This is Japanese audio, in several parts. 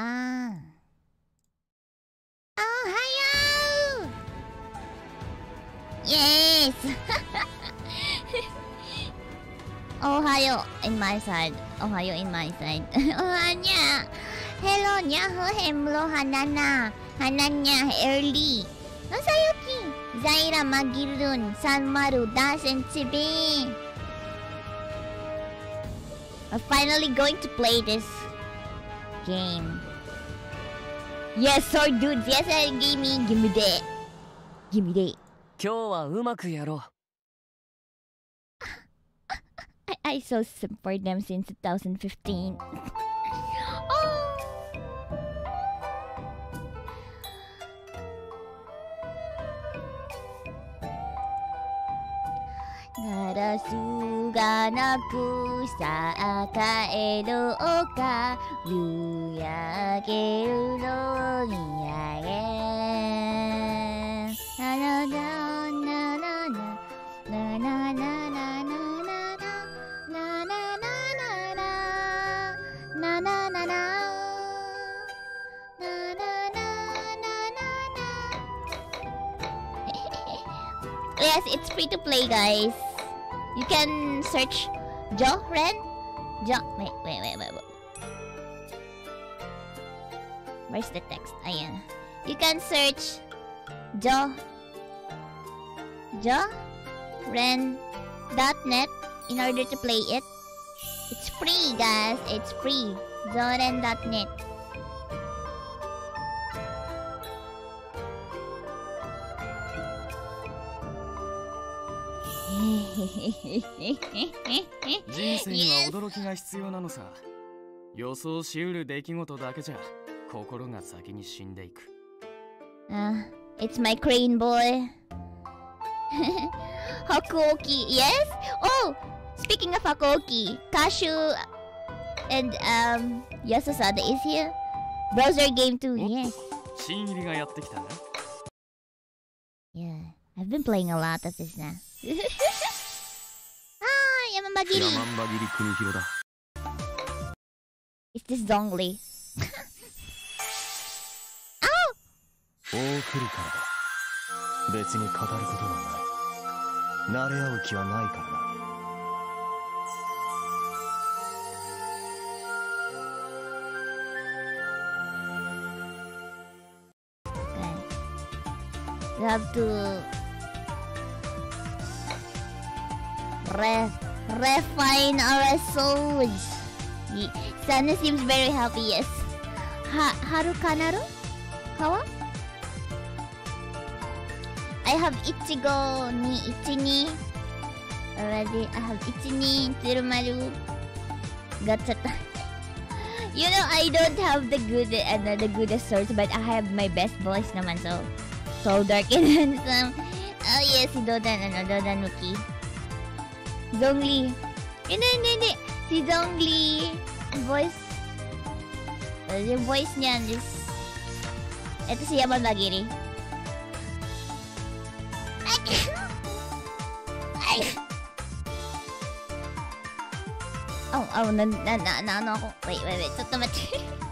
ああおはようイエースおはよう in my side おはよう in my side おはにゃ Hello にゃふへむろはななはなにゃ early のさゆきザイラまぎるんさんまるだせんちびん I'm finally going to play this game. Yes, sword dudes. Yes, I give me. Give me that. Give me that. 今日はうまくやろう I, I so sim for them since 2015. Narasu ga naku sa kaedo ka Ryuyageru no miyage Na na na na na na Na na na na na na na Na na na na na Na na na na Na na na na na na Yes, it's free to play, guys. You can search Jo Ren. Jo. Wait, wait, wait, wait. wait. Where's the text? Ah, Ayan. You can search Jo. Jo. Ren.net in order to play it. It's free, guys. It's free. Zoren.net. 人生には驚きが必要なのさ予想しうる出来事だけじゃ心が先に死んでいく Uh, it's my crane boy. Hakuoki, yes? Oh, speaking of Hakuoki, Kashu and um Yasasada is here. Browser game too, yes. 新入りがやってきたな Yeah, I've been playing a lot of this now. Ah, Yamamagiri. 山んばぎり国広だ Is this Zongli? 大来るからだ別に語ることはない慣れ合う気はないからな. We have to re refine our souls. Sana seems very happy, yes. Ha Harukanaru? Kawa? I have Ichigo ni Ichini already. I have Ichini, Tsurumaru. Gachata. You know, I don't have the good and the goodest swords, but I have my best voice naman, so so dark and handsome. Oh yes, Dodan, ano, Dodan Nuki. Zhongli. Hindi, hindi, hindi. Si Zhongli. Voice. Uh, yung voice niyan is... Ito si Yaman Bagiri. Ay! Ay! Oh, oh, na, na, na, na, ano ako. Wait, wait, wait. ち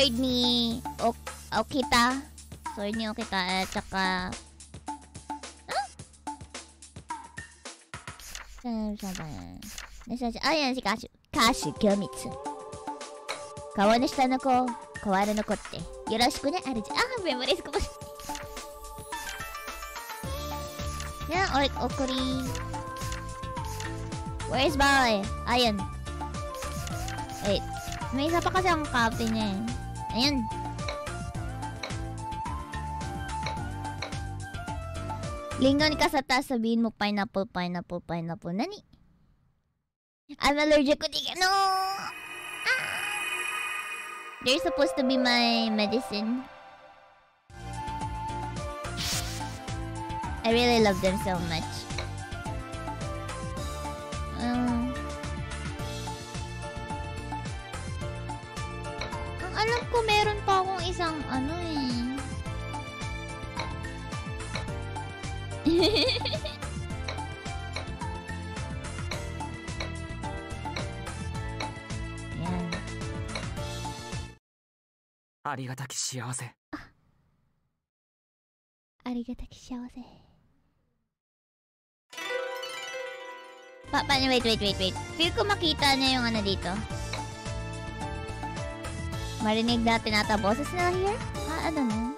sword ni ok Okita. Sword ni Okita. At saka... Ah? Saan saan ba yan? Nasaan siya? Ah, yan si Kashu. Kashu Kyomitsu. 顔の下の子、変わるの子って。よろしくね、あるじゃん。あ、メモリースこぼし。Yan, o okuri. Where's Boy? Ayun. Wait. May isa pa kasi ang captain niya eh. Ayun. Lingon ka sa taas, sabihin mo pineapple, pineapple, pineapple. Nani? I'm allergic to the... No! Ah! They're supposed to be my medicine. I really love them so much. Um, ko meron pa akong isang ano eh. Yan. Ah. ありがたき幸せありがたき幸せ Pa, pa, wait, wait, wait, wait. Feel ko makita niya yung ano dito. Marinig natin ata boses nila here? Ah, I don't know.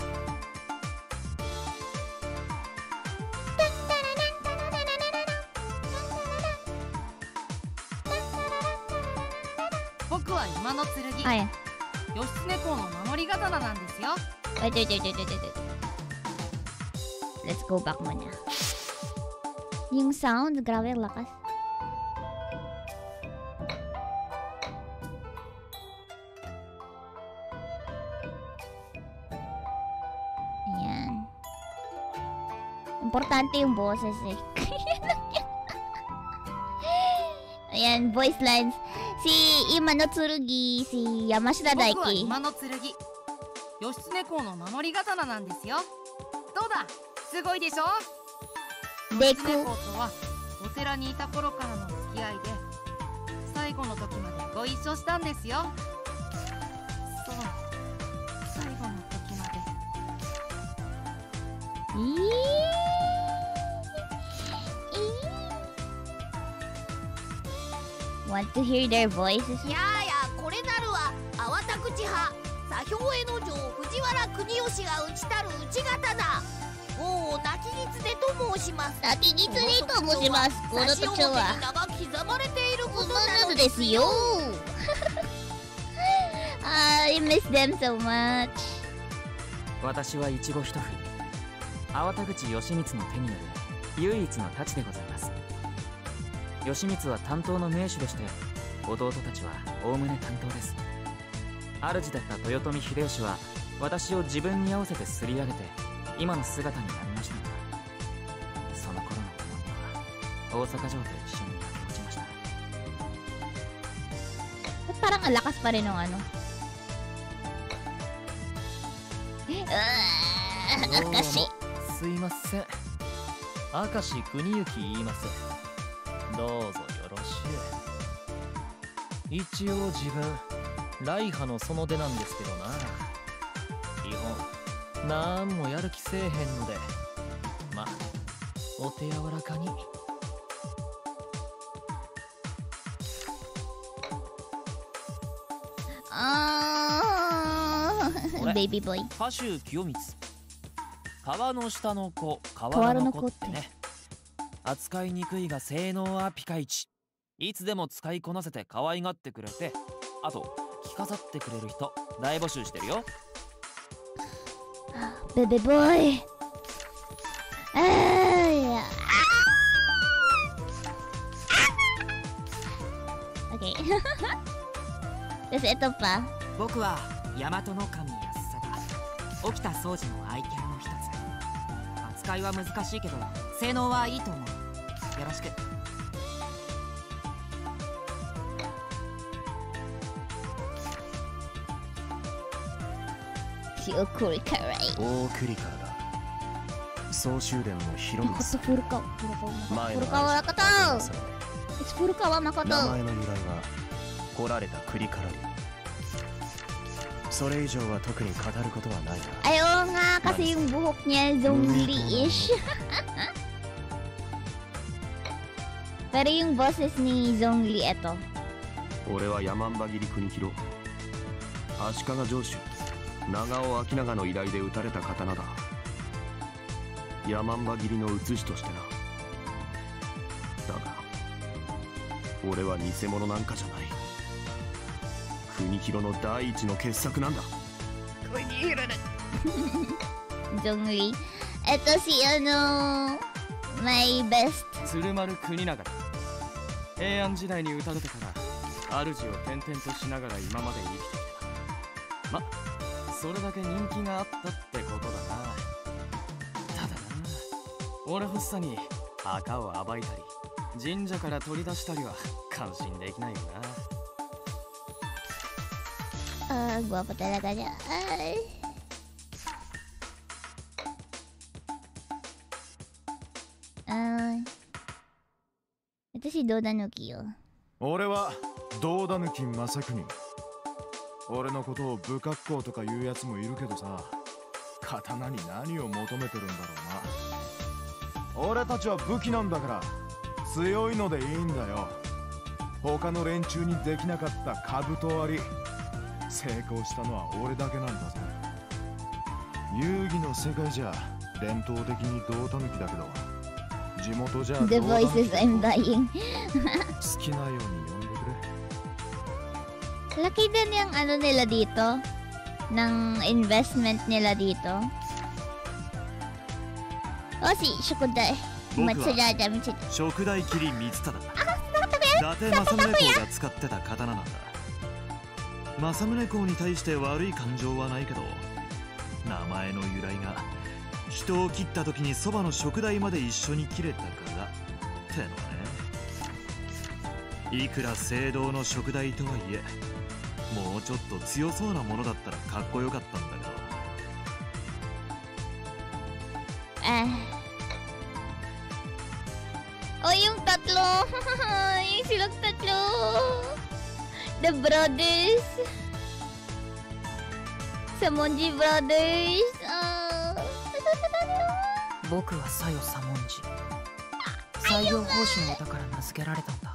僕は今の剣 Ah, yan. 義経公の守り刀なんですよ Wait, wait, wait, wait, wait, wait. Let's go back muna. Yung sound, grabe lakas. Importante yung boses eh. Ayan, voice lines. Si Ima no Tsurugi, si Yamashita Daiki. 今の剣義経公の守り刀なんですよどうだすごいでしょ義経 Deku. 公とはお寺にいた頃からの付き合いで最後の時までご一緒したんですよそう最後の時まで Want to hear their voices? やあやこれなるは粟田口派。左兵衛の城藤原国義が打ちたる内刀王泣き狐と申します。泣き狐と申します。この特徴は。名が刻まれていることこなののですよ。I miss them so much. 私は一期一会粟田口義満の手による唯一の太刀でございます義満は担当の名手でして弟たちはおおむね担当です。主だった豊臣秀吉は私を自分に合わせてすり上げて今の姿になりました。がその頃の思い出は大阪城と一緒に焼け落ちました。parang ang lakas pa rin ng ano? Ah. すいません。明石国行言いますどうぞよろしゅう一応自分来派のその出なんですけどな。基本なんもやる気せえへんのでまお手柔らかに。Ah, これ baby boy. 歌手清光。川の下の子河川原の子ってね扱いにくいが性能はピカイチいつでも使いこなせて可愛がってくれてあと着飾ってくれる人大募集してるよ Baby boy. Ay. Okay. Tapos ito pa. 僕は大和の神安貞沖田総司の愛キャラの一つ扱いは難しいけど性能はいいと思うよろしく Okuri Karai. 大栗からだ総集伝の広. Furukawa. 前の Furukawa 主 Makoto. さん It's Furukawa 名.前の由来は掘られた栗からだそれ以上は特に語ることはないが Ayaw nga kasi yung buhok niya Zhongli-ish. Pero yung boses ni Zhongli eto. 俺は山姥切国広足利城主長尾明長の依頼で撃たれた刀だ山姥切の写しとしてなだが俺は偽物なんかじゃない国広の第一の傑作なんだ Zhongli. Eto si ano... My best. 鶴丸国長だ平安時代に撃たれてから主を転々としながら今まで生きてきたまそれだけ人気があったってことだなただな俺欲しさに墓を暴いたり神社から取り出したりは感心できないよな Ah, guwapo talaga niya. Ay. 私どうだ抜きよ。俺は道田抜き正国俺のことを不格好とか言うやつもいるけどさ。刀に何を求めてるんだろうな。俺たちは武器なんだから。強いのでいいんだよ。他の連中にできなかった兜割。り成功したのは俺だけなんだぜ。遊戯の世界じゃ伝統的に胴たぬきだけど。地元じゃどうだ The voice is I'm dying. 好きなように呼んでくれ。Lucky din yung ano nila dito. Ng investment nila dito. おし、食材待ちらだ、見ちゃった食材切り水田だあ、そんなことで伊達政宗公が使ってた刀なんだ政宗公に対して悪い感情はないけど名前の由来が人を切った時にそばの食代まで一緒に切れたからってのね。いくら聖堂の食代とはいえもうちょっと強そうなものだったらかっこよかったんだけど。Ah Oh yung tatlo Yung silang tatlo The brothers Samonji brothers Ah 僕はサヨ左文字採用奉仕の歌から名付けられたんだ。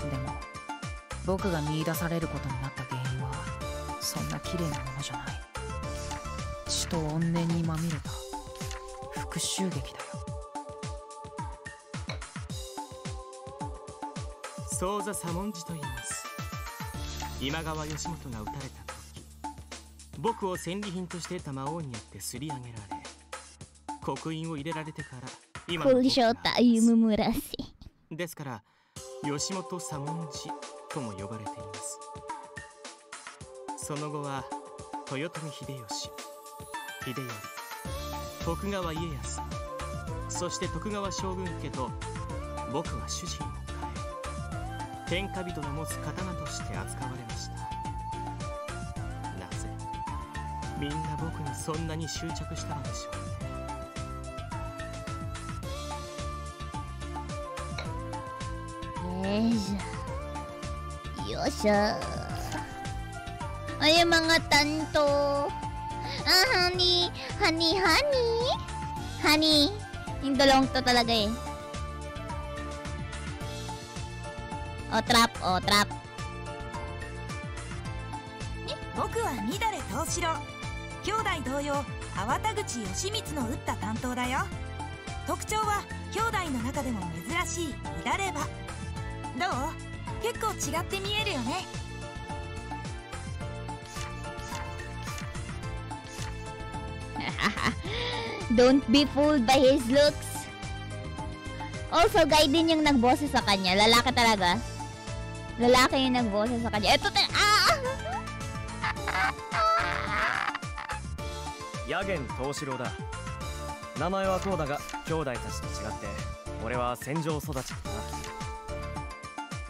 でも僕が見出されることになった原因はそんな綺麗なものじゃない。血と怨念にまみれた。復讐劇だよ。宗座左文字と言います。今川義元が討たれた時僕を戦利品として得た魔王によってすり上げられ刻印を入れられてから今の僕 shot が tayo mumurasi ですから吉本左文字とも呼ばれています。その後は豊臣秀吉秀頼徳川家康そして徳川将軍家と僕は主人を変え天下人の持つ刀として扱われました。なぜみんな僕にそんなに執着したのでしょうね。えじゃよっしゃあやまが担当あハニーハニーハニーハニーインドロンとたらげおトラップおトラップ。僕は乱れ藤四郎。兄弟同様粟田口義満の打った担当だよ。特徴は兄弟の中でも珍しい乱れ歯どう結構違って見えるよね Don't be fooled by his looks. Also, guy din yung nagboses sa kanya. Lalaki talaga. Lalaki yung nagboses sa kanya. Ta- ah! ヤゲン藤四郎だ名前はこうだが兄弟たちと違って俺は戦場育ちだな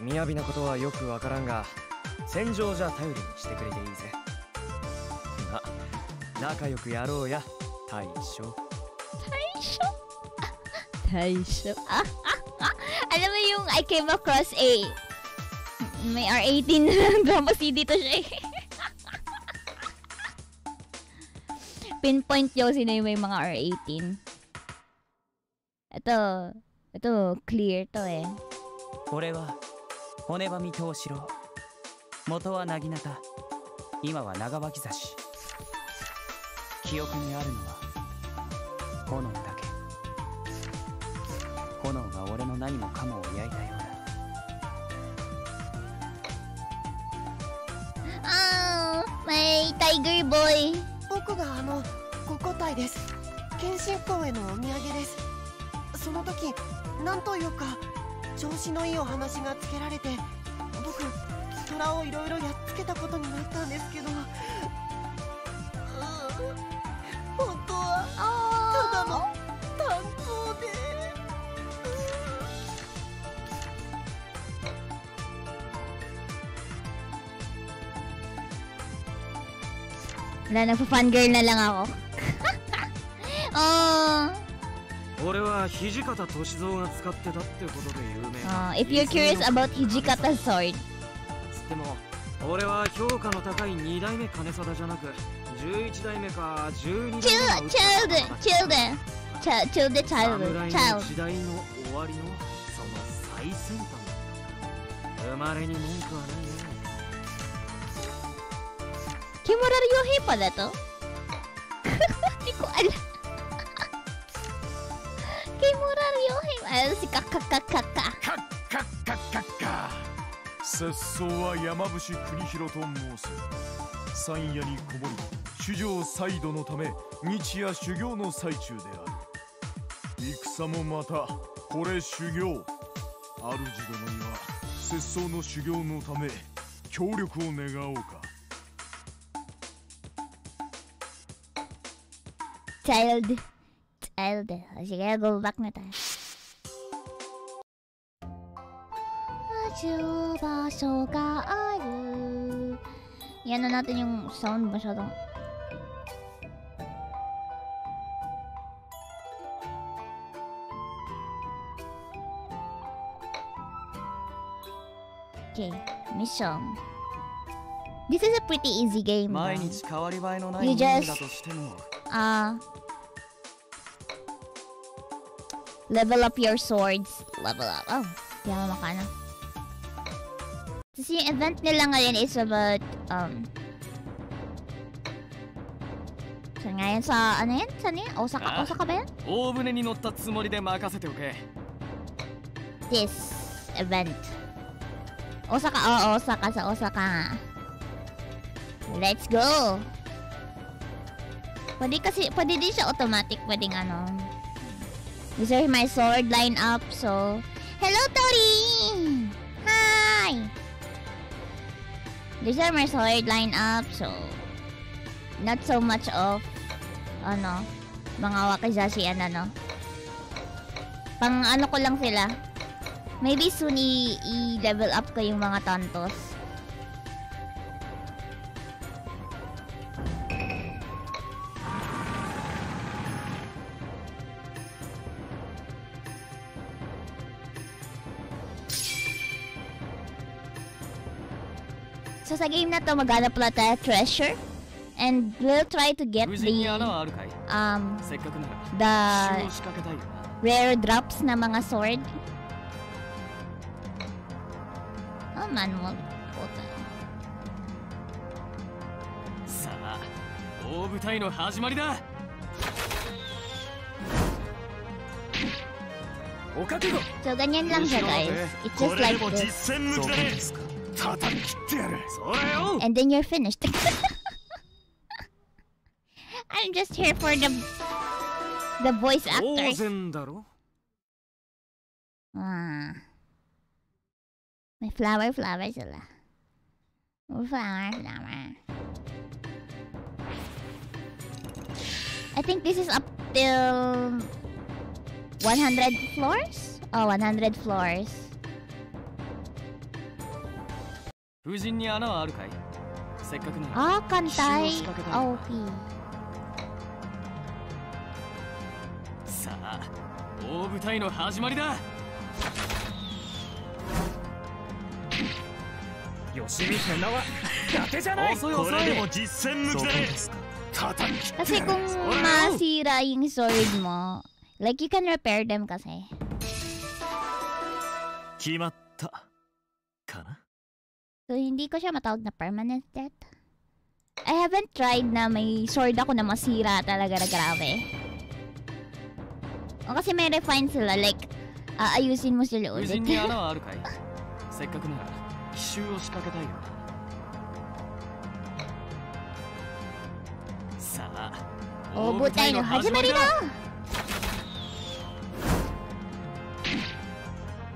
雅なことはよくわからんが戦場じゃ頼りにしてくれていいぜま仲良くやろうや大将大将大将 ah, ah, ah. Alam mo yung I came across a may R18 na lang drama CD to siya eh. Pinpoint yo sino yung may mga R18. Ito, ito clear to eh. 俺は骨ばみ藤四郎。元は薙刀今は長脇差し。記憶にあるのは炎だけ。炎が俺の何もかもを焼いたようだ。Ah, may tiger boy. 僕があの五個体です。謙信公へのお土産です。その時なんというか調子のいいお話がつけられて僕虎をいろいろやっつけたことになったんですけど。本当はただの炭鉱で。Wala, nagpa-fangirl na lang ako. oh, これは土方歳三が使ってたってことで有名 Uh, if you're curious about Hijikata's sword, つっても俺は評価の高い2代目金貞じゃなく11代目か12代目が chill, 打った chill, 刀だ chill, chill, chill the child. 時代の終わりのその最先端だ生まれに文句はないね Kimura pala to? Hindi Ryohei. Ano si Kakakakaka. 節操は山伏国広と申す。山野にこもり主上再度のため日夜修行の最中である。戦もまたこれ修行主殿には節操の修行のため協力を願おうか Child. Child. O, Sige, go back na tayo. 場場所がある Yan na natin yung sound masyadong Okay, mission. This is a pretty easy game. 毎 though. 日変わり映えのない You 任務 just だとしても uh level up your swords. Level up. Oh, di ako makana. Kasi yung event nila ngayon is about, um... Sa ngayon sa, ano yan? Sa ano yan? Osaka, ah, Osaka ba yan? Ovune ni notta tsumori de makasete oke. This event. Osaka, oh, Osaka, sa Osaka. Let's go! Pwede kasi, pwede din siya automatic, pwedeng ano. These are my sword lineup, so... Hello, Tori! Hi! These are my sword line up, so... Not so much of, ano, mga wakizashi, ano, no? Pang ano ko lang sila. Maybe soon i-level up ko yung mga tantos. So sa game na to, maghanap pala tayo treasure. And we'll try to get 無事に the 穴はあるかい um せっかくなら the 奇襲を仕掛けたいよ rare drops na mga sword. Oh, manual. Puta. さあ大舞台の始まりだお覚悟 So, ganyan lang siya, guys. It's just like this. And then you're finished. I'm just here for the the voice actors. Ah. my flower, flower sila. Flower, flower. I think this is up till 100 floors? Oh, 100 floors. 無人に穴はあるかい？せっかくなら。Ah, 掛けたい Okay. さあ大舞台の始まりだ。吉見天は伊達じゃない。遅い遅い。これでも実戦向きだね。叩き切って。Kasi kung masira yung sword mo, like you can repair them kasi. 決まった。かな？So, hindi ko siya matawag na permanent death. I haven't tried na may sword ako na masira talaga na grabe. O kasi may refine sila, like, aayusin mo sila 無 ulit. 人に穴はあるかいせっかくなら奇襲を仕掛けたいよさあお舞台の始まりだ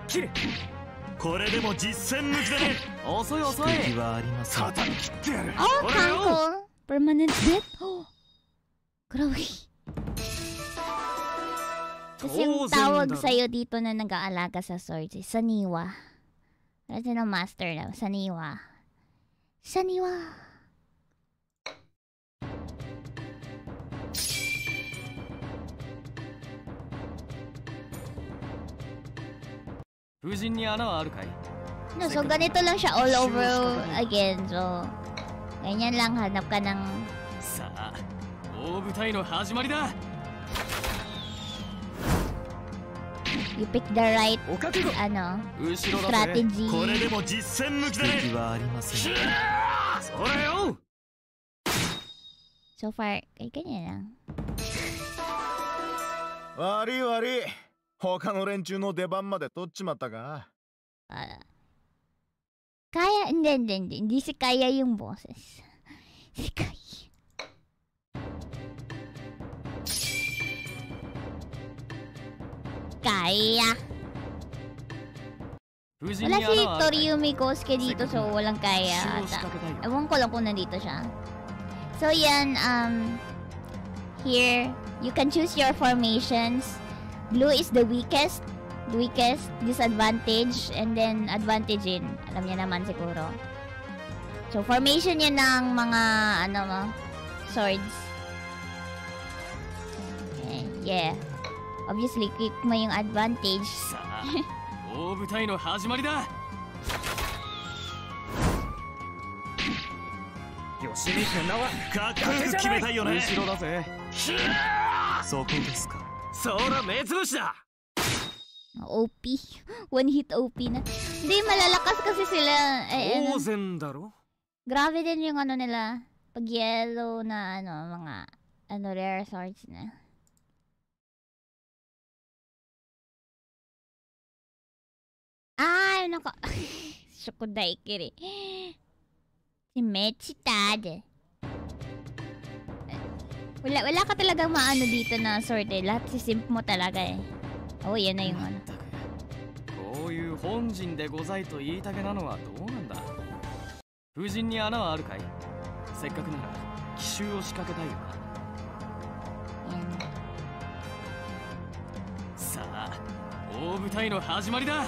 切れこれでも実戦向きだね遅い遅い敵はありません叩き切ってやる Oh! Permanent death? Oh, grabe. Kasi yung tawag sa'yo dito na nag-aalaga sa swords is Saniwa. Kasi ng master na, Saniwa. Saniwa! 風神に穴はあるかい No, so ganito lang siya all over again. So, ganyan lang. Hanap ka ng... さあ大舞台の始まりだ You pick the right, ano, strategy. これでも実戦向きだね敵はありませんそれよ So far, kay ganyan lang. 悪い悪い他の連中の出番まで取っちまったか？ああ。かや、んでんでんでん、ディスカイアユンボンセス。世界。かいや。私、鳥ユミコスケディートショーをランカイアーだ。え、ワンコロコナディートショー。そういやん、um, here, you can choose your formations. Blue is the weakest, weakest, disadvantage, and then advantage in. Alam niya naman siguro. So formation yan ng mga, ano mo, swords. Okay, yeah. Obviously, click mo yung advantage. 大舞台の始まりだ吉見の名はかっこよく決めたいよね後ろだぜそこですかそら目つぶしだ OP. One hit OP na. Hindi, malalakas kasi sila. Eh, ano, 当然だろ grabe din yung ano nila. Pag yellow na ano, mga ano, rare swords na. Ah, nako. Sukudai kiri. Si Mechitad. Wala, wala ka talagang maano dito na sword eh. Lahat si simp mo talaga eh. Oh, yan na yung ano. こういう本陣でございと言いたげなのはどうなんだ風神に穴はあるかいせっかくなら奇襲を仕掛けたいよな Yan. さあ大舞台の始まりだ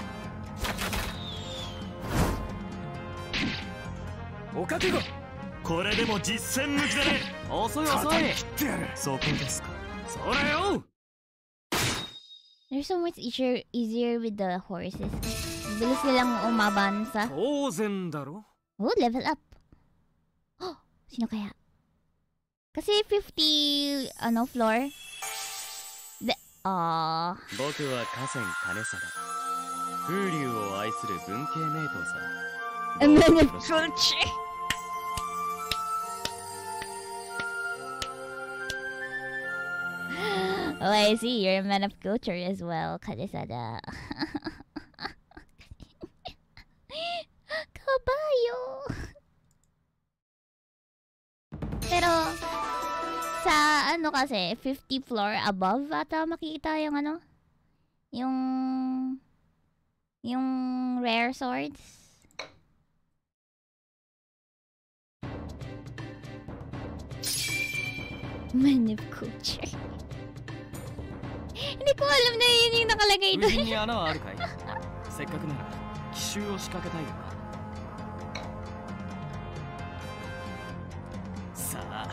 お覚悟これでも実戦向きだね遅い遅い叩き切ってやるそこですかそれよ They're so much easier, easier with the horses. Bilis nilang umaban sa... 当然だろ Oh, level up. Oh, sino kaya? Kasi 50, ano, floor. De, ah, 僕は河川金貞風流を愛する文系名刀さ and then Oh, I see. You're a man of culture as well, Kadesada. Kabayo! Pero, sa ano kasi, 50 floor above ata makikita yung ano? Yung... Yung rare swords. Man of culture. Hindi ko alam na yun yung nakalagay doon. に穴はあるかいせっかくなら奇襲を仕掛けたいよなさあ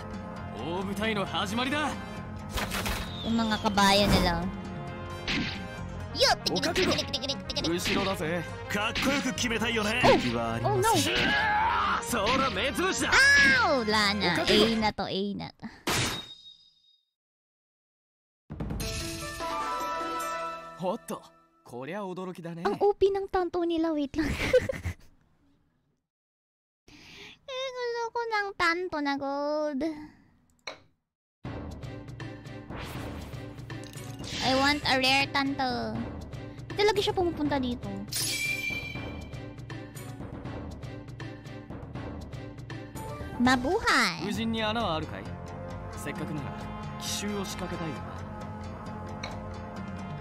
大舞台の始まりだ yung mga kabayo. Yo! 悟後ろだぜかっこよく決めたいよね Oh no! そら目つぶしだ Ow! Wala na. A na to, A na to. おっとこりゃ驚きだね Ang OP ng tanto nila. Wait lang. eh, gusto ko ng tanto na gold. I want a rare tanto. Talaga siya pumupunta dito. Mabuhay! 風神に穴はあるかいせっかくなら奇襲を仕掛けたいよ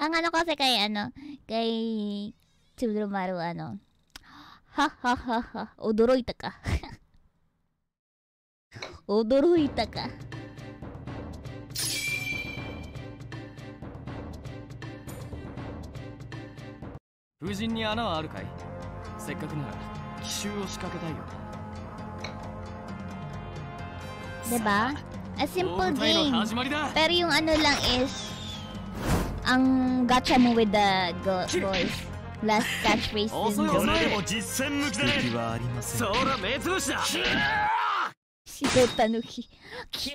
Ang ano kasi kay ano, kay Tsurumaru, ano. Ha ha ha ha. Odoroita ka. Odoroita ka. 夫人に穴はあるかいせっかくなら奇襲を仕掛けたいよ Diba? A simple 大舞台の game. 始まりだ Pero yung ano lang is, ang gotcha mo with the go boys. Last catchphrase is 遅い.遅いでも実践向きだね敵はありませんそら目つぶしだ Sigaw tanuki. Kya!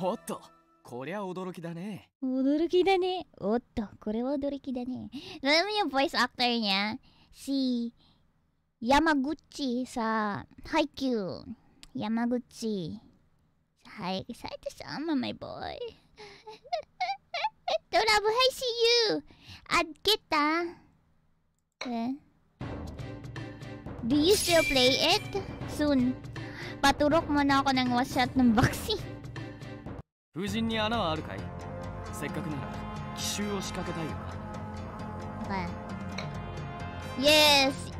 おっとこりゃ驚きだね驚きだね。おっと、これは驚きだね。Alam mo yung voice actor niya? Si Yamaguchi sa Haikyuu. Yamaguchi. Sa Hai... Saito sama, my boy. Dorabu, hi, see you! Add kita. Eh. Do you still play it? Soon. Paturok mo na ako ng one-shot ng vaccine. 夫人に穴はあるかいせっかくなら奇襲を仕掛けたいよ Okay. Yes!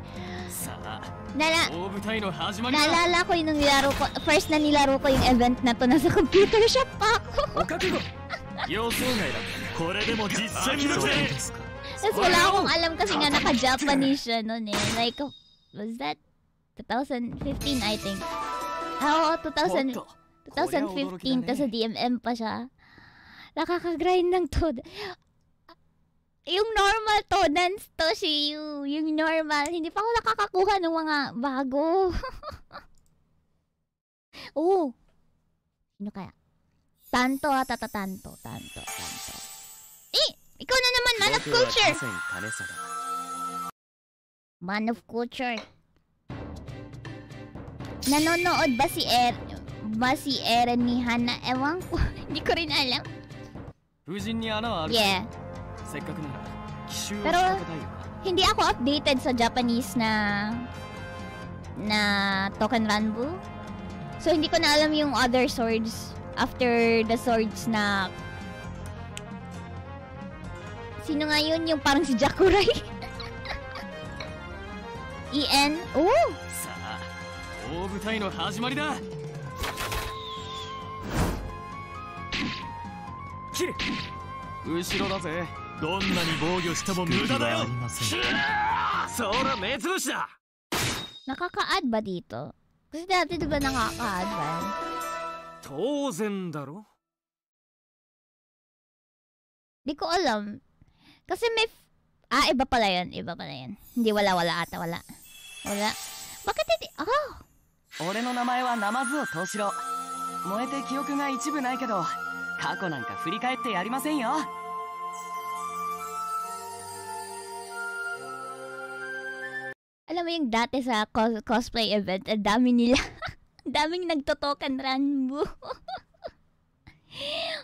さあ Nala 大舞台の始まりだ naalala ko yung nilaro ko, first na nilaro ko yung event na to, nasa computer shop pa ako. お覚悟予想外だこれでも実践向きだね Tapos wala akong alam kasi nga naka-Japanese siya nun eh. Like, was that 2015 I think? Ah, Oo, 2000, 2015, tapos sa DMM pa siya. Nakaka-grind ng to. yung normal to, dance to si you. Yung normal. Hindi pa ako nakakakuha ng mga bago. Oo. Sino kaya? Tanto at tatatanto. Tanto, tanto. Eh! Ikaw na naman, man of culture! Man of culture. Nanonood ba si Er... Ba si Eren ni Hana? Ewan ko. Hindi ko rin alam. Ano, ah. Yeah. Pero 掛けたいよ hindi ako updated sa Japanese na na Token Ranbu. So hindi ko na alam yung other swords after the swords na Sino nga yun? Yung parang si Jakurai? EN? Oh! さあ大舞台の始まりだ切る後ろだぜどんなに防御しても無駄だよそら目つぶしだ仲かアッバディと。そして当てれば仲かアッバディ。当然だろ。リコオラム。かせめ。あ、いばパラヤン、いばパラヤン。で、わらわらあたわら。わら。バカテティ、あ俺の名前はナマズオトシロ。燃えて記憶が一部ないけど、過去なんか振り返ってやりませんよ。Alam mo yung dati sa cos- cosplay event, ang dami nila. ang daming nagtotokan Ranbu.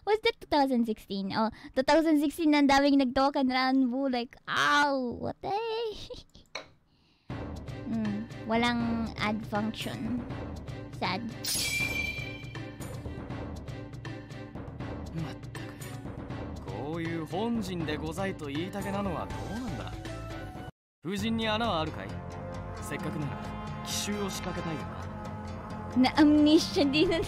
Was that 2016? Oh, 2016 ang daming nagtokan Ranbu. Like, ow! What the mm, Walang add function. Sad. こういう本陣でございと言いたげなのはどうなんだ夫人に穴はあるかい せっかくなら奇襲を仕掛けたいよ Na-amnesia din.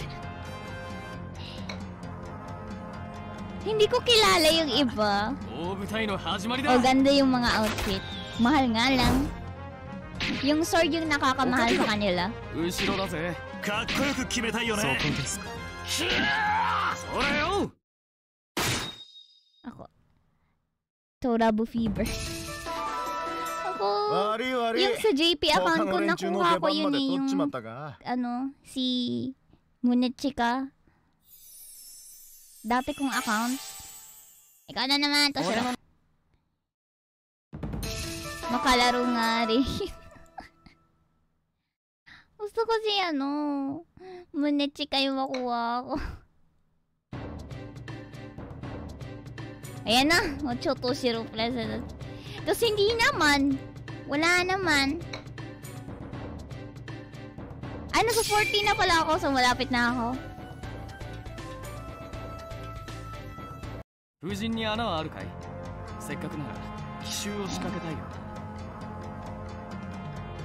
Hindi ko kilala yung iba. 大舞台の始まりだ O ganda yung mga outfit. Mahal nga lang. Yung sword yung nakakamahal sa kanila. 後ろだぜかっこよく決めたいよねそこですかそれよ Ako. Torabu Fever. Ako. 悪い悪い Yung sa JP account 他 ko の連中の nakuha 出 ko 番 yun まで eh. 取っちまっ Yung たか ano, si Munechika. Dati kong account. Ikaw na naman, to Wala Makalaro nga rin. Gusto ko si ano, Munechika yung makuha ko. Ayan na, Ochoto Shiro President. Tapos hindi naman. Wala naman. Ay, nasa 14 na pala ako, so malapit na ako. 夫人に穴はあるかい?せせっかくなら奇襲を仕掛けたいよ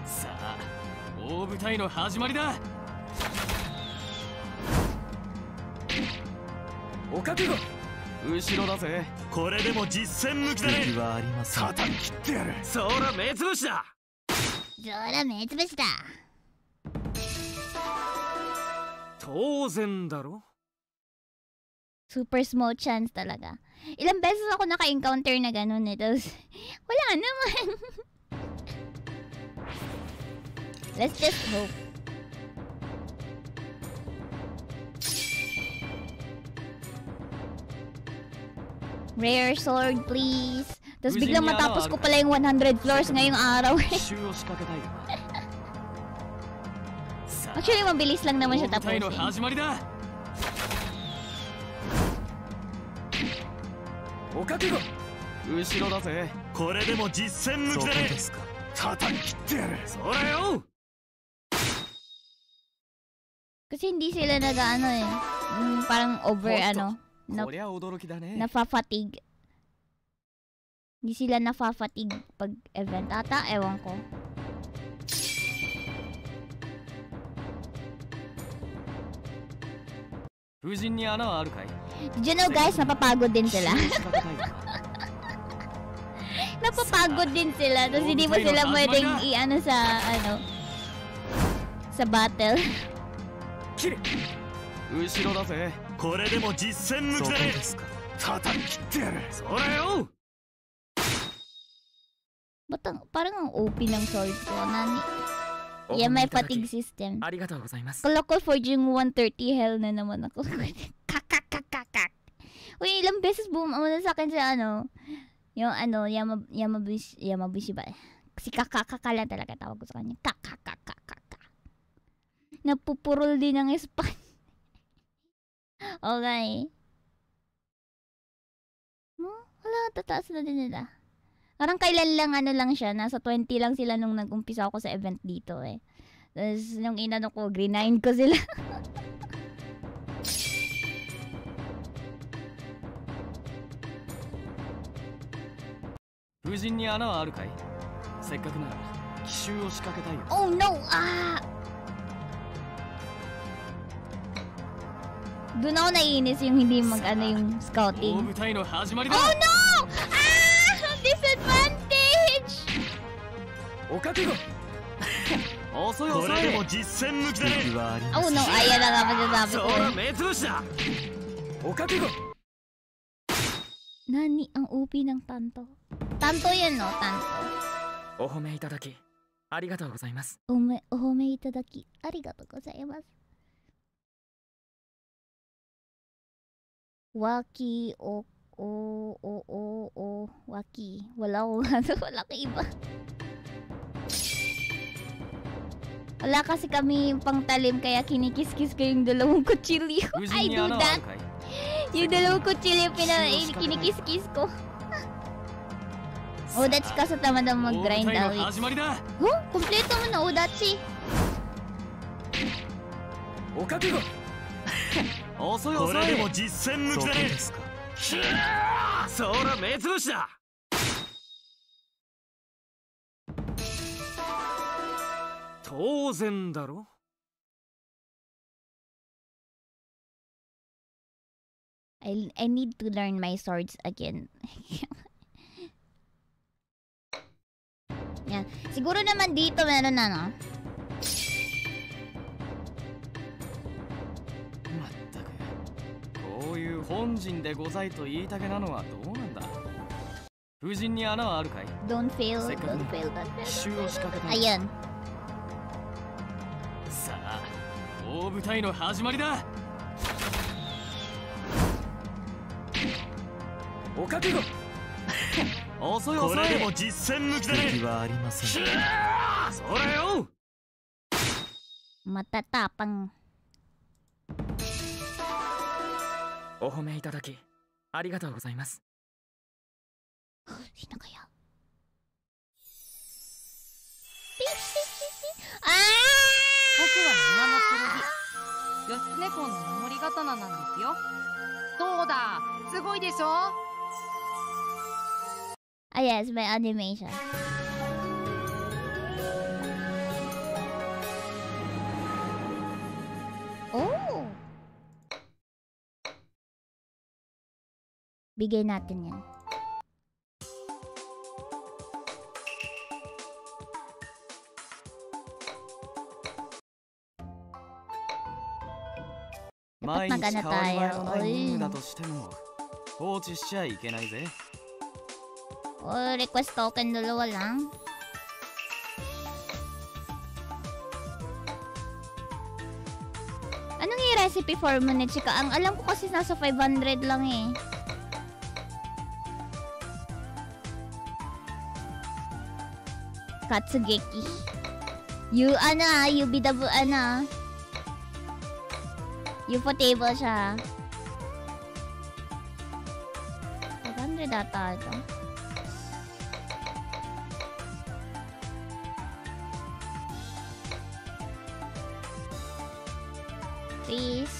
さあ大舞台の始まりだお覚悟後ろだぜこれでも実戦向きだね敵はありません叩き切ってやるそら目つぶしだそら目つぶしだ当然だろ Super small chance talaga. Ilang beses ako naka-encounter na ganun eh. Tapos, wala naman. Let's just hope. Rare sword, please. Tapos biglang matapos ko pala yung 100 floors ngayong araw eh. 奇襲を仕掛けたいよさあ Actually, mabilis lang naman siya 大舞台の tapusin. 始まりだお覚悟後ろだぜこれでも実戦向そこきだねですか叩き切ってやるそらよ Kasi hindi sila nag ano eh. Mm, parang over Hosto. ano. Na, こりゃ驚きだね nafa-fatigue. Hindi sila nafa-fatigue pag event ata. Ewan ko. 風神に穴はあるかい Did you know guys, napapagod din sila. 奇襲を仕掛けたいよ napapagod din sila. Tapos hindi mo sila pwedeng i-ano sa, ano, sa battle. これでも実戦向きだねですか叩き切ってやるそらよ Ba't ang, parang ang OP ng sword ko. Nani? お Yeah, 褒め may いただき fatigue system. ありがとうございます Kala ko forge yung 130 hell na naman ako. Kakakakakak. Uy, ilang beses bumamuna sa akin sa ano, yung ano, Yama, Yamabushi, Yamabushi ba? Si kakakaka lang talaga tawag ko sa kanya. Kakakakakaka. Napupurol din ng span. Okay. Hmm? Wala, tataas na din nila. Parang kailan lang ano lang siya, nasa 20 lang sila nung nag-umpisa ako sa event dito eh. Tapos nung inano ko, green ko sila. Oh no! Ah! Doon ako naiinis yung hindi mag ano yung 大 scouting. Oh no! Ah! Disadvantage! お覚悟遅い遅いこれでも実戦向きだね敵はありま Oh no! Ayan na nga masasabi そ ko. ら eh. 目つぶしだお覚悟 Nani ang OP ng Tanto? Tanto yan no? Tanto. お褒めいただきありがとうございますおめ、お褒めいただき、ありがとうございます。Waki o o o o o Waki. Wala ko ano, wala ka iba. Wala kasi kami pang talim kaya kinikiskis ko yung dalawang kutsilyo. I do that. Yung dalawang kutsilyo pina kinikiskis ko. Odachi kaso tama na mag-grind awit. Huh? Kompleto mo na, Odachi! Okakugo! 遅いこ遅いれでも実戦向きだねですかそら目つぶしだ当然だろ I, I need to learn my swords again. Yan. Siguro naman dito meron na, くこういう本陣でございと言いたげなのはどうなんだ？風神に穴はあるかい？Don't fail, せっかく don't な fail, don't 奇.襲を仕掛けた.さあ大舞台の始まりだ！お覚悟！遅い遅い！これでも実戦向きだね！敵はありません。そらよ！Matatapang. お褒めいただきありがとうございます Sino kaya? Ah! 僕は皆の剣義経公の守り刀なんですよどうだすごいでしょ？Ah, yes, may animation. Bigay natin yan. Dapat 毎日 magana 変わり映え tayo. のない任務だ Uy. としても放置しちゃいけないぜ Oh, request token dalawa lang. Anong yung recipe for mo na chika? Ang alam ko kasi nasa 500 lang eh. Katsugeki. You ano ah, you be bu- ano. You po table siya. 500 ata ito. Please.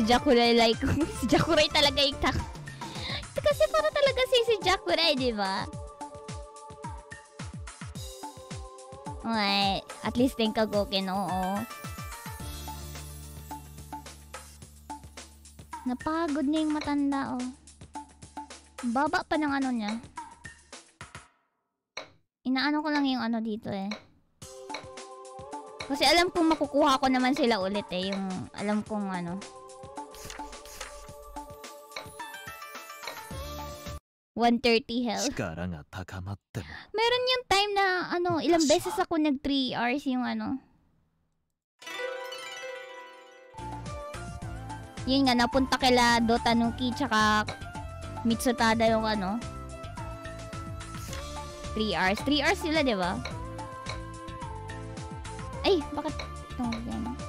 Si Jakurai like si Jakurai talaga yung tak. Kasi para talaga si si Jakurai, di ba? Okay, at least think Kagoken, oo. Napagod na yung matanda, oh. Baba pa ng ano niya. Inaano ko lang yung ano dito eh. Kasi alam kong makukuha ko naman sila ulit eh. Yung alam kong ano. 130 health. Meron yung time na ano, ilang beses ako nag 3 hours yung ano. Yun nga, napunta kila Dotanuki tsaka Mitsutada yung ano. 3 hours. 3 hours sila, di ba? Ay, bakit? Oh, Ito, ganyan.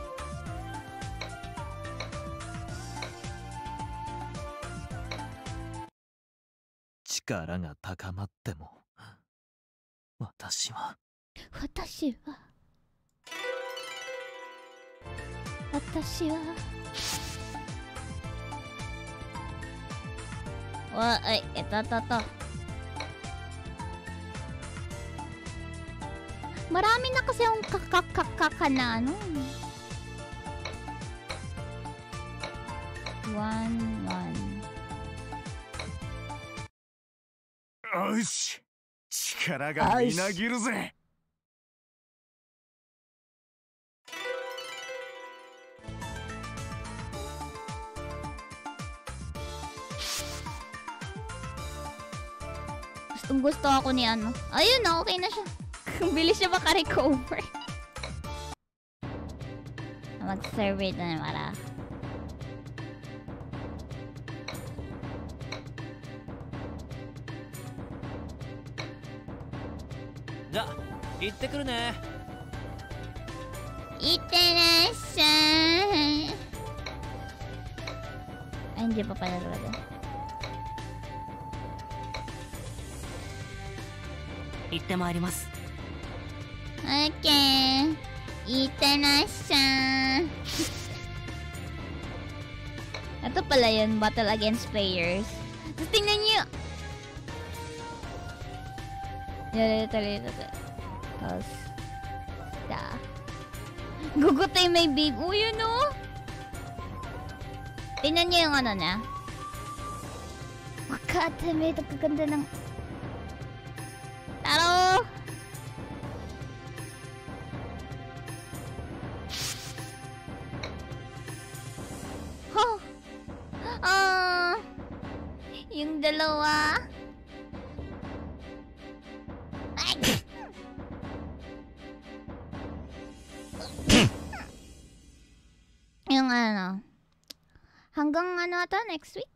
力が高まっても私は私は私はわ ay ito to to marami na kasi yung kakakakaka na ano one one よし力がみなぎるぜ。Gustong gusto ako ni ano. Ayun na, okay na siya. Bilis siya makarecover. Mag-survey na naman じゃ行ってくるね。行ってらっしゃい。アってまいります。オッケー。いってらっしゃい。あとプレイヤーバトルアゲンスプレイヤ Yan, ito, ito, ito. Tapos, da. Gugutay may babe. Oh, yun oh. Tingnan nyo yung ano niya. Wakatame, ito kaganda ng... next week?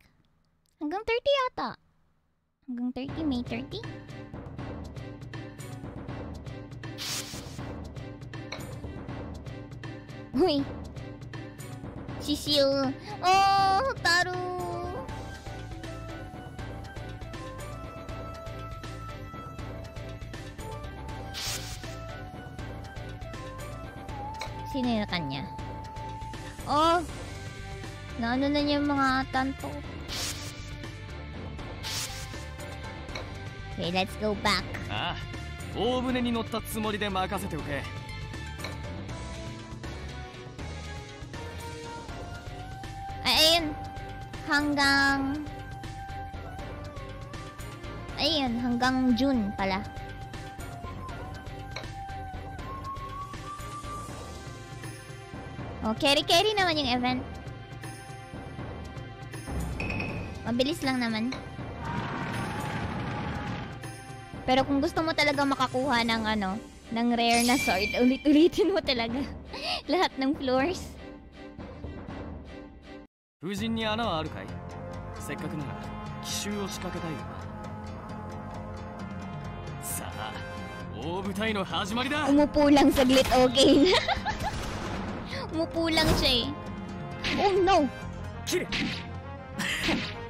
Hanggang 30 yata. Hanggang 30, May 30. Uy. Sisiu. Oh, Taru. Sino yung kanya? Oh! Naano na niya yung mga tanto. Okay, let's go back. ああ大船に乗ったつもりで任せておけ Ay, ayun. Hanggang... Ayun, hanggang June pala. Oh, carry-carry naman yung event. Mabilis lang naman. Pero kung gusto mo talaga makakuha ng ano, ng rare na sword, ulit-ulitin mo talaga lahat ng floors. 風神に穴はあるかいせっかくなら奇襲を仕掛けたいよなさあ大舞台の始まりだ Umupo lang saglit, okay na. Umupo lang siya eh. Oh no!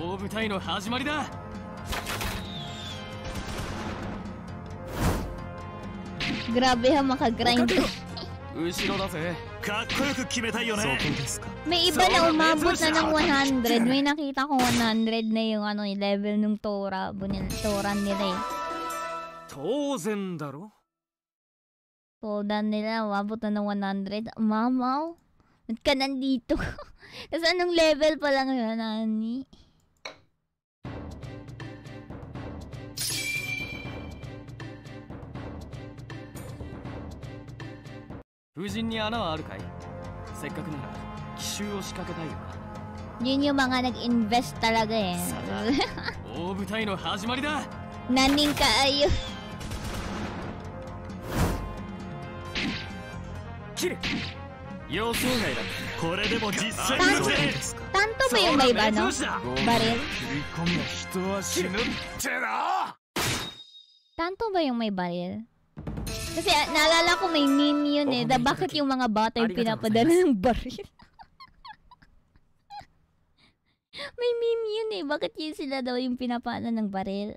大舞台の始まりだ Grabe ha, makagrind. 後ろだぜかっこよく決めたいよね May iba na umabot na ng 100. May nakita ko 100 na yung ano, yung level ng Tora. Bunil, Tora nila eh. 当然だろ Tora nila, umabot na ng 100. Mamaw, ba't ka nandito? Tapos anong level pa lang yun, Nani? 風神に穴はあるかいせっかくなら奇襲を仕掛けたいよな Yun yung mga nag-invest talaga eh. 大舞台の始まりだ Naning kaayo. 切る予想外だこれでも実戦向きだね Tanto ba yung may iba, no? Baril? 切り込む人は死ぬってな Tanto ba yung may baril? Kasi uh, naalala ko may meme yun eh. Da, bakit yung mga bata yung pinapadala ng baril? may meme yun eh. Bakit yun sila daw yung pinapaano ng baril?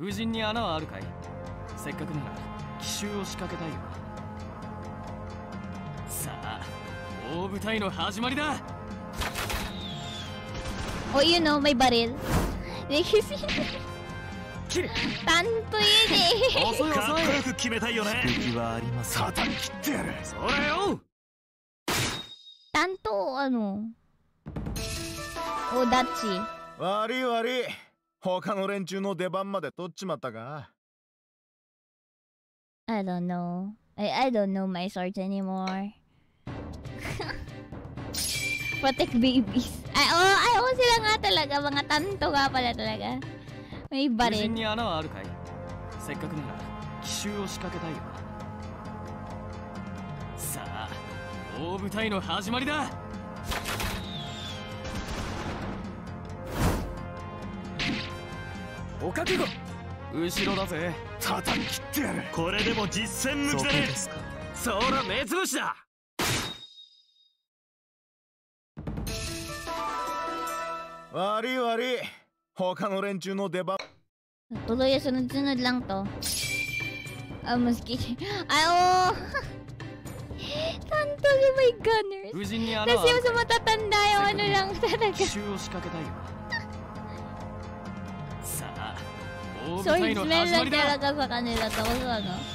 Fujin ni ana wa aru kai? Sekkaku na 襲を仕掛けたいよなさあ大舞台の始まりだ O yun oh, may baril. Kasi 切る？tanto yun eh. 遅いかっこよく決めたいよね敵はありません叩き切ってやるそれよ Tanto ano? O dachi. 悪い悪い他の連中の出番まで取っちまったか I don't know. I, I don't know my swords anymore. Protect babies. Ay, oh, ay, oh, sila nga talaga. Mga tanto nga pala talaga. May baril. せっかくなら奇襲を仕掛けたいよさあ大舞台の始まりだお覚悟後ろだぜ。叩き切ってやる。これでも実戦向きだね。ですか。そら目つぶしだ。わりわり他の連中の出番。どのやすのつぬらんと。あもすきあお なんとでもいかぬ無事にあらわせ私もそのたたんだよあのらんたたか奇襲を仕掛けたいよ。大舞 Sword 台の smell 始ま lang りだ talaga sa kanila. Tapos ano.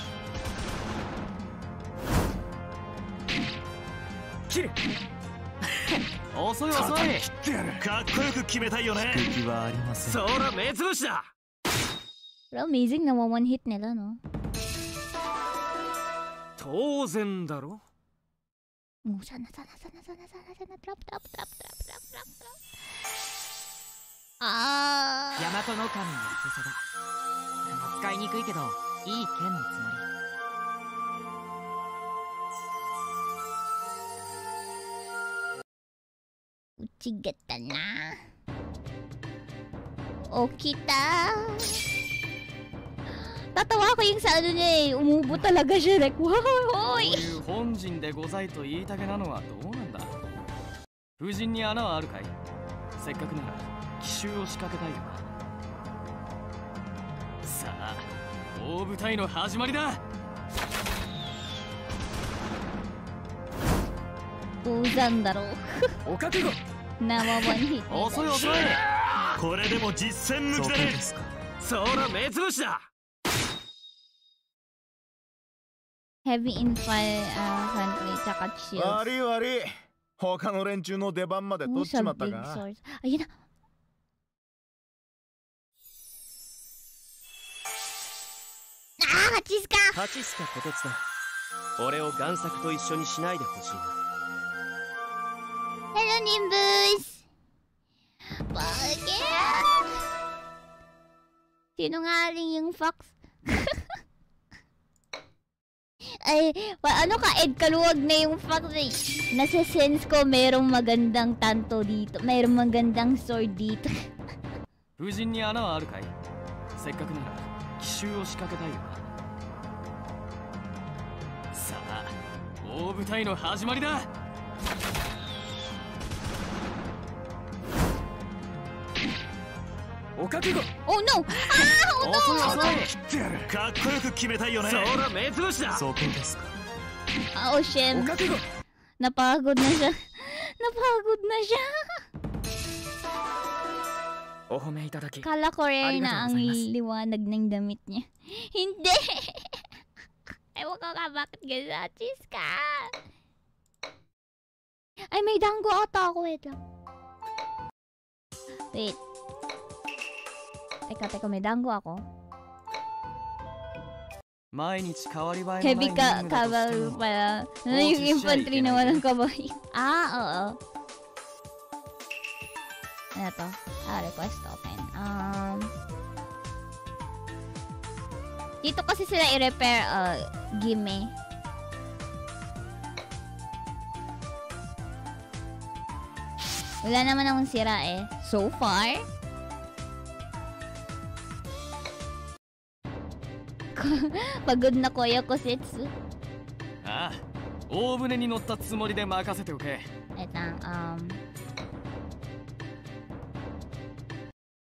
切る遅い遅いかっこよく決めたいよね敵はありませんそら目つぶしだ Pero amazing na one hit nila, no? 当然だろ Oh, sana, sana, sana, sana, sana, sana. Drop, drop, drop, drop, drop, drop, ああ大和の神のすそだ使いにくいけどいい剣のつもり。うちげたな。起きた。たたわくいんさるね。もうぼたらがじゃねこわい。こういう本人でございと言いたげなのはどうなんだ。夫人に穴はあるかい？せっかくなら。奇襲を仕掛けたいよな。さあ大舞台の始まりだ。Uzan daro. お覚悟。Nawa one hit. 遅い遅い。これでも実戦向きだね。そら目つぶしだ。Heavy infantry uh, tsaka shields. 悪い悪い。他の連中の出番まで取っちまったか.あー、ハチスカハチスカこてつだ俺を贋作と一緒にしないでほしいな Hello, Nimbus! Bakit? Sinungaling yung fox. Ay, pa, ano ka, Ed, kaluwag na yung fox eh. Nasa sense ko, merong magandang tanto dito. Merong magandang sword dito. 夫人に穴はあるかいせっかくなら奇襲を仕掛けたいよ大舞台の始まりだお覚悟 Oh no! Ah! Oh 遅い no! 遅いかっこよく決めたいよねそら目つぶしだそこですか Ah, Oh, Shem. お覚悟 Napagod na siya. Napagod na siya. お褒めいただき Kala ko rin na ang ありがとうございます liwanag ng damit niya. Hindi! Ewan ko ka bakit gasatis ka. Ay, may danggo ata ako. Wait lang. Wait. Teka, teka, may danggo ako. 毎日変わり映えのない Heavy 任 ka, 務だとして kabayo も pala. Ano Oh, yung siya, infantry ikinay na walang din. kabayo? Ah, oo. Ano to? Ah, request open. Um, dito kasi sila i-repair uh, gimme. Wala naman akong sira eh. So far. Pagod na Koya Kosetsu. ああ大船に乗ったつもりで任せておけ Wait lang, um...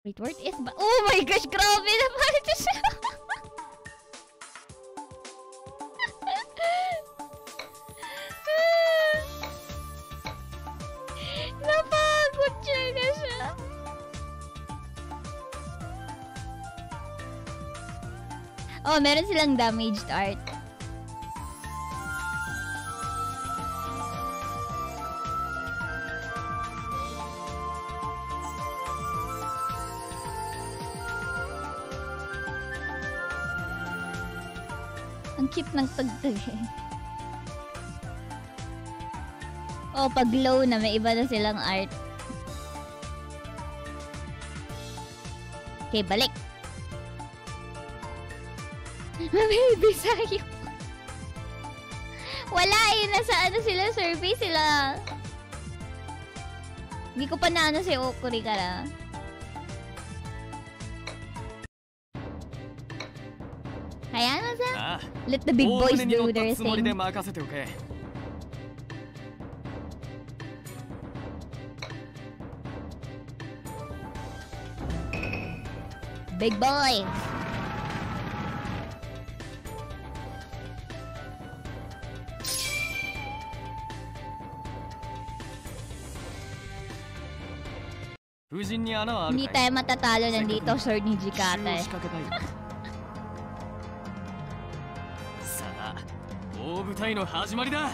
Wait, where is ba? Oh my gosh, grabe na pala siya! Oh, meron silang damaged art. Ang cute ng tugtog eh. Oh, pag low na, may iba na silang art. Okay, balik. Baby sayo. Wala eh, nasa ano sila, survey sila. Hindi ko pa na ano si Okuri ka na. Kaya na sa, ああ let the big 大 boys 船に乗 do った their つもりで thing. 任せておけ Big Tayo eh. けたいよさあ大舞台の始まりだ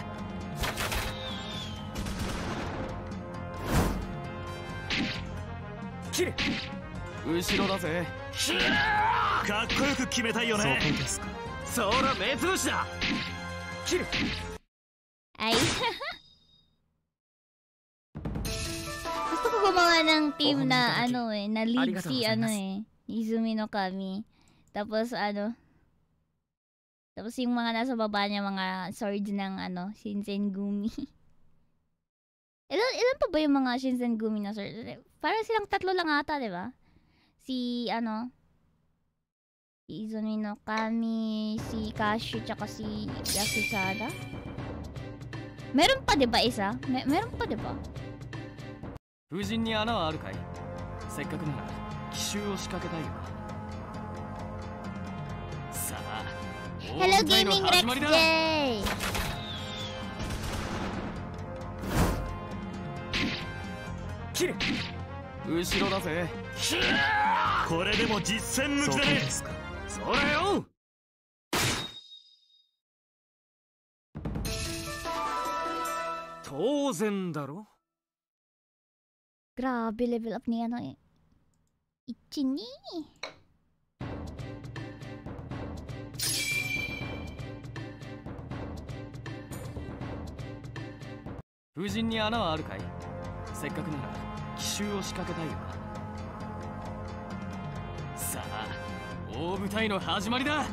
切れ後ろだぜかっこよく決めたいよねそうですかそら目つぶしだ切れ na lead Arigatou si ano gozaimasu. eh, Izumi no Kami. Tapos ano, tapos yung mga nasa baba niya, mga swords ng ano, Shinsengumi. ilan, ilan pa ba yung mga Shinsengumi na swords? Parang silang tatlo lang ata, di ba? Si ano, si Izumi no Kami, si Kashu, tsaka si Yasusada. Meron pa 'di ba isa? Me- meron pa 'di ba? 夫人に穴はあるかい せっかくなら奇襲を仕掛けたいよさあ Hello 大舞台の Gaming 始まり Rex だ。J! 切れ。後ろだぜ。これでも実戦向きだね。それよ。当然だろ。Grabe level up eh. Ichini. 夫人に穴はあるかい？せっかくなら奇襲を仕掛けたいよな。さあ大舞台の始まりだ。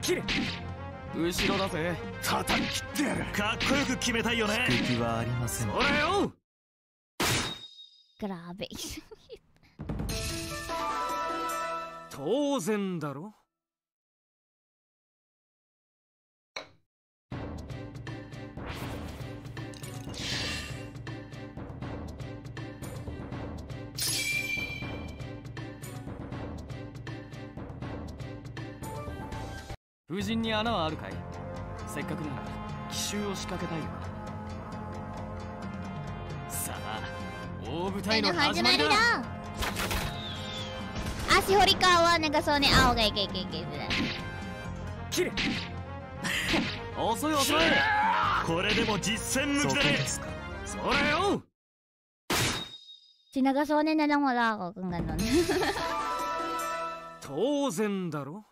切れ。後ろだぜ。叩き切ってやる。かっこよく決めたいよね。敵はありません。それよ.当然だろ夫人に穴はあるかい？せっかくなら奇襲を仕掛けたいよさあ大舞台の始まりだ。足掘りかわなんかうね。青がいけいけいけずきれ。遅い遅い。これでも実戦向きだね。そ,れよ。当然だろ。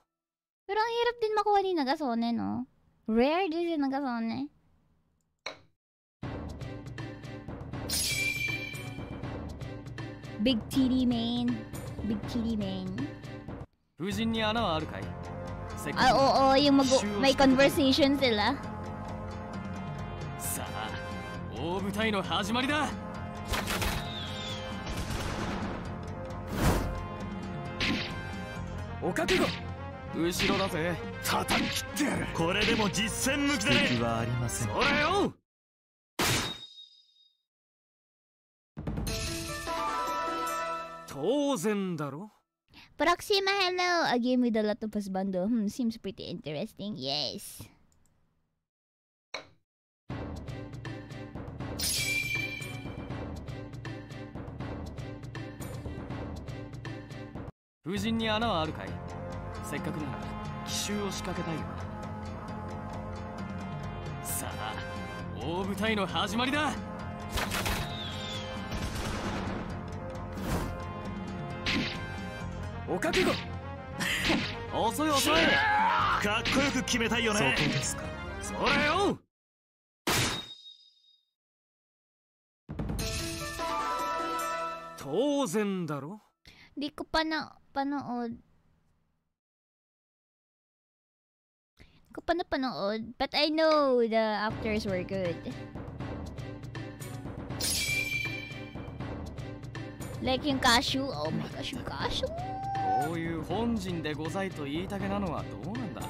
Pero ang hirap din makuha ni Nagasone, no? Rare din si Nagasone. Big TD main. Big TD main. 夫人に穴はあるかいせっかく Ah, なら oo, yung mag 奇襲を may 仕掛けたい conversation sila. さあ大舞台の始まりだお覚悟後ろだぜ叩き切ってやるこれでも実戦向きだねはありませんそれよ当然だろ Proxima, hello! A game with a lot of husbando. Hmm, seems pretty interesting. Yes. 夫人に穴はあるかいせっかくなら奇襲を仕掛けたいよ。さあ大舞台の始まりだ。お覚悟。遅い遅い。かっこよく決めたいよね。そこですか。それよ。当然だろ。Di ko pa na panood. Di ko pa na panood. But I know the actors were good. Like yung Kashu. Oh my gosh, yung Kashu. こういう本陣でございと言いたげなのはどうなんだ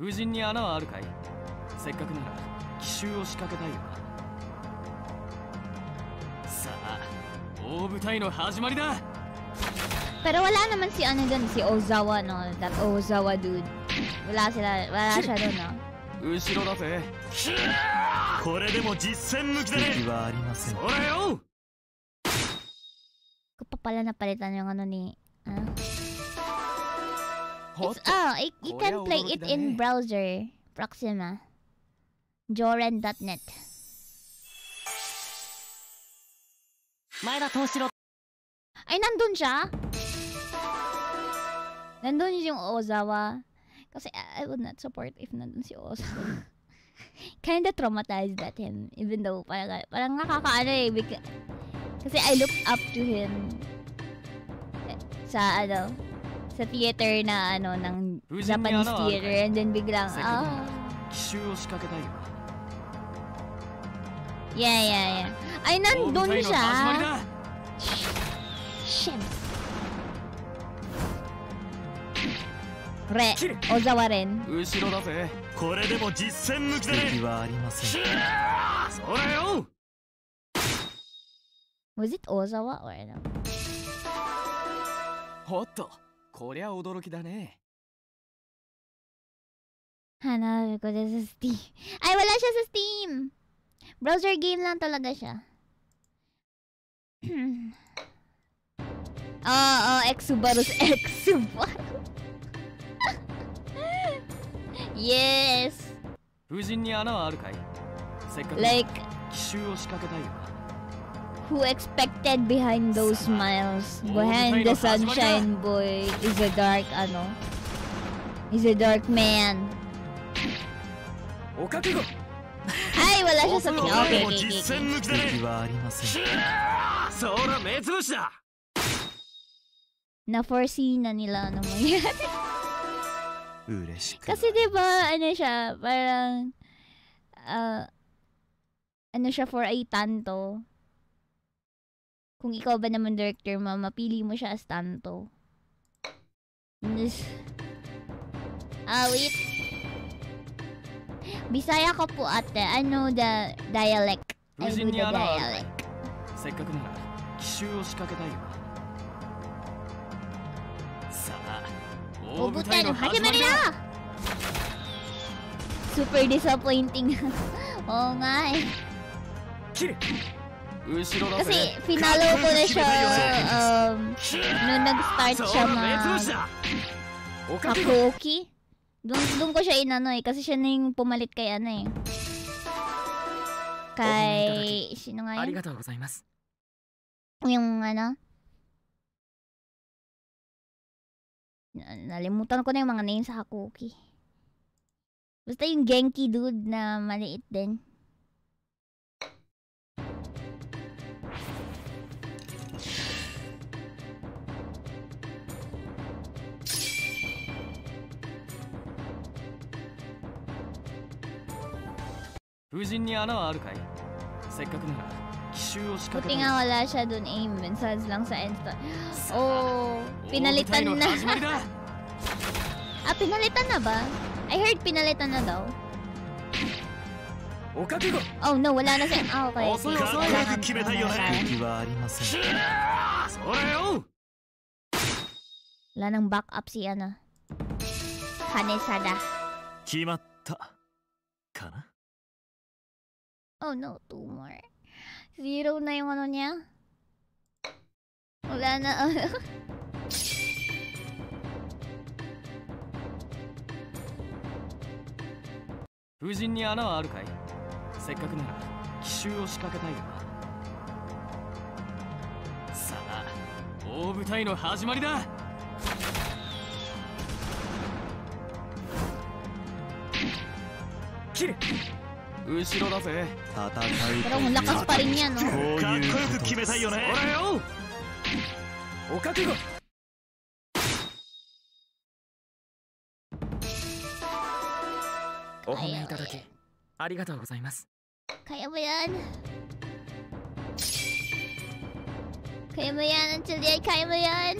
夫人に穴はあるかいせっかくなら奇襲を仕掛けたいよ大舞台の始まりだ Pero wala naman si ano dun, si Ozawa, no? That Ozawa dude. Wala sila, wala siya dun, no? 後ろだぜこれでも実戦向きだね敵はありませんそれよ pa pala napalitan yung ano ni... っ It's, oh, it, you can play it in browser. Proxima. Joran.net. 前田藤四郎 Ay, nandun siya? Nandun yung Ozawa. Kasi I would not support if nandun si Oso. Kinda traumatized at him. Even though parang, parang nakakaano eh. Because, kasi I look up to him. Eh, sa ano, sa theater na ano, ng Japanese theater. And then biglang, ah. Oh. Yeah, yeah, yeah. Ay, nandun siya! Shit! 始まり siya だ shit Re Ozawa rin 後ろだぜこれでも実戦向きだね敵はありませんそれよ Was it Ozawa or ano ほっとこりゃ驚きだね Hanapin ko din sa Steam. Ay, wala siya sa Steam! Browser game lang talaga siya. Oo, oh, Exubarus Exubarus. yes! 風神に穴はあるかいせっかく Like, 奇襲を仕掛けたいよ who expected behind those smiles? Behind the sunshine boy is a dark, ano? Is a dark man. お覚悟 Ay, wala siya sa... こ Okay, れで okay, も okay, 実 okay. 戦向きだね敵はありませんそら目つぶしだ Na-foresee na nila ano mangyari. 嬉しく Kasi 'di ba ano siya, parang ah, ano siya for a tanto. Kung ikaw ba naman director mo, mapili mo siya as tanto. This... Ah, wait. Bisaya ko po ate. I know the dialect. I 風 know 神に the 穴はあるか dialect. いせっかくなら奇襲を仕掛けたいよ 大舞お舞台の台の始始まりまりだだ Super disappointing. Oo nga eh. 切れ後ろだ Kasi ぜ pinalo ko na siya um, nung nag-start そ siya ら目つぶし mag だお覚悟 Hakuki. Doon, doon ko siya inano eh. Kasi siya na yung pumalit kay ano eh. Kay... Sino nga あり yun? がとうございます Yung ano? Nalimutan ko na yung mga name sa Hakuki. Basta yung Genki dude na maliit din. Fujin ni ana wa aru kai? Sekkaku na Buti たい nga wala siya dun aim. Message lang sa Insta. さあ Oh, 大舞台 pinalitan の na. 始まりだ ah, pinalitan na ba? I heard pinalitan na daw. お覚悟 Oh no, wala na siya. Ah, okay. Osoy, okay. osoy. Kailangan- Kimeta yun, kailangan- 敵はありませんそれよ Wala nang backup si ano. Kanesada. 決まったかな Oh no, two more. Zero na yung ano niya. Wala na. 風神に穴はあるかい？せっかくなら奇襲を仕掛けたいよさあ大舞台の始まりだ切れ後ろだぜ戦い Pero ang lakas pa rin yan, no? こうかっいうここよく決めたいよねそれよお覚悟お褒めいただきありがとうございます Kaya mo yan. Kaya mo yan, Angelia. Kaya mo yan.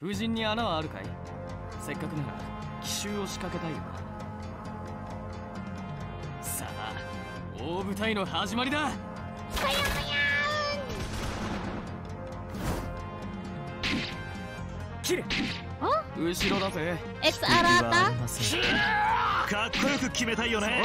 風神に穴はあるかい？せっかくなら奇襲を仕掛けたいよ大舞台の始まりだ。後ろだぜ。エスアラータかっこよく決めたいよね。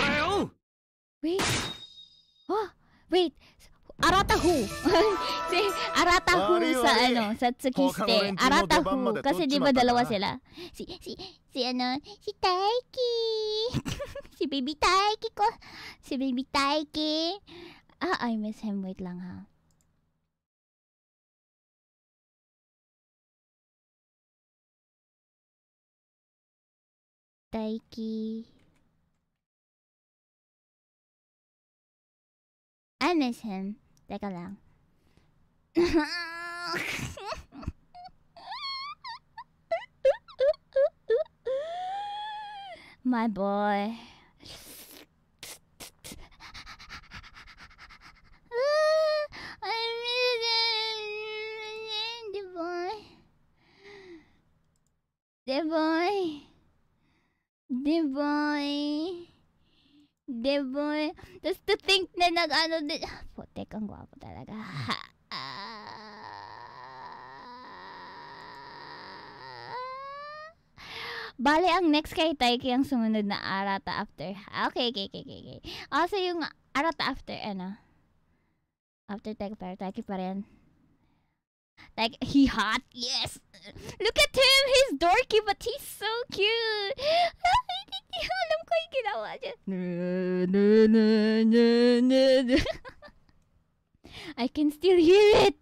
Arata who? si Arata who Ari, sa ano, sa Tsukiste. Hoka no Arata Renchi no who. Doban Kasi di ba dalawa sila? Si, si, si ano, si Taiki. si baby Taiki ko. Si baby Taiki. Ah, I miss him. Wait lang ha. Taiki. I miss him. Teka lang. My boy. The boy. The boy. The boy. The. Tapos to think na nag-ano din. Putek, ang gwapo talaga. Bale, ang next kay Taiki ang sumunod na Arata after. Ah, Okay, okay, okay, okay. okay. Also, yung Arata after, ano? After Taiki, pero Taiki pa rin. Like, he hot, yes! Look at him! He's dorky, but he's so cute! Ay, alam ko yung ginawa niya. I can still hear it!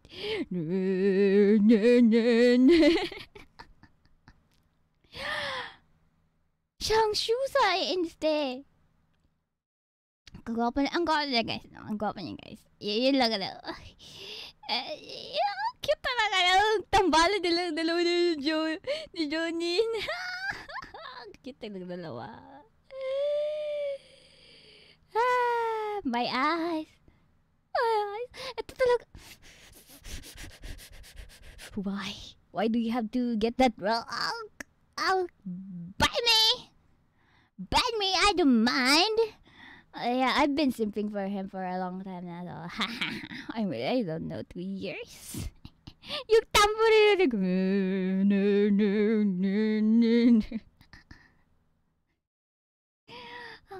Siyang Shusa instead. Kagwapo na. Ang gwapo niya guys. Ang gwapo niya guys. Y- yun lang ano. Eh, yeah, cute talaga lang. Tambalo nilang dalawa ni Jo ni Jonin. cute talaga dalawa. Ah, my eyes. My eyes. Ito talaga. Why? Why do you have to get that wrong? Oh, bite me! Bite me, I don't mind. Uh, yeah, I've been simping for him for a long time now. So. I mean, I don't know, two years. Yung tambo rin like, no, no, no, no, no.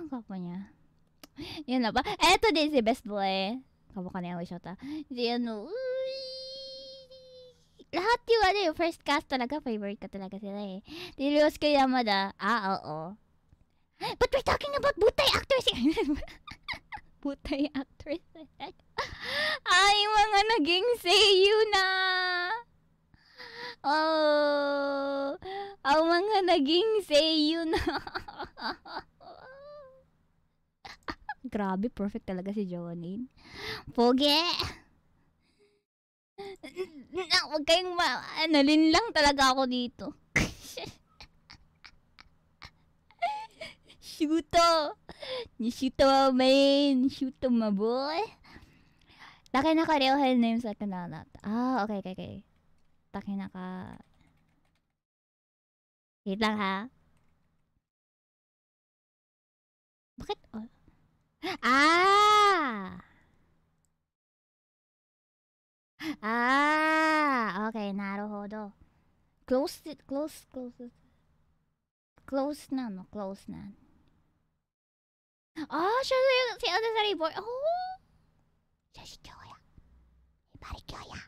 Ang kapo niya. Yan na ba? Eto din si Best Boy. Kamukha niya ang Shota. Si ano. Lahat yung ano yung first cast talaga, favorite ko talaga sila eh. Si Ryosuke Yamada, ah, oo. But we're talking about butay actors butay actors. Ay, mga naging seiyu na. Oh, ang mga naging seiyu na. Grabe, perfect talaga si Jonin. Pogi! Huwag kayong ma... Nalin lang talaga ako dito. Shuto! Shuto wa main! Shuto ma boy! Taki naka real name sa kanal natin. Ah, okay, okay, okay. Taki naka... Wait lang ha. Bakit? Oh. Ah! Ah! Okay, naruhodo. Close, close, close. Close na, no? Close na. Ah, siya si, si ano sa reborn. Oh! Siya si Kyoya. Ibari Kyoya.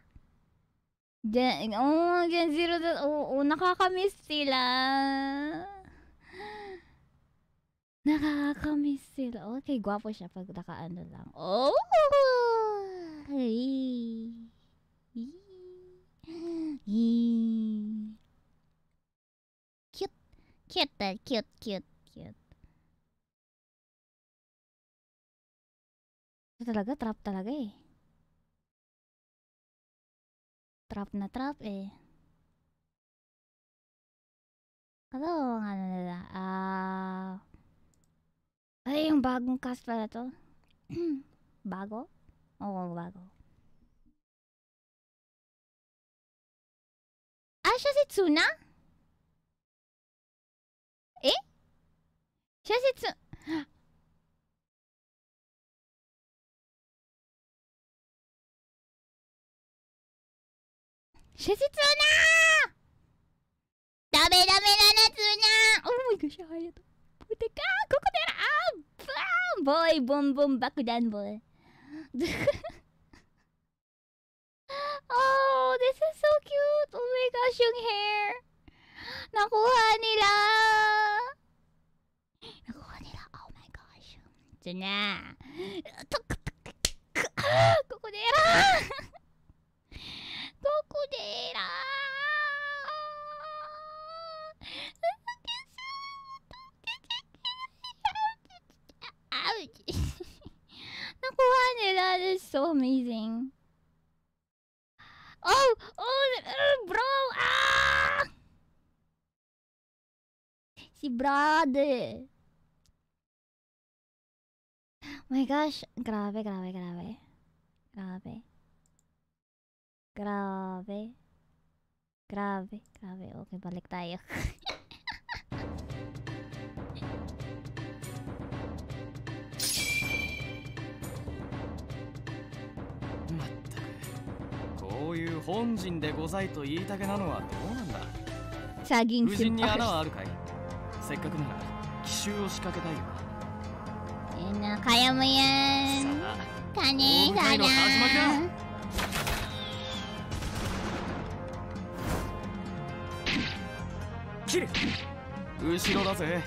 Gen, oh, Gen Zero. Oo, oh, oh, nakakamiss sila. Nakakamiss sila. Okay, gwapo siya pag nakaano lang. Oh! Hey. Cute. Cute, uh, cute, cute, cute. Ito talaga, trap talaga eh. Trap na trap eh. Ang ano nila? Ah... Ay, yung bagong cast pala to. bago? Oo, bago. Ah, siya si Tsuna? Eh? Siya si Tsuna... siya na Tsuna! Oh my gosh, ayaw to. Puta ka! Kokotera! Ah! Bam! Boy, boom boom bakdan boy. oh, this is so cute! Oh my gosh, yung hair! Nakuha nila! Nakuha nila. Oh my gosh. Ito na. Kokotera! Kokotera! Ouch! Nakuha nila. Is so amazing. Oh! Oh! uh, Bro! Ah! Si brother. Oh my gosh. Grabe, grabe, grabe. Grabe. Grabe. Grabe, grabe. Okay, balik tayo. こういう本陣でございと言いたげなのはどうなんだ？Saging 無人に穴.はあるかい？せっかくなら奇襲を仕掛けたいよ Yan na, kaya mo yan. Kane, 大舞台の始まり sana. 切れ。後ろだぜ。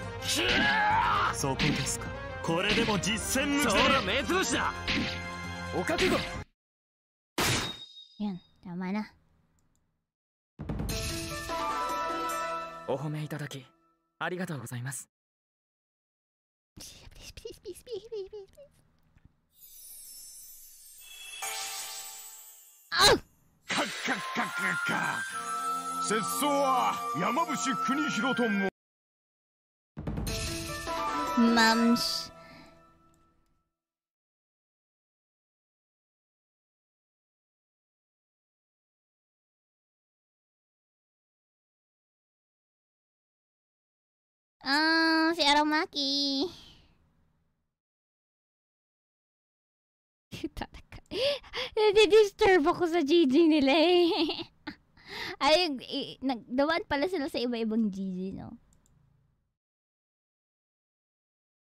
そこですか。これでも実戦向きそら目つぶしだ。お覚悟前なお褒めだきありがとうございますあっカッカッカッカッカ拙奏は山伏国広とも。まんし。Ah, si Aramaki. Talaga. Nadi-disturb ako sa GG nila eh. Ay, i- nag, dumaan pala sila sa iba-ibang GG, no?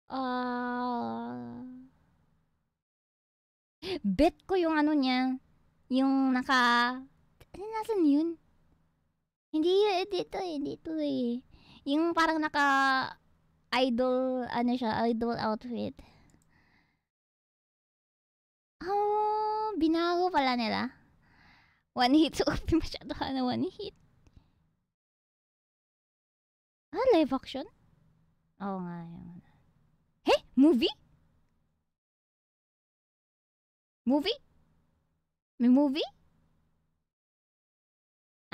Ah. bet ko yung ano niya. Yung naka... Ano, nasan yun? Hindi eh, dito eh, dito eh. Yung parang naka... Idol, ano siya, idol outfit. Oh, binago pala nila. One hit. So, masyado ka na one hit. Ah, live action? Oo nga, yun. Hey, movie? Movie? May movie?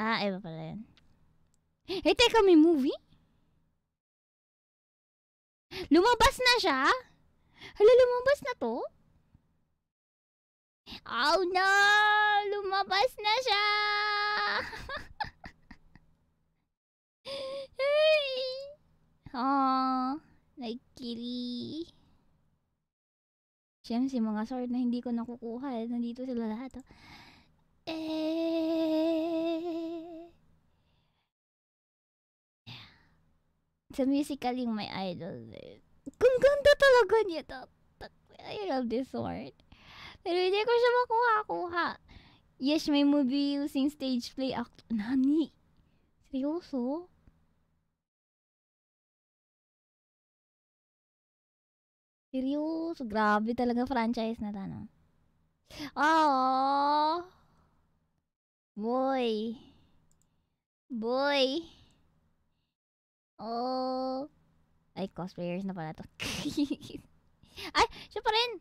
Ah, iba pala yun. Eh, teka, may movie? Lumabas na siya? Hala, lumabas na to? Oh no! Lumabas na siya! Ay! Oh, nagkili. Siyempre, mga sword na hindi ko nakukuha. eh. Nandito sila lahat. Oh. Eh... Sa musical yung may idol. Kung ganda talaga niya. I love this sword. Pero hindi ko siya makuha-kuha. Yes, may movie using stage play act. Nani? Seryoso? Seryoso? Grabe talaga franchise na to, no? Oh! Boy! Boy! Oh! Ay, cosplayers na pala to. Ay! Siya pa rin!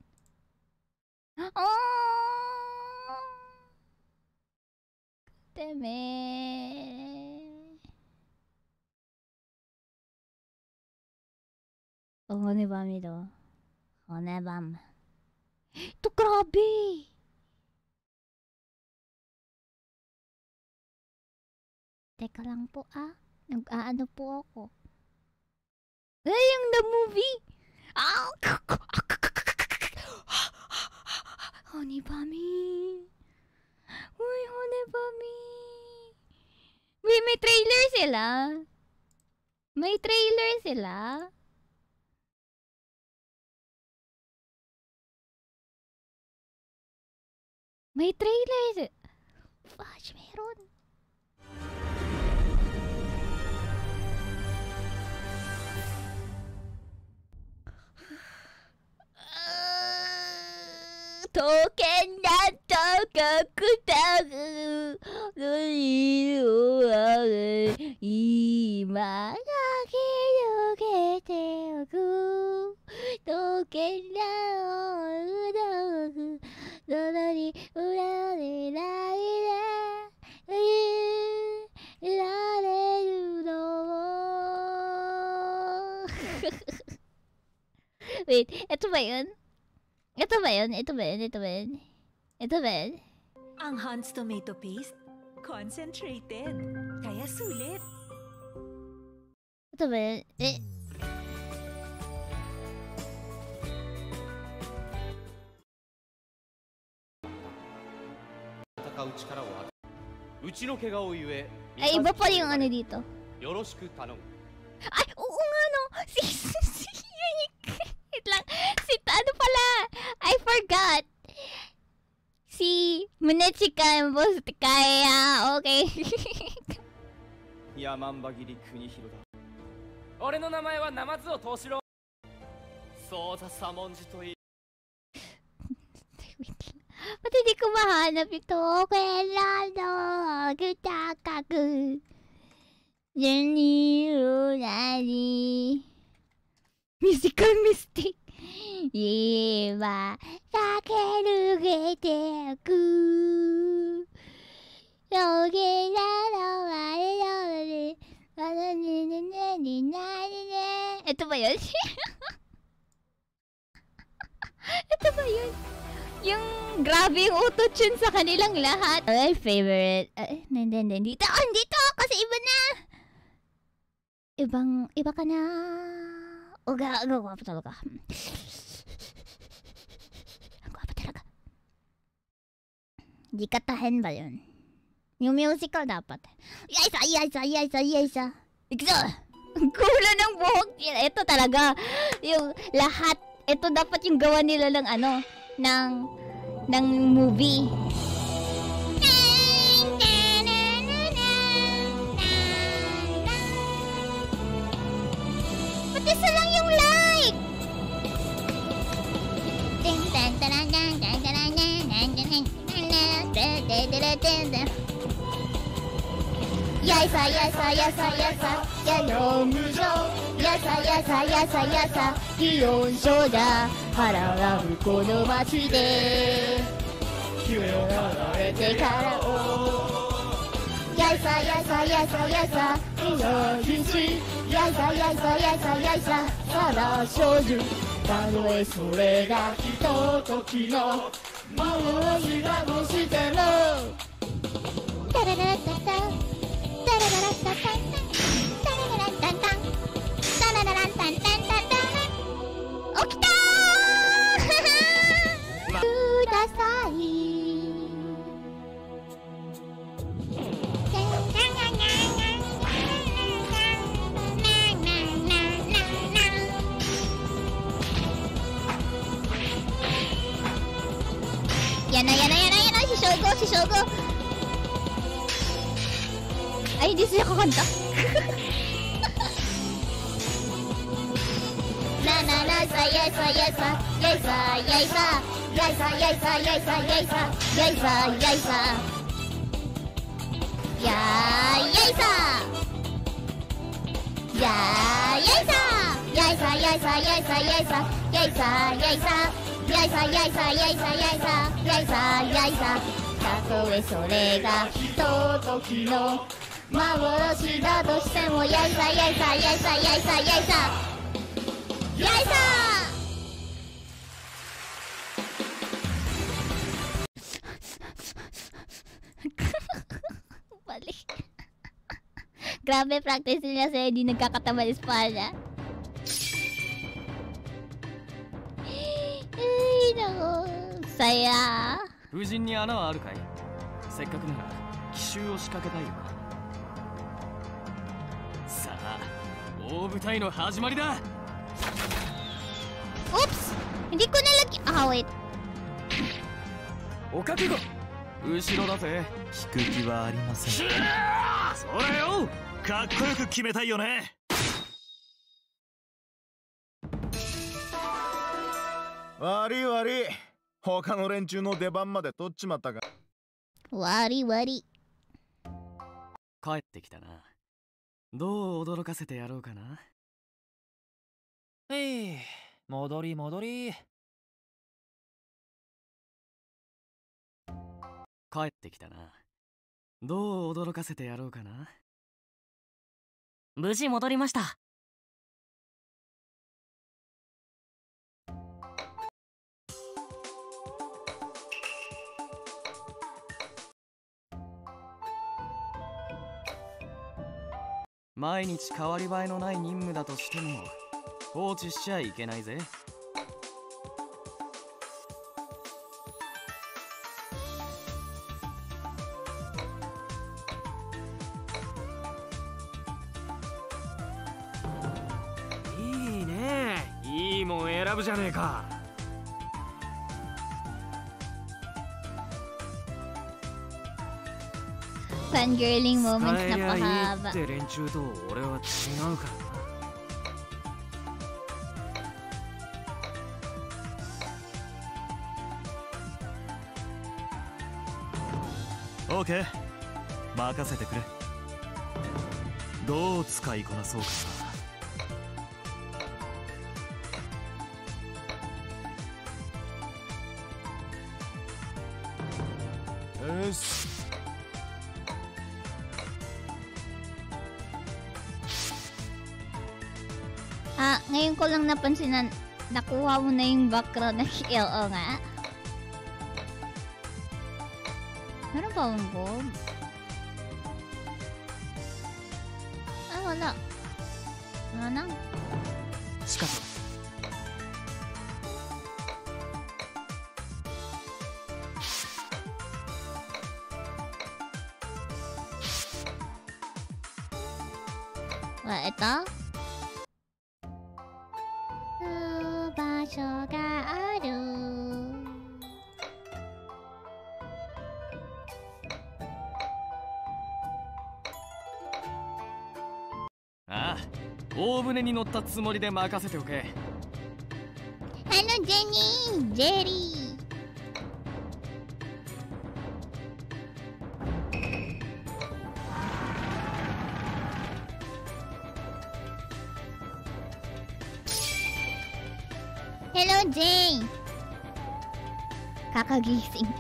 Oh! Teme! Oh, ni Bami to. Oh, ni Bam. Ito, grabe! Teka lang po ah. Nag-aano po ako. Ay, yung the movie! Ah! Honey Bami! Uy, Honey Bami! Uy, may trailer sila! May trailer sila. May trailer si... Fudge, meron. 刀剣だと格闘の色は今が広げておく刀剣だをうどくどのに裏でないでいられるのも Wait, ito ba yun? Ito ba yun? Ito ba yun? Ito ba yun? Ito ba yun? Ang Hans tomato paste, concentrated. Kaya sulit. Ito ba yun? Eh, ay, iba pa yung ano dito. よろしく頼む Ay, oo nga no! Si, si, si, wait lang. Si, ano pala? I forgot. Si Munechika boss kaya, okay. 山んば切り国広だ俺の名前はナマズオ藤四郎そうざ左文字といい Ba't hindi ko mahanap ito? Kailan kita kaku. Journey Unani. Musical mistake. 今駆け抜けてく余計なのはあれなのにあのねねねねねね Ito ba yun? Ito ba yun? Yung grabe yung auto-tune sa kanilang lahat. My favorite. Ay, hindi, hindi. Dito, oh, dito! Kasi iba na! Ibang, iba ka na. Uga, uga, guwapo talaga. Ang guwapo talaga. Di katahin ba yun? Yung musical dapat. Yaisa, yaisa, yaisa, yaisa. Ikso! Ang kulo ng buhok. Ito talaga. Yung lahat. Ito dapat yung gawa nila ng ano. Ng, ng movie. れてんねんやいさやいさやいさやいさや業務上やいさやいさやいさやいさ祇園所だ腹がむこの街で夢を叶えてからをやいさやいさやいさやいさうなぎしやいさやいさやいさやいささら少女たとえそれがひとときの幻だとしても。タラララッタッタタラララッタッタタラララッタッタンタンタタンタン起きたーください師匠号師匠号 ay hindi siya kakanta na na na sa ya sa ya sa ya sa ya sa ya sa ya sa ya sa ya sa ya sa ya sa ya ya sa ya ya sa ya sa ya sa ya sa ya sa ya sa ya sa やいさやいさやいさやいさやいさやいさたとえそれがひとときの幻だとしてもやいさやいさやいさやいさやいさやいさ Grabe practice nila sa hindi nagkakatama ng espalda. Ay, nako. Saya. 風神に穴はあるかい？せっかくなら奇襲を仕掛けたいよな。さあ大舞台の始まりだ。Oops! Hindi ko. Ah, wait. お覚悟。後ろだぜ。引く気はありません。それよ。かっこよく決めたいよね。悪い悪い他の連中の出番まで取っちまったか悪い悪い。帰ってきたな。どう驚かせてやろうかな。えい戻り戻り。帰ってきたな。どう驚かせてやろうかな。無事戻りました毎日変わり映えのない任務だとしても放置しちゃいけないぜ。いいね。いいもん選ぶじゃねえか。なオーケー任せてくれどう使いこなそうかよし ko lang napansin na nakuha mo na yung background ng LO nga. Meron pa akong gold? 乗ったつもりで任せておけあのジェニージェリージェイカカギーすぎた。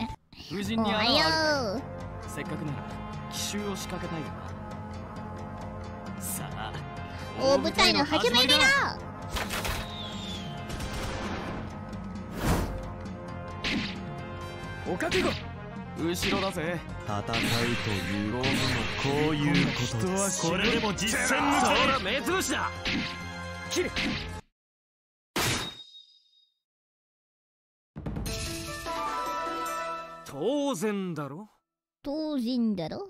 おはよう。せっかくなら奇襲を仕掛けたいよ。大舞台の始まりだ。お覚悟。後ろだぜ。戦いというこういうことです。これでも実戦向ほらけ目つぶしだ。切る当然だろ。当然だろ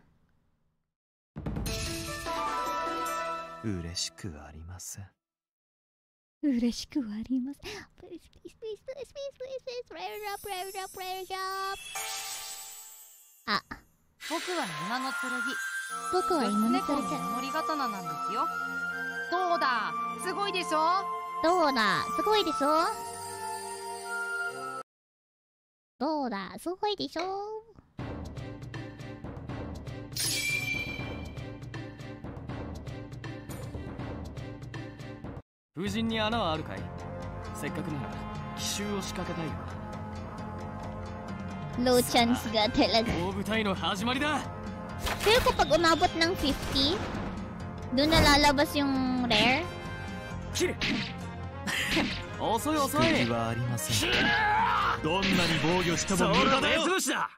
嬉しくありません嬉しくあります。Please, please, please, please, please, please, please, raise please, please, あ、僕は今の剣僕は今の猫の剣守り刀なんですよどうだすごいでしょどうだすごいでしょどうだすごいでしょ無人に穴はあるかい？せっかくなら奇襲を仕掛けたいよ。Low chance nga talaga. 大舞台の始まりだ。Pero kapag umabot ng 50, doon na lalabas yung rare? 遅い遅い敵はありませんどんなに防御しても無駄だよ潰しだ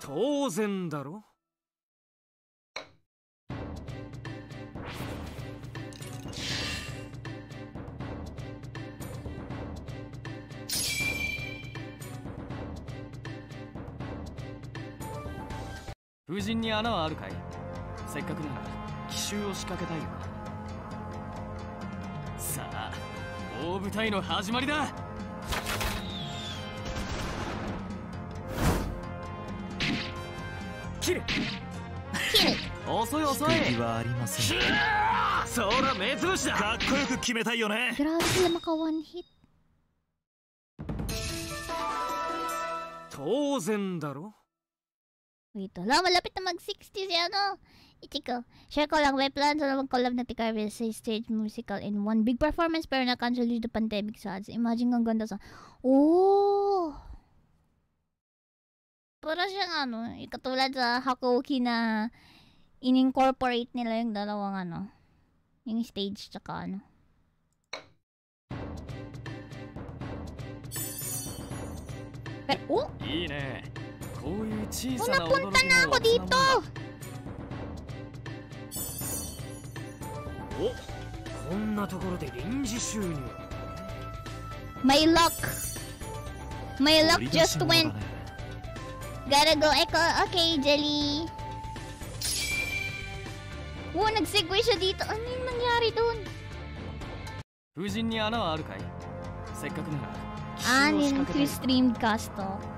当然だろ？風神に穴はあるかい？せっかくなら奇襲を仕掛けたいよ。さあ大舞台の始まりだ。切る遅い遅い。敵はありません。そら目つぶしだ。かっこよく決めたいよね.当然だろ Wait, wala, malapit na mag-60 si ano. Ichiko, share ko lang, may plans na mag-collab na Tikarville sa stage musical in one big performance pero na-cancel due to pandemic sa ads. Imagine ang ganda sa... Oh! Para siyang ano, eh, katulad sa Hakuoki na in-incorporate nila yung dalawang ano, yung stage tsaka ano. Pero, oh! いいね こういう小 Oh, さな驚き napunta na が ako dito! おこんなところで臨時収入 My luck! My luck just went. ね Gotta go echo. Okay, Jelly. Oh, nag-segue siya dito. Ano yung nangyari dun? 風神に穴はあるかいせっかくなら Ah, 奇襲を仕 nin 掛けたい streamed cast to. さあ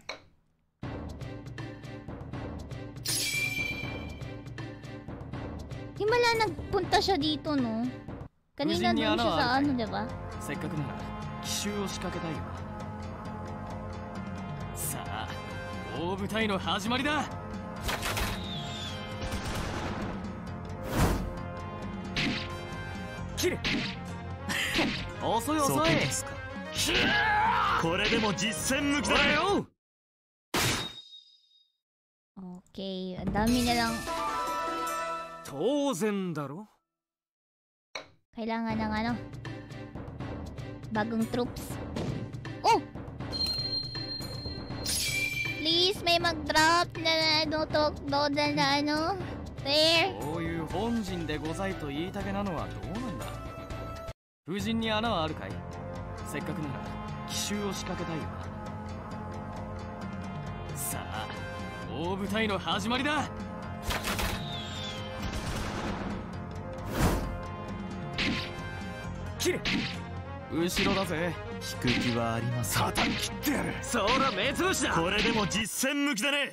Himala nagpunta siya dito, no? Kanina doon siya sa ah, ano, diba? せっかくなら奇襲を仕掛けたいよさあ大舞台の始まりだ切る遅い遅いこれでも実戦向きだねよ Okay, ang dami na lang. 当然だろ Kailangan ng ano? Bagong troops. Oh! Please, may mag-drop na ano to, doon na ano. There. こういう本陣でございと言いたげなのはどうなんだ風神に穴はあるかいせっかくなら奇襲を仕掛けたいよさあ大舞台の始まりだ切れ後ろだぜ。引く気はありません叩きってやる。そら目つぶしこれでも実戦向きだね。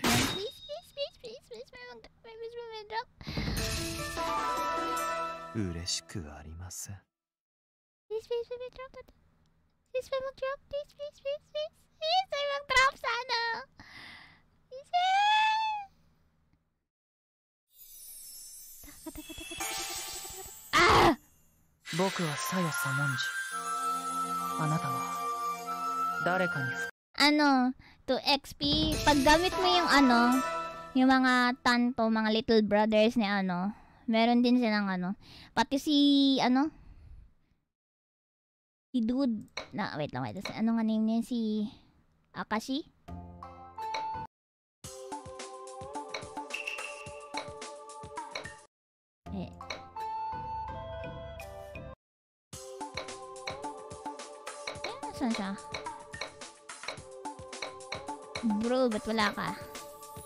うしくありませんああ僕はサヨサモンジあなたは誰かに ano, to XP, pag gamit mo yung ano, yung mga tanto, mga little brothers ni ano, meron din silang ano, pati si, ano, si dude, na, wait lang, wait lang, ano nga name niya, si Akashi? Eh, saan siya? Bro, ba't wala ka?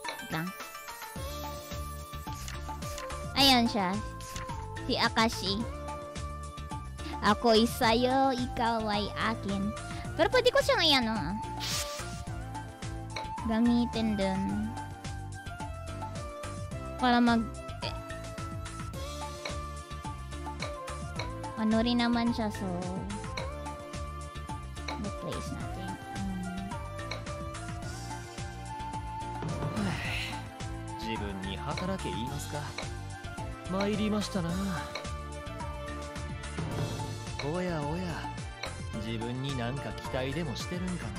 Wait lang. Ayan siya. Si Akashi. Ako'y sa'yo, ikaw ay akin. Pero pwede ko siyang ayan, ah. Gamitin dun. Para mag... Eh. Ano rin naman siya, so... 分に働け言いますか。参りましたな。おやおや自分になんか期待でもしてるんかな。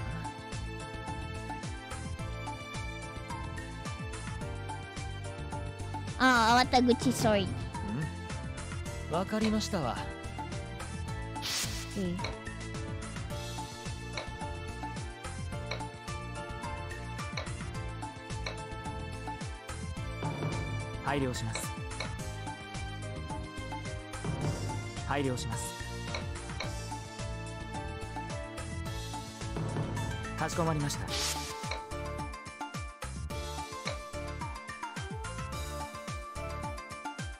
ああ、Awataguchi Sword. うん。わかりましたわ。Okay. 配慮します配慮しますかしこまりました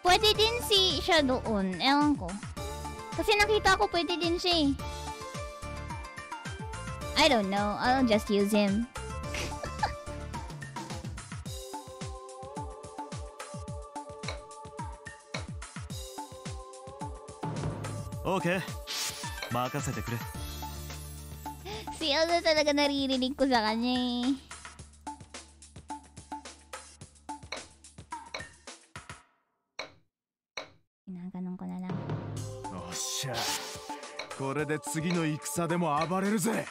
Pwede din si siya doon. Ewan ko. Kasi nakita ko pwede din siya eh. I don't know. I'll just use him. オーケせんこれで次の戦でも暴れるぜ。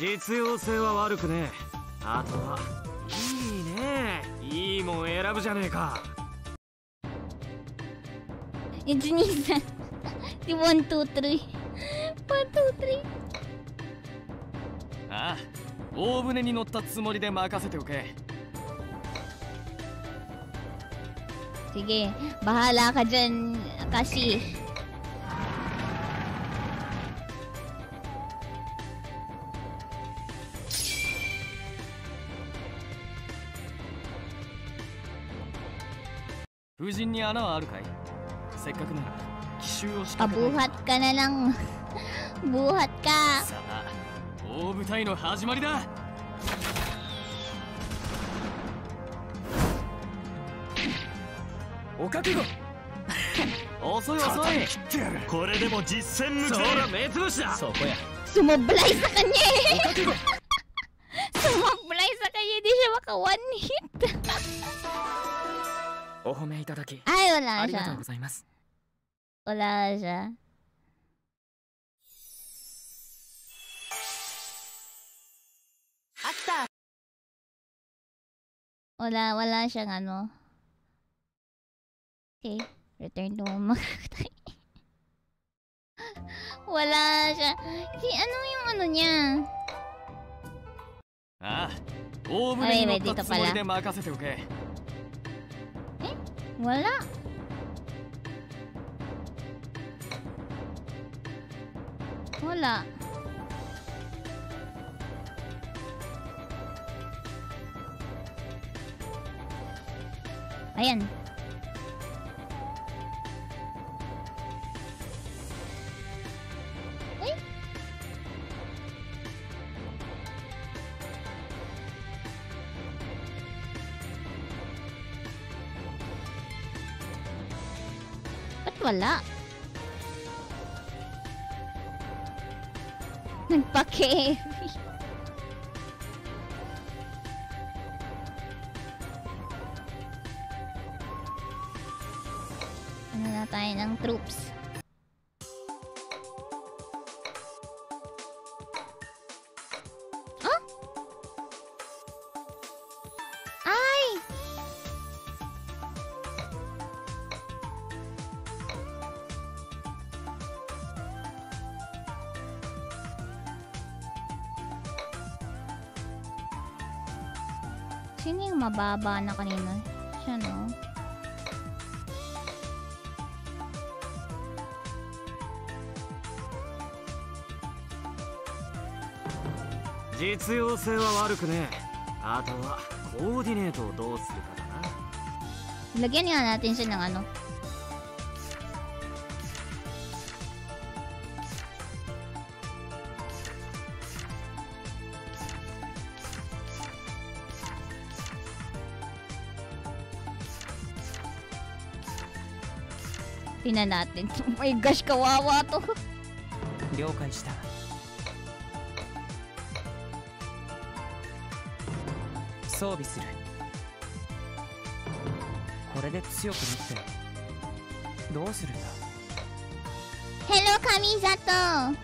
実用性は悪くねあとはいいね。いいもん選ぶじゃねえか。It's Nisa. si 1, 2, 3. 1, 2, 3. ああ大船に乗ったつもりで任せておけ Sige, bahala ka dyan, Kashi. Fu 夫人に穴はあるかいせっかくなら奇襲を仕掛けたい Pabuhat ka na lang. Buhat ka. さあ大舞台の始まりだお覚悟遅い遅いこれでも実戦向そけら目つぶしだそこや Sumablay sa kanya eh. Sumablay sa kanya, hindi siya maka one hit. お褒めいただき Ay, wala ありがとう siya. ございます Wala siya. Akta! Wala, wala siyang ano. Okay, return to Momogatari. wala siya. Si ano yung ano niya? ああ大船に乗ったつもり Ay, may dito で任せておけ Wala. Wala. Ayan. Uy! Ba't wala? Okay 実用性は悪くねえあとはコーディネートをどうするかだな Lagyan nga natin siya ng ano. Tingnan natin. Oh my gosh, kawawa to. 了解した装備するこれで強くなってどうするんだ Hello, Kamizato!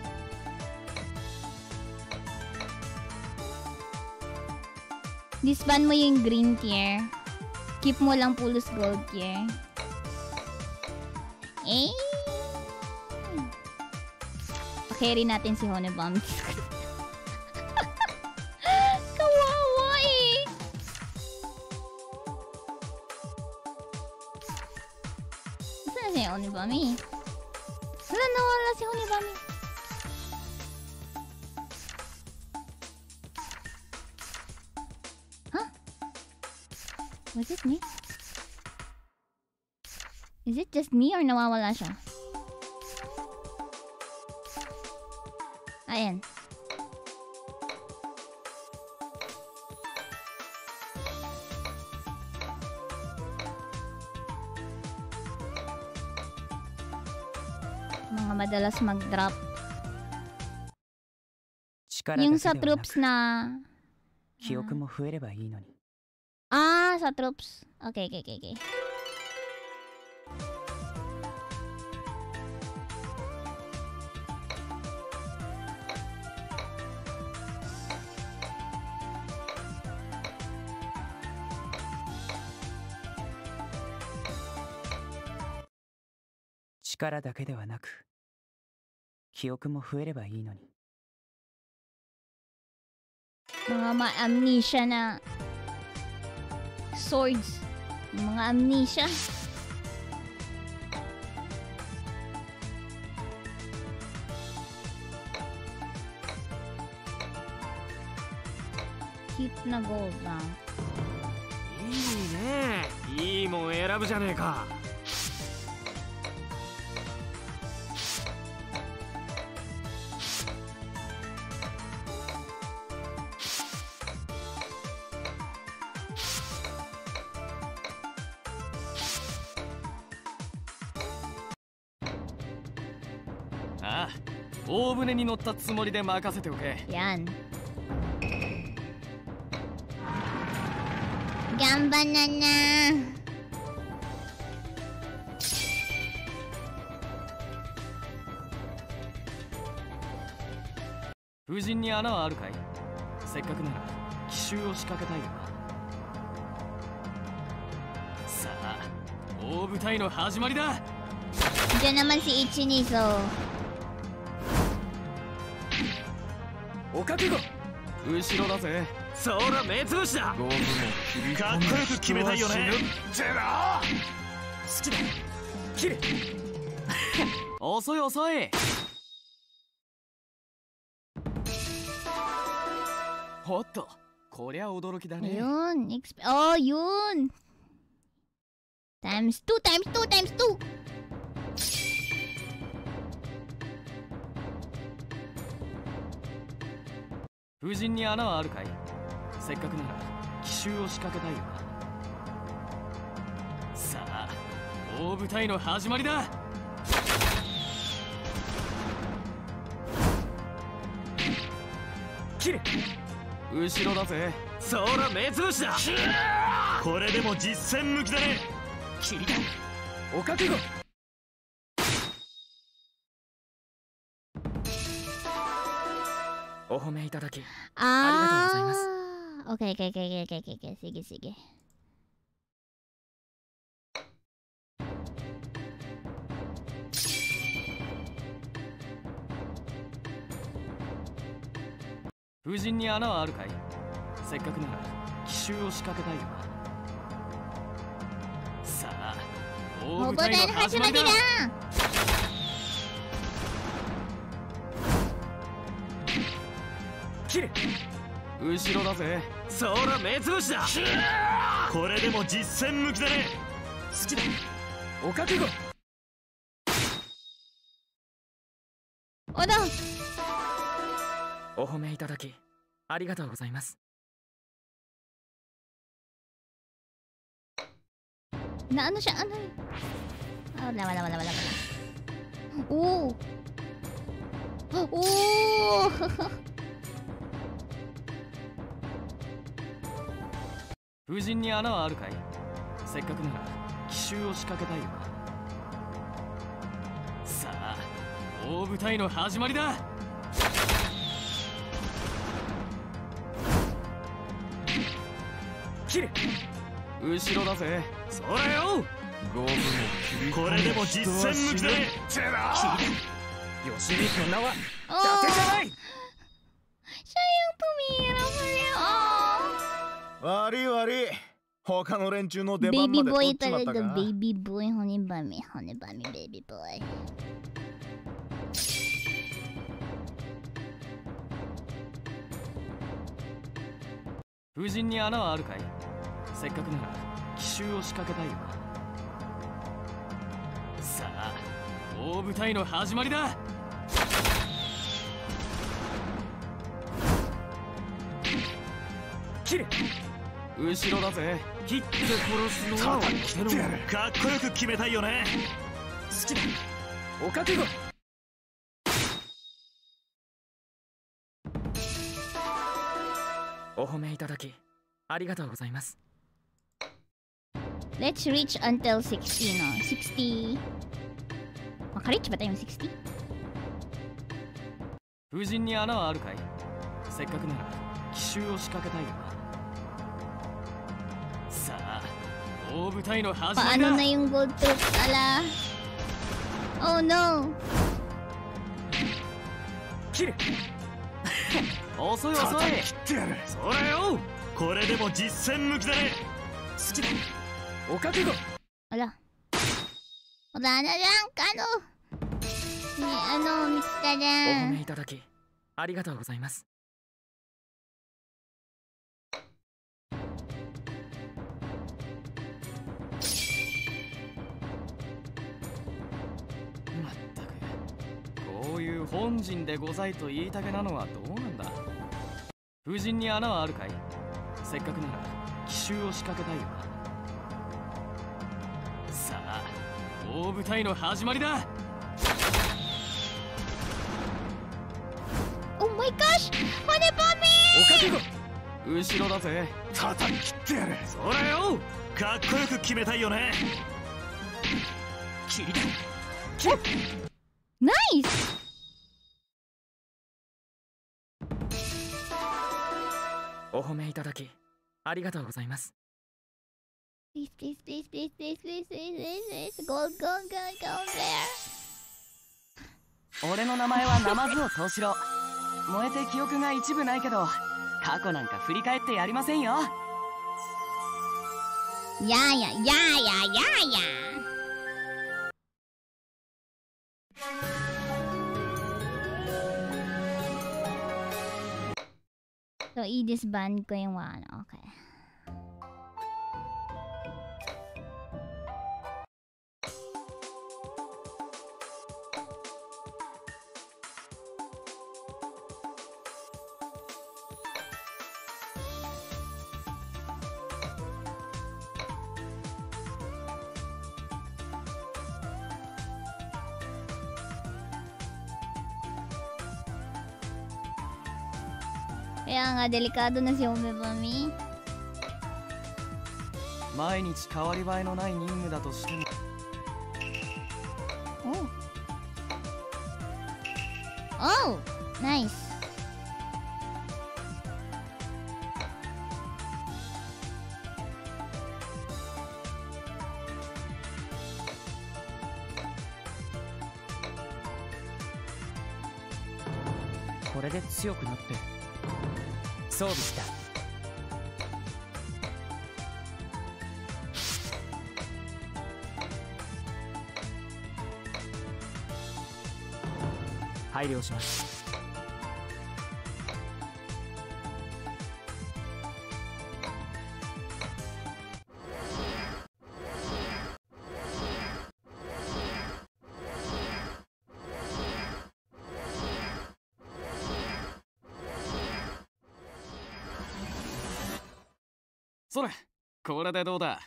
Disband mo yung green tier. Keep mo lang pulos gold tier. Eh! Carry natin si Honebomb. Kawawa eh! Saan? Me or nawawala siya? Ayan. Mga madalas mag-drop. 力 Yung だ sa けではな troops na... 記憶も増えればいいのに Ah, sa troops. Okay, okay, okay, okay.「力だけではなく記憶も増えればいいのに Mga ma-amnesia na swords. Mga amnesia. Cute na gold lang. いいねいいもん選ぶじゃねえか船に乗ったつもりで任せておけ Yan. Gamba na na. 風神に穴はあるかい？せっかくなら奇襲を仕掛けたいよなさあ大舞台の始まりだ naman si Ichinizo. お覚悟。後ろだぜ。そら目つぶしだ。かっこよく決めたいよね。ジェラ好きだ。切れ。遅い遅い。おっとこりゃ驚きだね. Exp- oh, yun. Times 2, times 2, times 2. 風神に穴はあるかい？せっかくなら奇襲を仕掛けたいよな。さあ大舞台の始まりだ。切れ。後ろだぜ。そら目つぶしだ。これでも実戦向きだね。切りだお覚悟お褒めいただき Ah. ありがとうございます Okay, okay, okay, okay, okay, okay. Sige, sige.「風神に穴はあるかい？せっかくなら奇襲を仕掛けたいよなさあ大舞台の始まりだ切れ。後ろだぜ。そら目つぶしだ。これでも実戦向きだね。好きだ。お覚悟。O no! お褒めいただきありがとうございます。Na ano siya? Ano yun? あらわらわらわらわらおおおお夫人に穴はあるかい？せっかくなら奇襲を仕掛けたいよさあ大舞台の始まりだ。切れ。後ろだぜ。それよ。五分もこれでも実戦向きだ。ねてだ吉光の名はお伊達じゃない悪い悪い。他の連中の出番まで取っちまったか。ベイビーボーイ骨ばみ骨ばみベイビーボーイ。夫人に穴はあるかい？せっかくなら奇襲を仕掛けたいよさあ大舞台の始まりだ。切れ後ろだぜ。切って殺すのはかっこよく決めたいよね。好きだ。お覚悟。お褒めいただきありがとうございます。Let's reach until 60 no 60 Makareach ba tayong 60? 夫人に穴はあるかい？せっかくなら奇襲を仕掛けたいよさ Paano na yung gold tooth ala? Oh no! 切れ遅い遅い叩き切ってやるそれよこれでも実戦向きだね好きだお覚悟 Ala. Wala na lang, kano? Ni ano, mix ka お褒.めいただきありがとうございます本陣でございと言いたげなのはどうなんだ？夫人に穴はあるかい？せっかくなら奇襲を仕掛けたいよさあ大舞台の始まりだ。Oh my gosh! Hone pa お覚悟。後ろだぜ。叩き切ってやる。それよ。かっこよく決めたいよね。切りだ Nice! お褒めいただきありがとうございます。俺の名前はナマズをトウろ。燃えて記憶が一部ないけど過去なんか振り返ってやりませんよ。やややややや So, i-disband ko yung one. Okay. nga delikado na si だとしても。おう。これで強くなって。装備した配慮します。れでどうだ？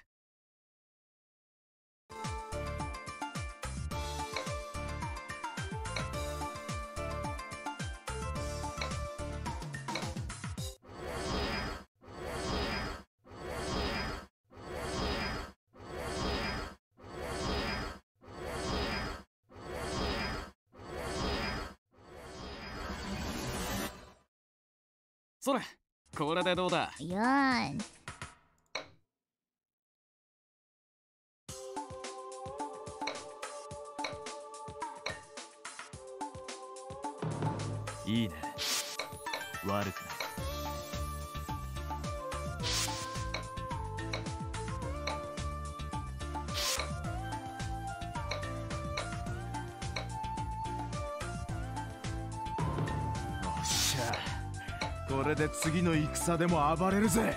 それこれでどうだ？よー次の戦でも暴れるぜ。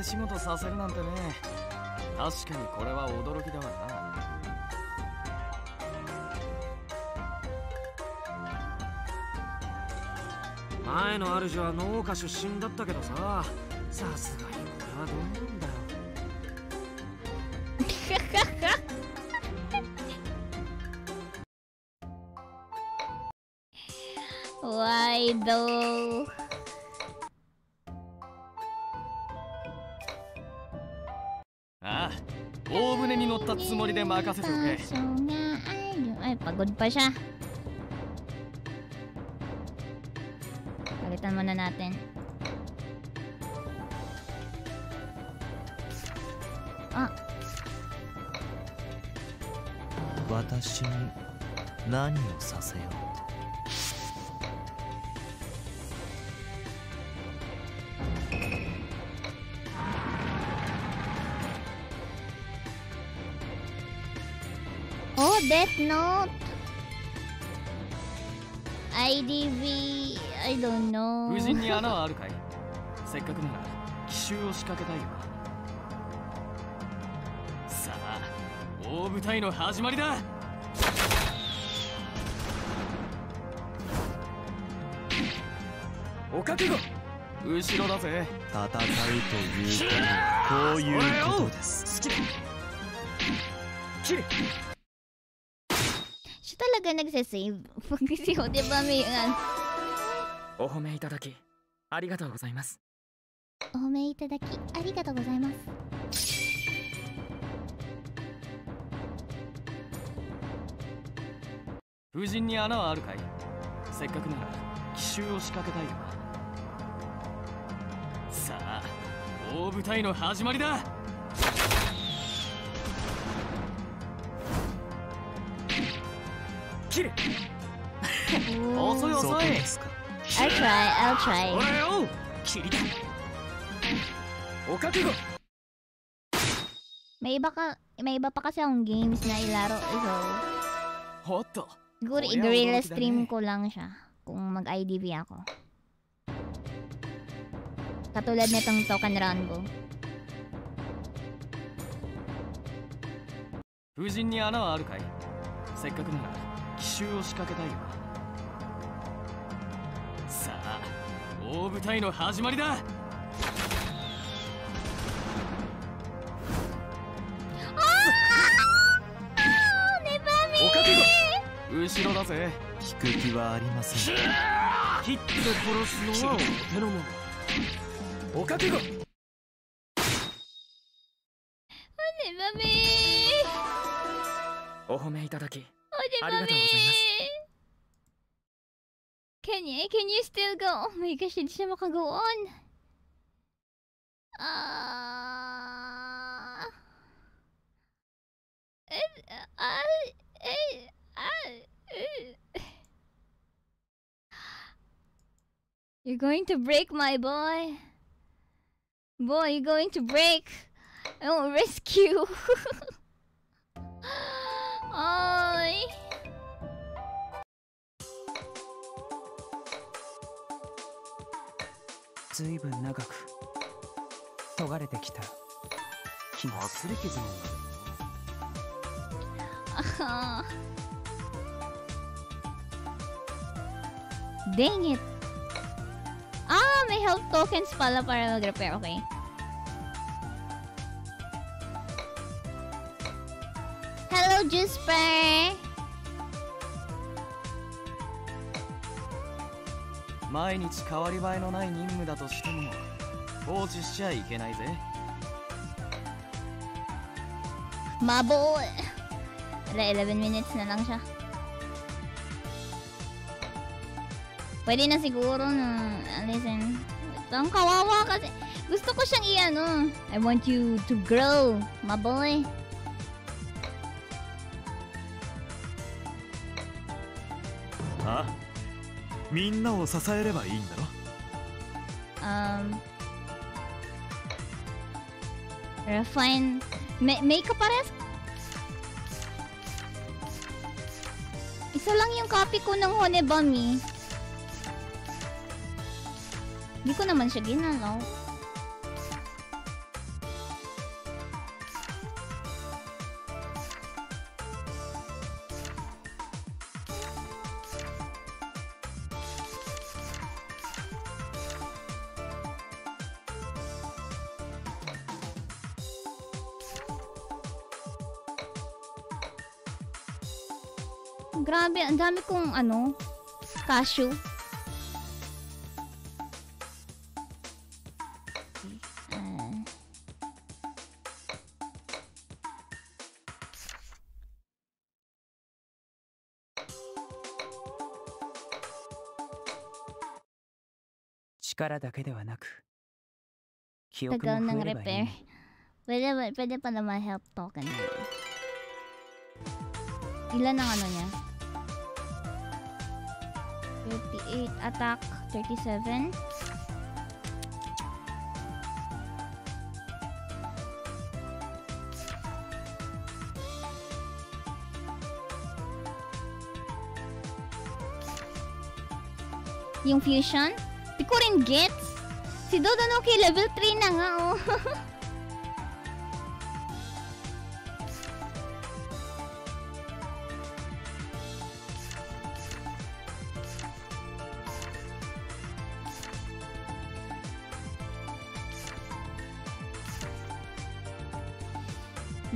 け仕事させるなんてね。確かにこれは驚きだわな。前の主は農家出身だったけどさ。さすがにこれはどうなんだよ。任せておけ Kaso nga, ay, ay, pagod pa siya. Palitan muna natin. Ah, 私に何をさせよう oh, Death Note. IDV, I don't know. 夫人に穴はあるかい？せっかくなら奇襲を仕掛けたいよ。さあ大舞台の始まりだ。お覚悟。後ろだぜ。戦うというこういうことです。好きだ切れ oh, di ba may, uh, お褒めいただきありがとうございます。お褒めいただき、ありがとうございます。夫人に穴はあるかい？せっかくなら奇襲を仕掛けたいよさあ大舞台の始まりだ切れ遅い遅い I'll try, I'll try. おいよ切りだお覚悟 May iba ka, may iba pa kasi akong games na ilaro. So, おっと siguro Kuya, i-gorilla驚きだね stream ko lang siya kung mag-IDV ako. Katulad nitong Token Rango. 夫人に穴はあるかいせっかくなら 奇襲を仕掛けたいよさあ大舞台の始まりだ。後ろだぜ。引く気はありません。切って殺すのはお手の物お覚悟 Ode mami! お褒めいただき ありがとうございます Can you, can you still go? Oh my gosh, hindi siya makago on. Ah. Eh, ah, eh, ah, eh. You're going to break, my boy. Boy, you're going to break. I won't risk you. Ay. ずいぶん長く研がれてきた気がする傷なんだ Ah. Dang it. Ah, may health tokens pala para mag-repair. Okay. Hello, Jusper! 毎日変わり映えのない任務だとしても放置しちゃいけないぜ My boy! Wala, 11 minutes na lang siya. Pwede na siguro na, listen. Ang kawawa kasi. Gusto ko siyang i-ano. I want you to grow, my boy. みんなを支えればいいんだろ Um, refine. May, may ka pares? Isa lang yung copy ko ng Honebami. Hindi ko naman siya ginalaw. Ang dami kong ano, cashew. Ah. う力だけではなく記憶 Tagal も ng 増えればいい repair. Pwede, ba, pwede pa naman help token. Ilan ang ano niya? 38 attack, 37. Yung fusion? Di ko rin gets. Si Dodanoki level 3 na nga oh.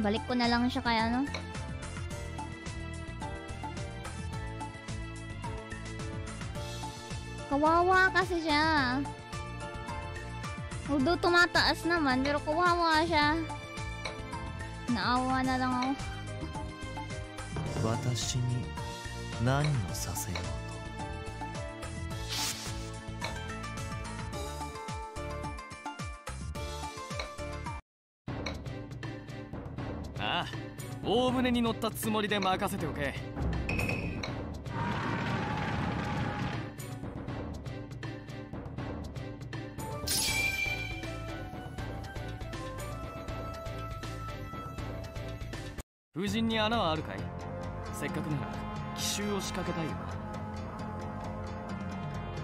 Balik ko na lang siya kaya ano. Kawawa kasi siya. Although tumataas naman, pero kawawa siya. Naawa na lang ako. Watashi nani mo saseo. 大船に乗ったつもりで任せておけ。風神に穴はあるかい？せっかくなら奇襲を仕掛けたいよ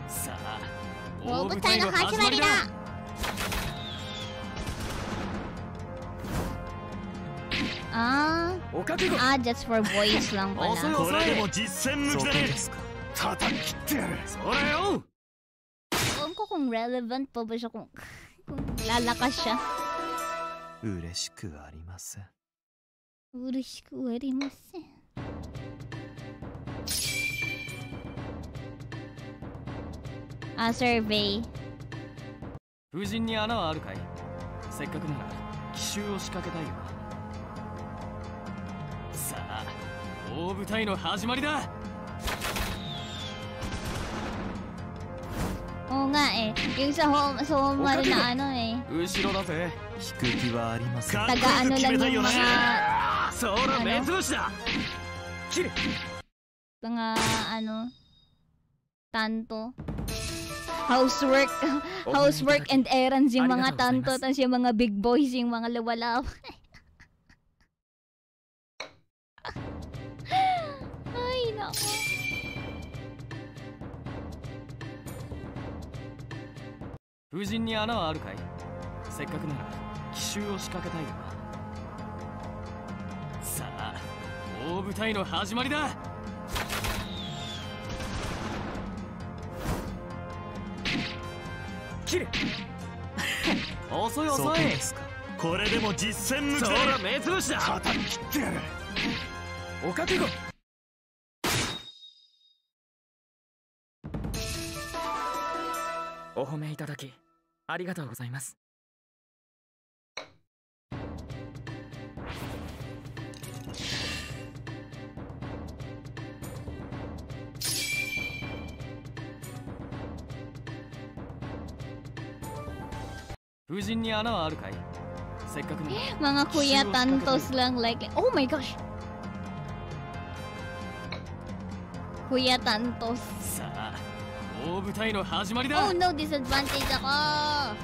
さあ大舞台の始まりだ。あー。あ、just for voice lang pala. これでも実践向きだね叩き切ってやるそれよ Ewan ko kung relevant pa ba siya kung, kung lalakas siya. 嬉しくありません Urishku arimasen. Ah, survey. 風神に穴はあるかいせっかくなら奇襲を仕掛けたいよさ大舞台の始まりだ Oo nga eh. Yung sa home, sa home ano na ano eh. 後ろだぜ引く気はありません Taga ano lang yung mga... そら目通しだ切れ Mga ano... Tanto. Housework, housework and errands yung mga Arigatou tanto, tapos yung mga big boys yung mga lawalaw. 風神に穴はあるかい？せっかくなら奇襲を仕掛けたいよな。さあ大舞台の始まりだ。切れ。遅い遅い。これでも実戦向きだ。そら目つぶしだ。肩に切ってやる。お覚悟お褒めいただきありがとうございます風神に穴はあるかいせっかく Mga kuya tantos lang like, oh my gosh. Kuya tantos. さあ大舞台の始まりだ。Oh no, disadvantage ako.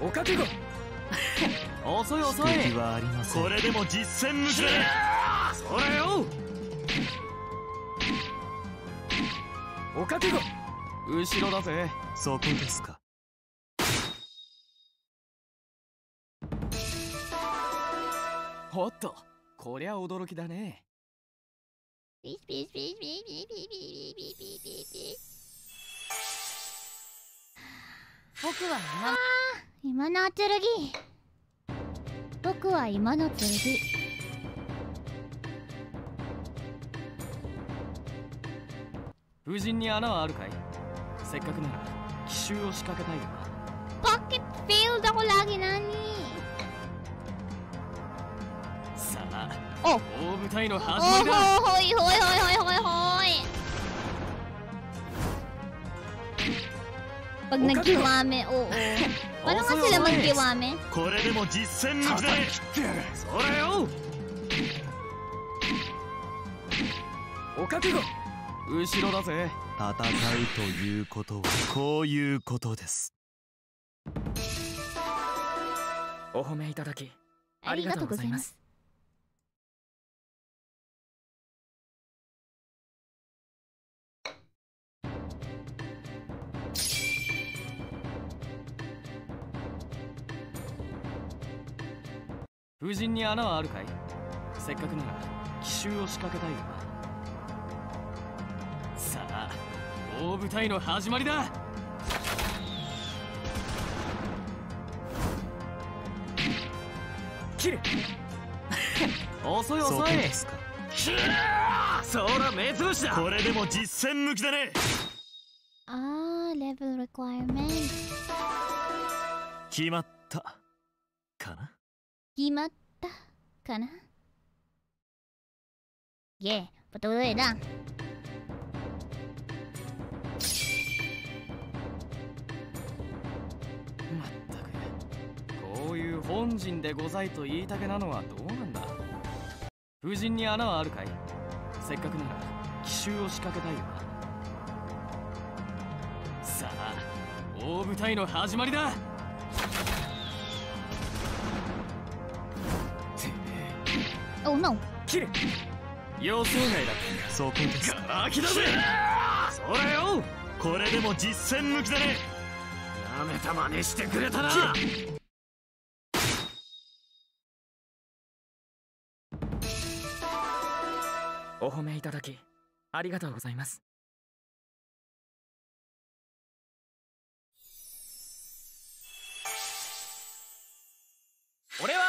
お覚悟。遅い遅い。敵はありません。これでも実戦向きだ。それよ。お覚悟。後ろだぜ。そこですか。おっとこりゃ驚きだねピーピーピーピーピーピーピーピーピーピーピーピー僕は今の剣僕は今の剣無人に穴はあるかいせっかくなら奇襲を仕掛けたいよなポケットフィールドラギナニーお。大舞台の始まりだ。おほいほいほいほいといほい。ほいほいほいほいほいほお褒めいただきありがとうございます。風神に穴はあるかい？せっかくなら奇襲を仕掛けたいよな。さあ大舞台の始まりだ。切れ。遅い遅い。そら目つぶしだこれでも実戦向きだね Ah, level requirement. 決まったかな Kimata ka na? Yeah, patuloy lang. まったくこういう本陣でございと言いたげなのはどうなんだ？風神に穴はあるかい？せっかくなら奇襲を仕掛けたいよなさあ大舞台の始まりだ Oh no. 切れ。予想外だったそこですガラ空きだぜ。それよ。これでも実戦向きだね。なめた真似してくれたな。お褒めいただきありがとうございます。俺は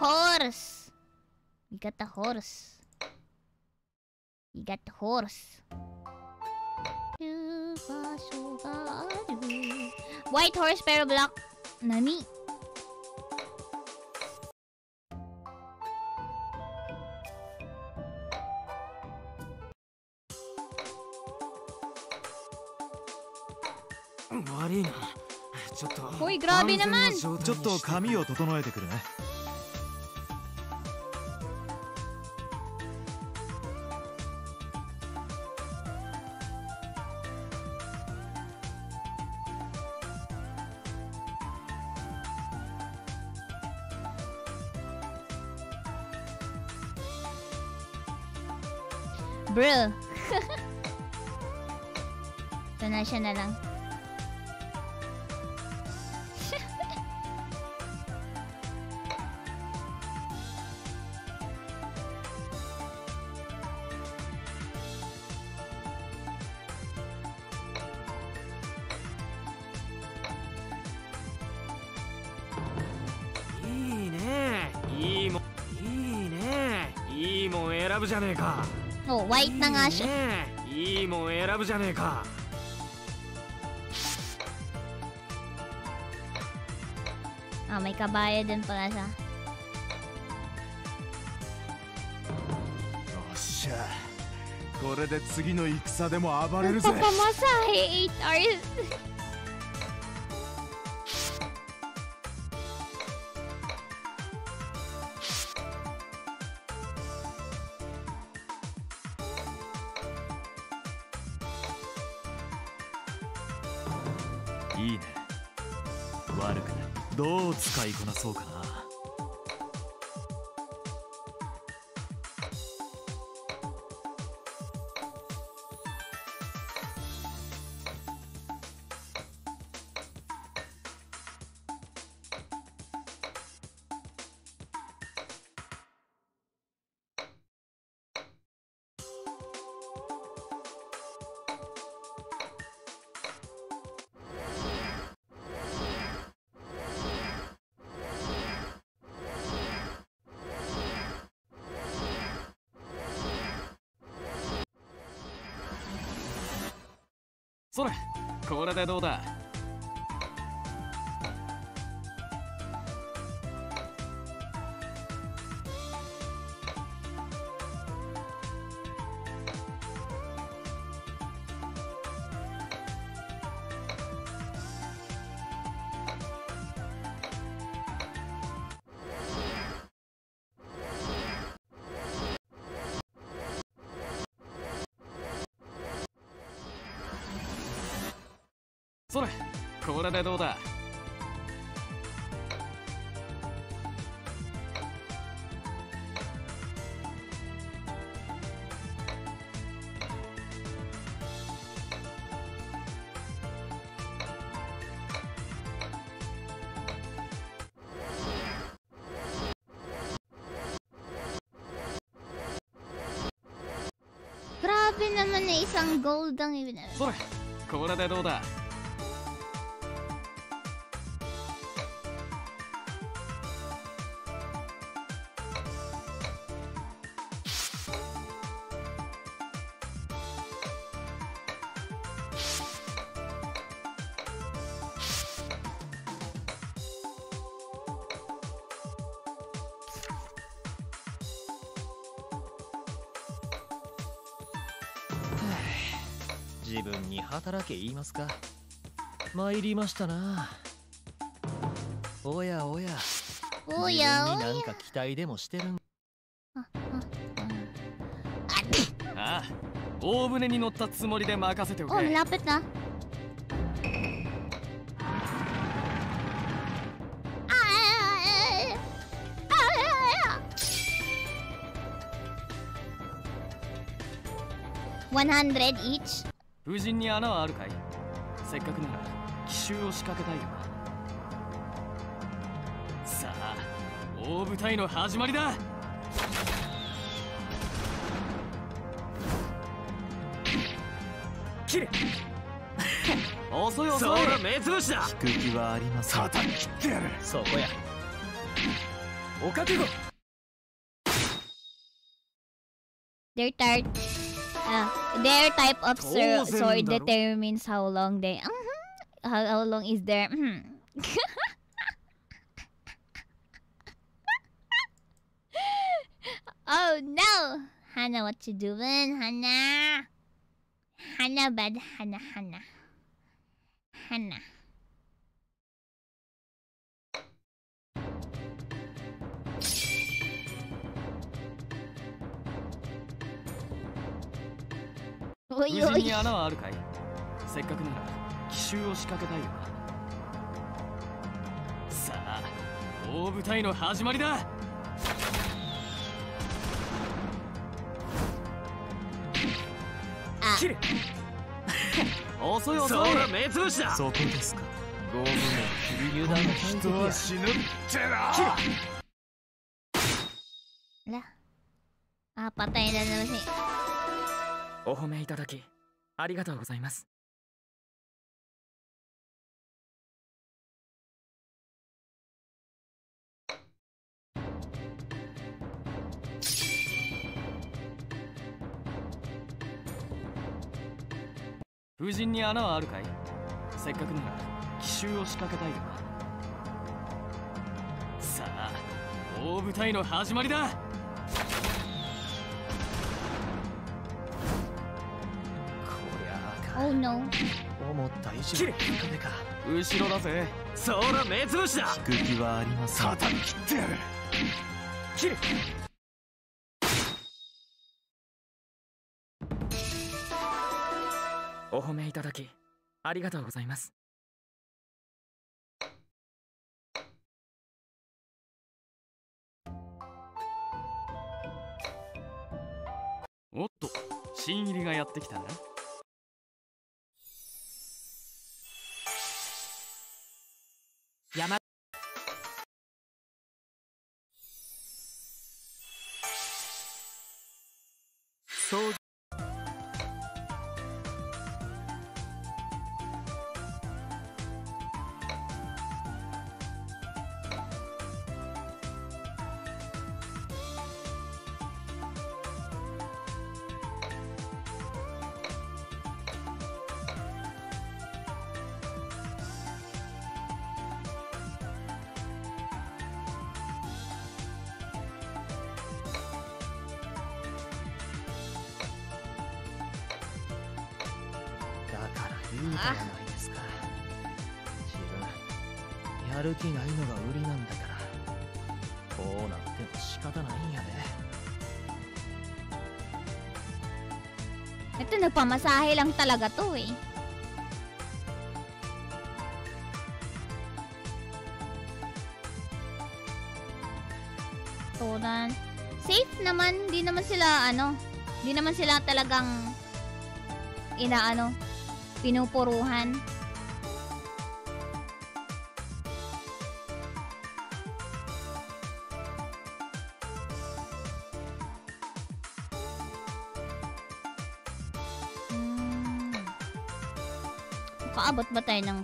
Horse. We got the horse. We got the horse. る場所がある White horse pero black. Nani? 悪いなちょっと Hoy, grabe 万全の naman! 状態ちょっと髪を整えてくるねワイトガーシュいいもん選ぶじゃねえか Oh, may kabayo ngasuh. これで次の戦でも暴れるぜ。どうだ？それこれでどうだ「Grabe naman na isang gold ang ibinala. それこれでけ言いますか。参りましたな。おやおや。おやおや。自分に何か期待でもしてるん。ああ大船に乗ったつもりで任せてお Oh, け malapit na. One hundred each. 無人に穴はあるかい？せっかくなら奇襲を仕掛けたいよさあ大舞台の始まりだ。切れ。遅い遅い。そら目つぶしだ。聞く気はありません叩き切ってやる。そこや。お覚悟。Type, uh, their type of sword, determines how long they. Mhm. how, how long is their. mhm. oh no, Hannah, what you doing, Hannah? Hannah, bad Hannah, Hannah, Hannah. 無人 oy. に穴はあるかいせっかくなら奇襲を仕掛けたいよさあ大舞台の始まりだ。切れ。遅い遅い。目つぶしだそこですか。五分も油断人はや死ぬってな。切れお褒めいただきありがとうございます。風神に穴はあるかい？せっかくなら奇襲を仕掛けたいがさあ大舞台の始まりだ。Oh no. 思った以上か。後ろだぜ。そら目つぶしだ。引く気はありません。叩き切ってやる。切れ。お褒めいただきありがとうございます。おっと新入りがやってきたな。山 Nagpamasahe lang talaga to eh. Then, safe naman. Di naman sila, ano, di naman sila talagang inaano, pinupuruhan.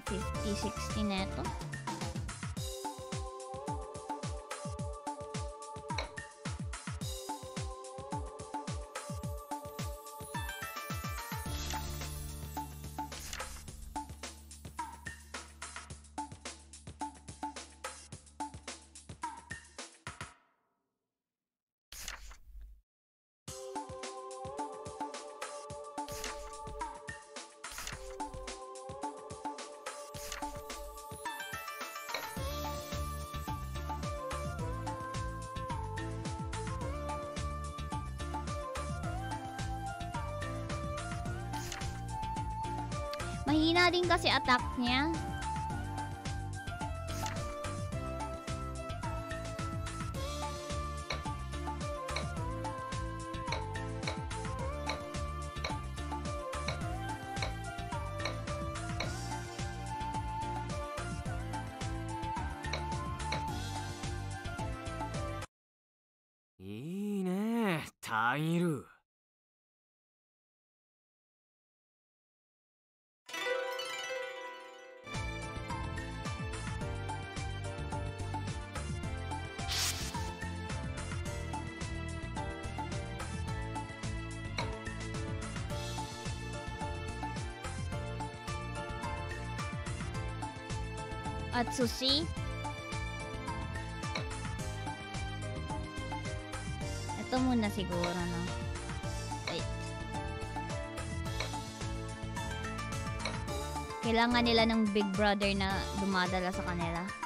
50, 60 neto? Mahina din kasi attack niya. " at sushi. Ito muna siguro, no? Wait. Kailangan nila ng big brother na dumadala sa kanila.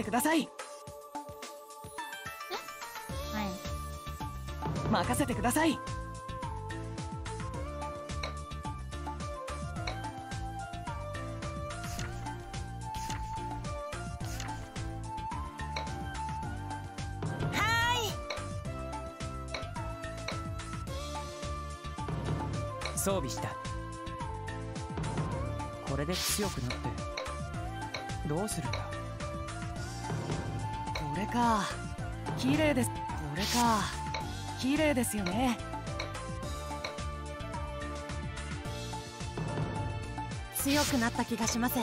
てください。はい。任せてください。装備した。これで強くなってどうする？か。綺麗です。これか。綺麗ですよね。強くなった気がします。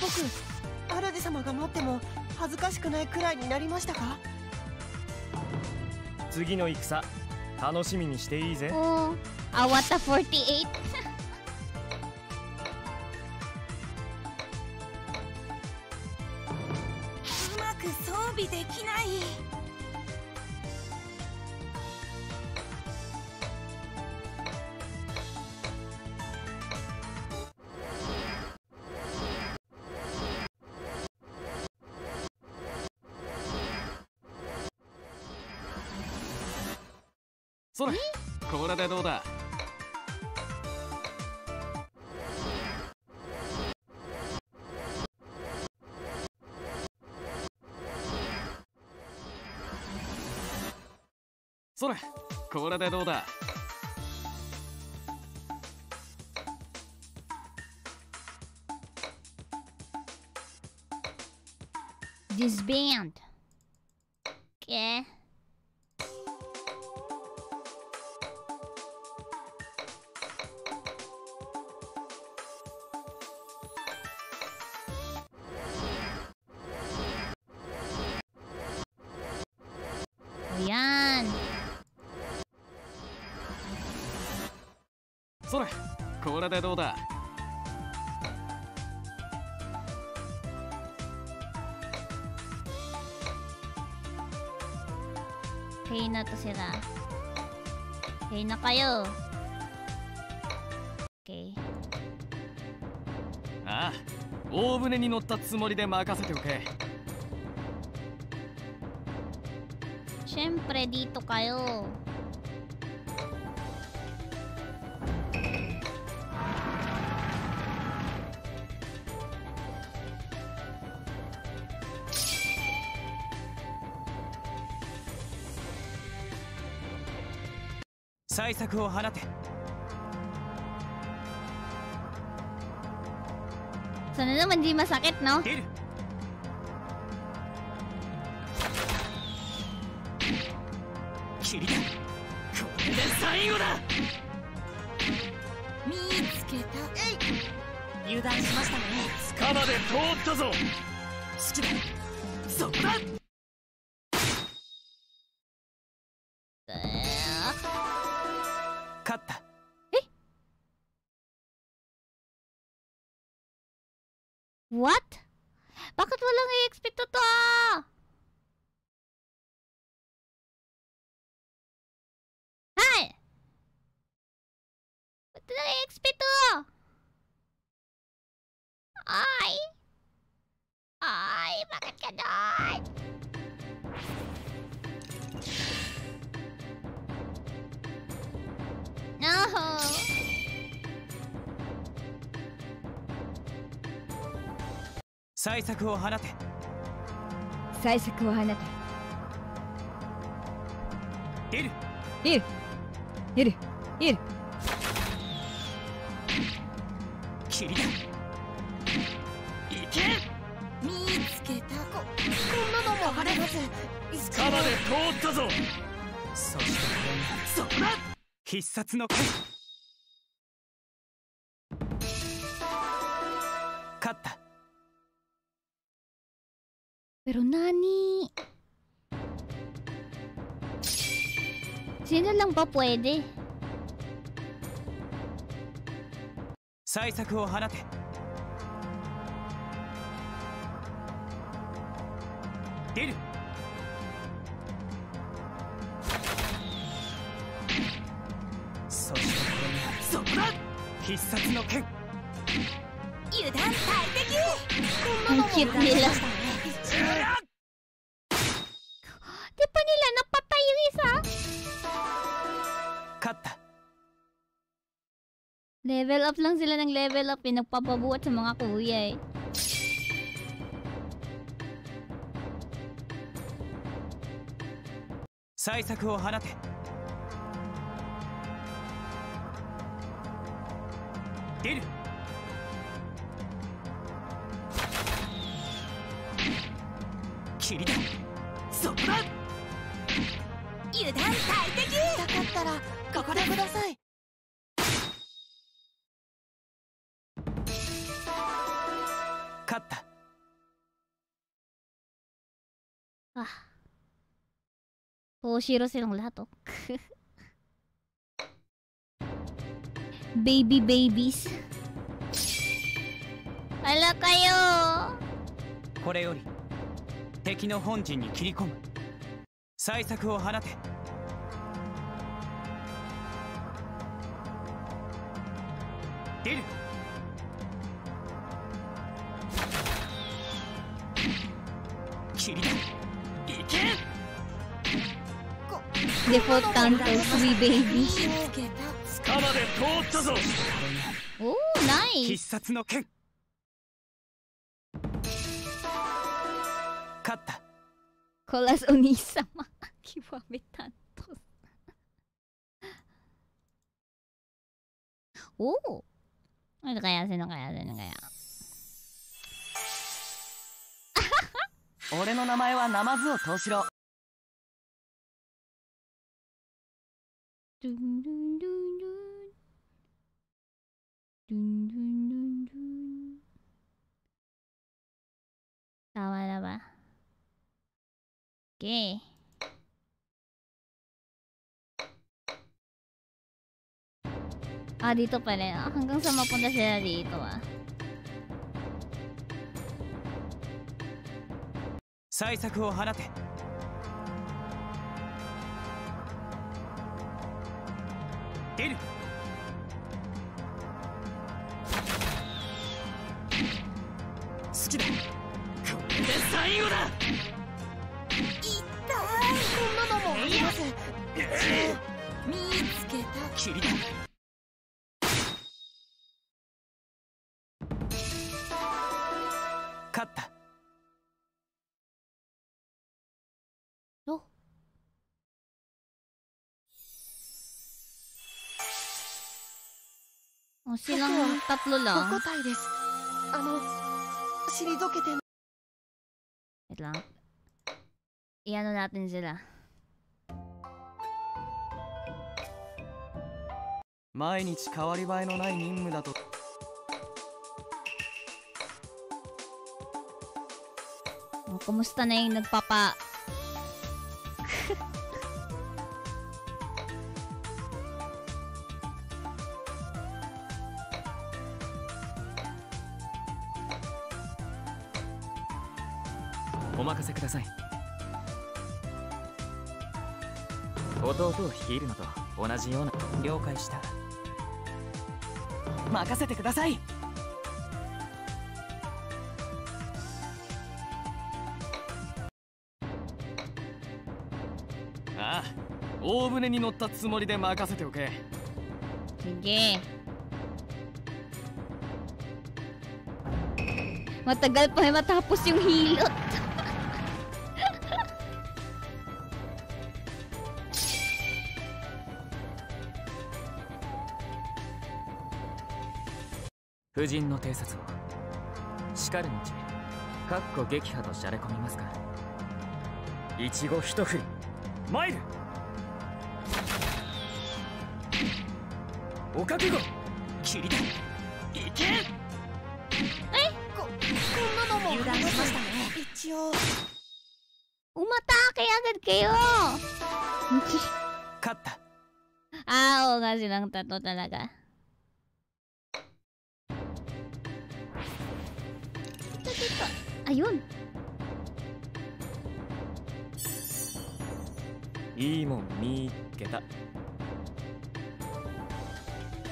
僕主様が持っても恥ずかしくないくらいになりましたか？次の戦楽しみにしていいぜ。おーあわた48でどうだ disband okay でどうだ？ペイナとセラペイナかよ OK ああ大船に乗ったつもりで任せておけ Siyempre, dito kayo.! 催促を放て Sana naman di masakit, no? 出る霧 Ba't na i-expect to? Ay! Ay! Bakit ganon? No! を放て催促を放て出るいるいるいる霧だいけ。見つけた。ここんなのもあります塚まで通ったぞ。そしてそこだ。必殺の剣勝った。Pero nani? Sino lang ba pwede? 催促を放て。出る。そしてこれがそこだ必殺の剣。油断大敵。Ang cute nila. Di Level up lang sila ng level up eh. Nagpapabuhat sa mga kuya eh. Saisaku o hanate. Diru! Toshiro silang lahat oh. Baby babies. Ala kayo! これより敵の本陣に切り込む採策を放て出るデフォルタントスリーベイビー。おおナイス。必殺の剣。勝った。コラスお兄様。極め担当おおなんかやせんのかやせんのかや。俺の名前はナマズを通しろ。オトシロ Dun, dun, dun, dun. Dun, dun, dun, dun. Tama na ba? Okay. Ah, dito pa rin. Ah, hanggang sa mapunta sila dito ah. 採策を放て最後だ痛いこんなのもあります見つけた霧だ勝った Oh. Oh, silang tatlo lang. 5個体ですあの退けて Wait lang. Iano natin sila. 毎日変わり映えのない任務だと Oh, kumusta na yung nagpapa...「弟を率いるのと同じような了解した任せてくださいああ大船に乗ったつもりで任せておけ Sige. Matagal pa matapos yung hilot.「夫人の偵察を。しかる道かっこ撃破としゃれ込みますか一期一振り。参る。お覚悟。霧だ行け。ここんなのもありましたね。一応。Umatake agad kayo! 勝った。ah, oo nga silang tatlo talaga. Dito, dito. Ayun. いい Ayun. Imon miketa.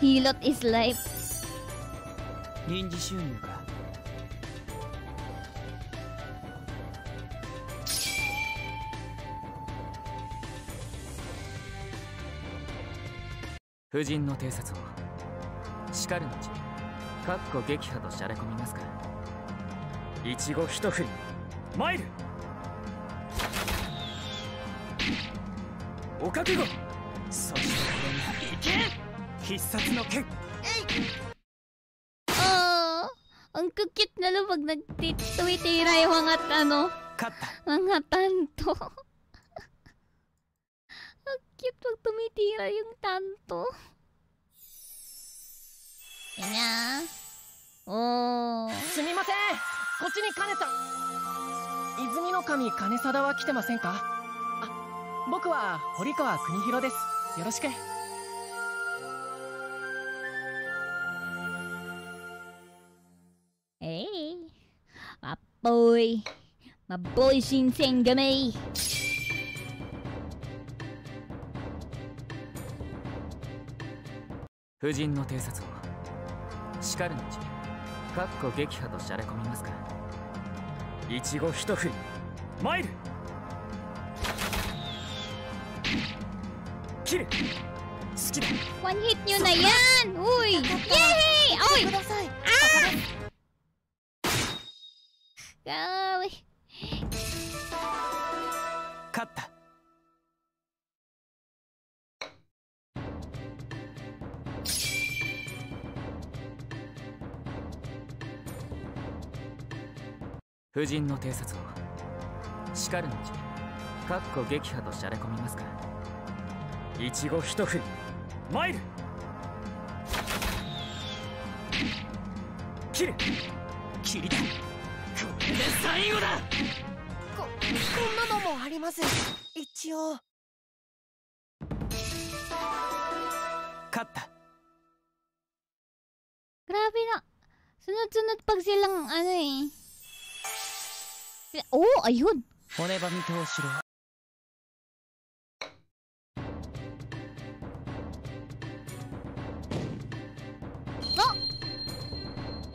Hilot is life. 臨時収入か夫人の偵察をしかるのちかっこ撃破としゃれ込みますから一期一振り参るお覚悟そしてこれけ必殺の剣 Oh, ang cute na lang pag nagtitira yung mga ano, mga tanto. ang cute pag tumitira yung tanto. Yan na. Oh. すみませんこっちに金さん泉の神金貞は来てませんか？あ僕は堀川国広ですよろしく Hey, maboy. Maboy shinseng gamay. 夫人の偵察をしかる後かっこ撃破としゃ込みますか。いちご一振り参る。切る好きだ。ワンヒットニューナイアおい。イェイ。おい。あー。あ夫人の偵察を。しかる後かっこ撃破としゃれ込みますか一期一振り。参る。切る切りだこれで最後だ。ここんなのもあります。一応。勝った。Grabe na. Sunod-sunod pag silang ano eh. Sila- Oh, ayun. 骨ばみとしろ。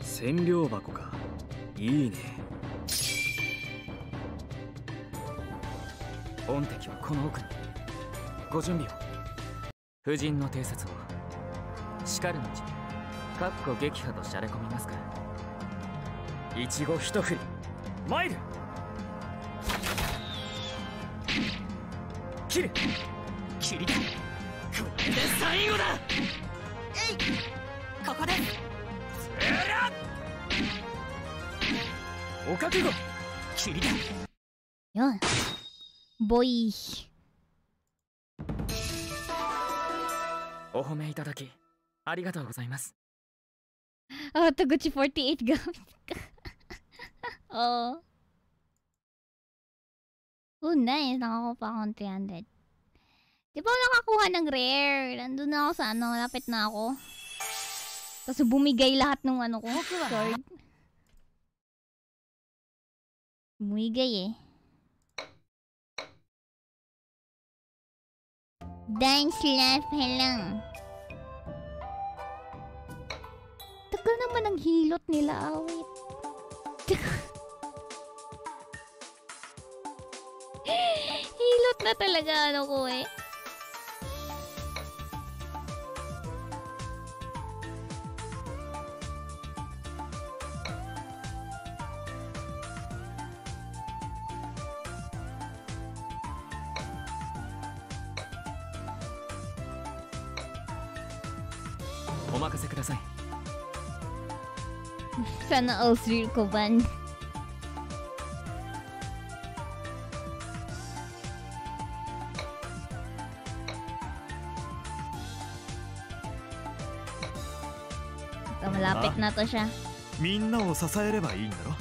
千両箱か。いいね。御敵はこの奥に。ご準備を。夫人の偵察を。しかる後かっこ撃破としゃれ込みますか一期一振り。参る切る。切りだこれで最後だ。ここで。すお覚悟。切りだ Yun. Boy. お褒めいただきありがとうございます。Oh, Taguchi 48 gamit ka. Oo. Oh, nice. Nakakuha pa akong 300. Di ba nakakuha ng rare? Nandun na ako sa ano, lapit na ako. Tapos bumigay lahat ng ano ko. Sword. Bumigay eh. Dance life lang. Tagal naman ang hilot nila, awit. Hilot na talaga ano ko eh. お任せください Sana all three ko ban. Ah. na to siya. みんなを支えればいいんだろ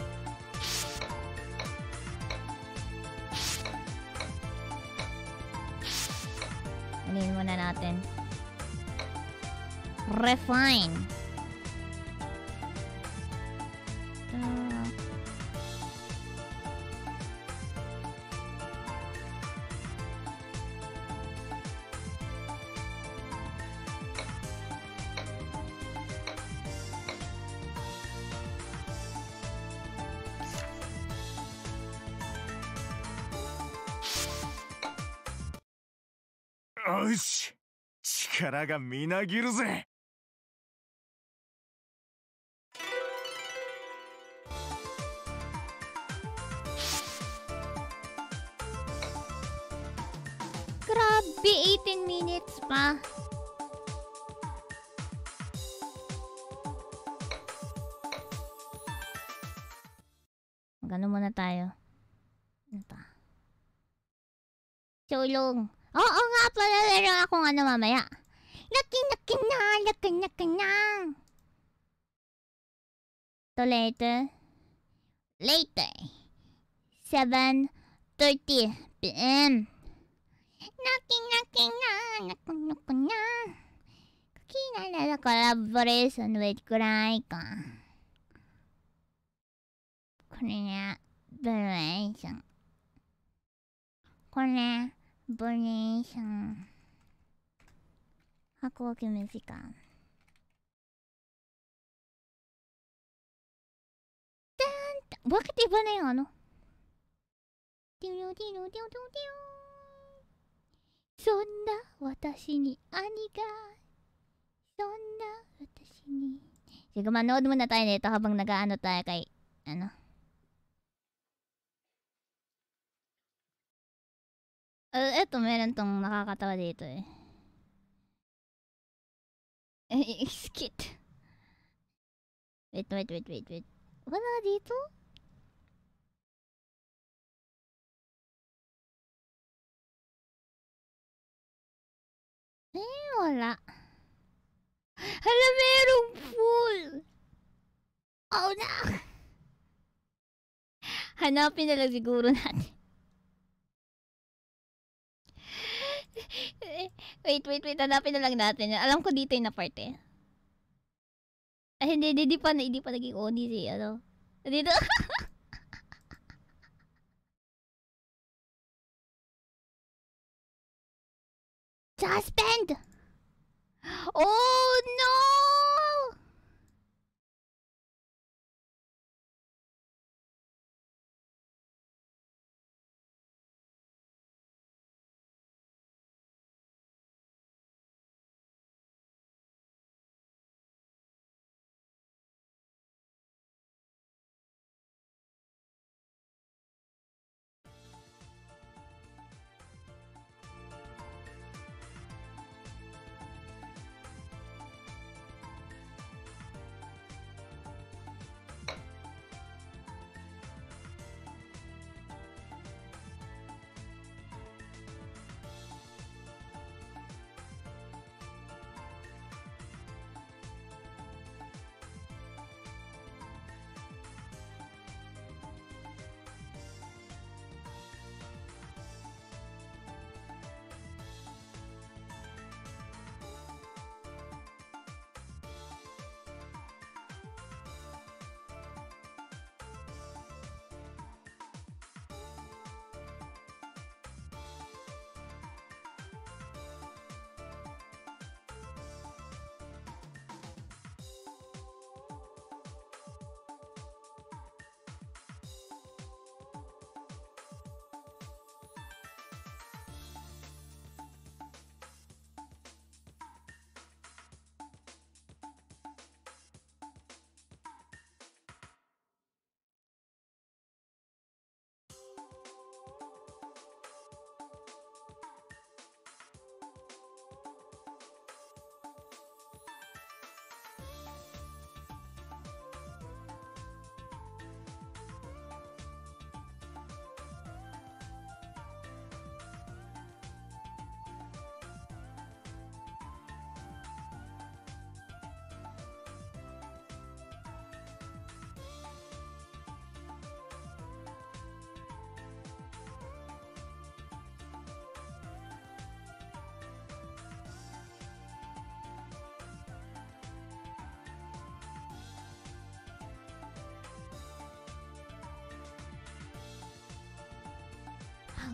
muna natin. Refine. よし力 力がみなぎるぜ Grabe, 18 minutes pa. Magano muna tayo. Ano to? Sulong. Oo nga pala, meron akong ano mamaya. きならくなくなとレートレイト 7.30pm なきなきななくなくなきならだコラボレーションの上くらいかこれねブレーションこれブレーション箱分け短い。Bakit iba na yung ano? Tiyo, tiyo, tiyo, tiyo, tiyo. そんな私に兄がそんな私に Sige, manood muna tayo nito habang nag-ano tayo kay ano Uh, eto, meron tong nakakatawa dito eh. Skit. Wait, wait, wait, wait, wait. Wala dito? Eh, wala. Hala, merong full! Oh, na! Hanapin na lang siguro natin. wait, wait, wait. Hanapin na lang natin. Alam ko dito yung na part eh. Ay, hindi, hindi, hindi pa, hindi pa naging oni si, ano. Dito. Suspend! Oh no!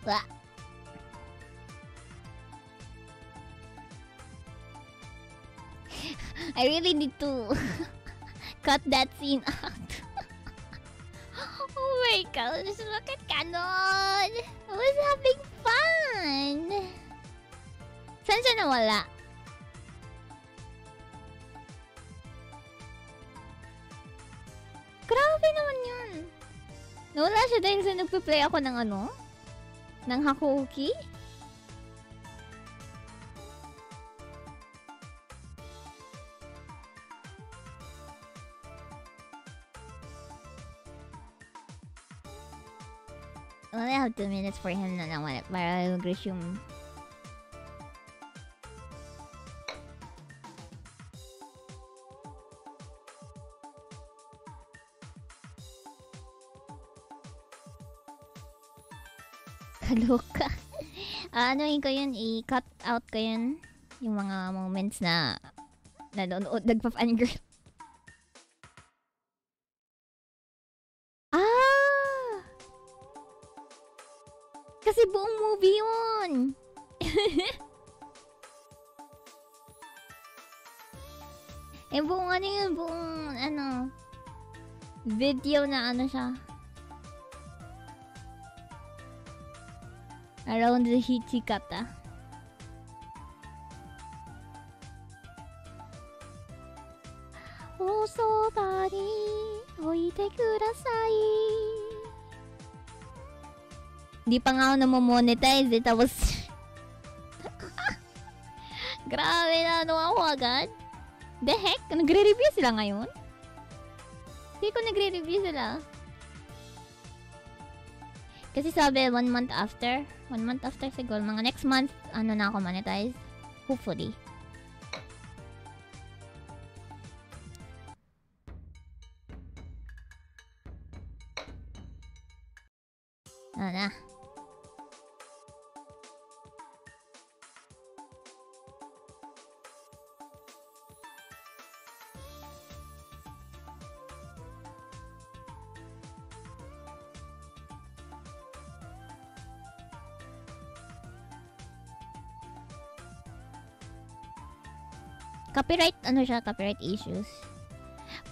Blah. I really need to cut that scene out. oh my gosh, look at Canon! I was having fun! Saan siya nawala? Grabe naman yun! Nawala siya dahil sa nagpe-play ako ng ano? Ng I have two minutes for him na wala para mag-resume. Yun ko yun, i-cut out ko yun. Yung mga moments na nanonood, nagpa-fangirl. Ah! Kasi buong movie yun! eh, buong ano yun, buong ano, video na ano siya. Around the Hichikata. O oite kudasai. Di pa nga ako namomonetize eh, tapos... Grabe na ano ako agad. The heck? Nagre-review sila ngayon? Hindi ko nagre-review sila. Kasi sabi, one month after. One month after siguro. Mga next month, ano na ako monetize. Hopefully. Ano na. Ano siya, copyright issues.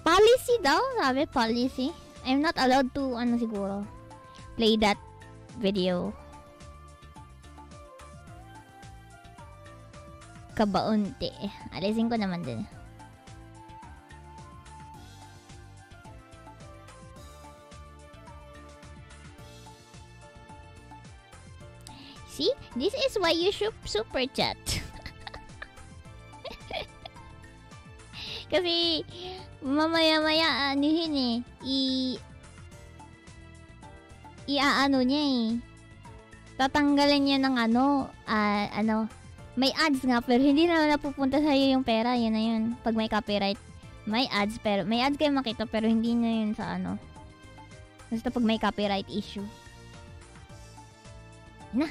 Policy daw, sabi, policy. I'm not allowed to, ano siguro, play that video. Kabaunti. Alisin ko naman din. See? This is why you should super chat. Kasi, mamaya-maya, yun eh, i... Iaano niya eh. Tatanggalin niya ng ano, ah, ano, may ads nga, pero hindi na napupunta sa'yo yung pera, yun na yun. Pag may copyright, may ads, pero, may ads kayo makita, pero hindi na yun sa ano. Basta pag may copyright issue. Na.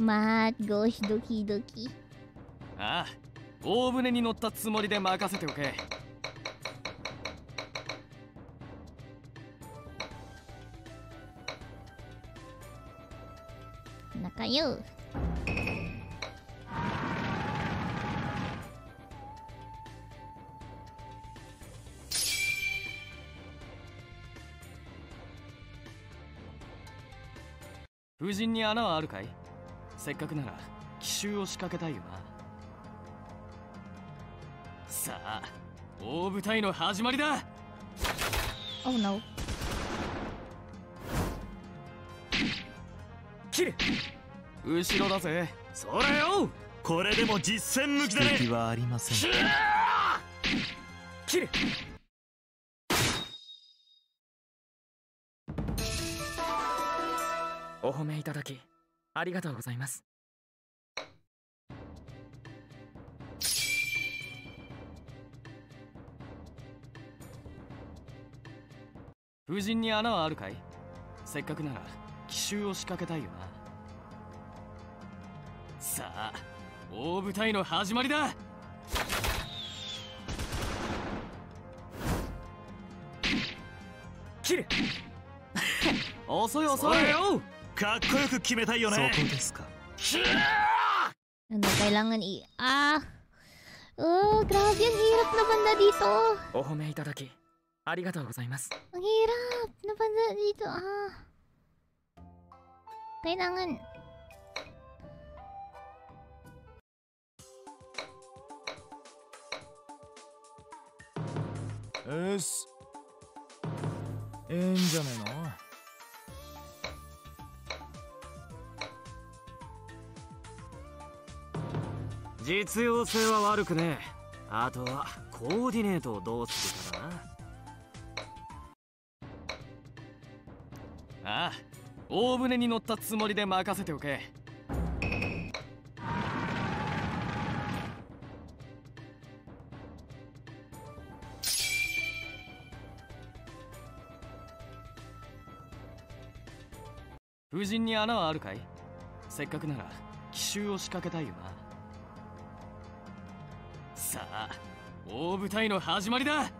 Mat, gosh, doki doki. ああ大船に乗ったつもりで任せておけ Na kayo.「夫人に穴はあるかい？せっかくなら奇襲を仕掛けたいよな。さあ大舞台の始まりだ。Oh no. 切れ。後ろだぜ。それよ。これでも実戦向きだね。敵はありません。切れ。お褒めいただきありがとうございます。夫人に穴はあるかい？せっかくなら奇襲を仕掛けたいよな。さあ大舞台の始まりだ。切れ。遅い遅いかっこよく決めたいよねそこですか Ano, kailangan i... Ah! Oh, grabe, ang hirap na banda dito. お褒めいただきありがとうございます Ang hirap na banda dito, ah. Kailangan... うっすええんじゃねえの実用性は悪くねえ。あとはコーディネートをどうするかだな。ああ大船に乗ったつもりで任せておけ。夫人に穴はあるかい？せっかくなら奇襲を仕掛けたいよな。さあ大舞台の始まりだ。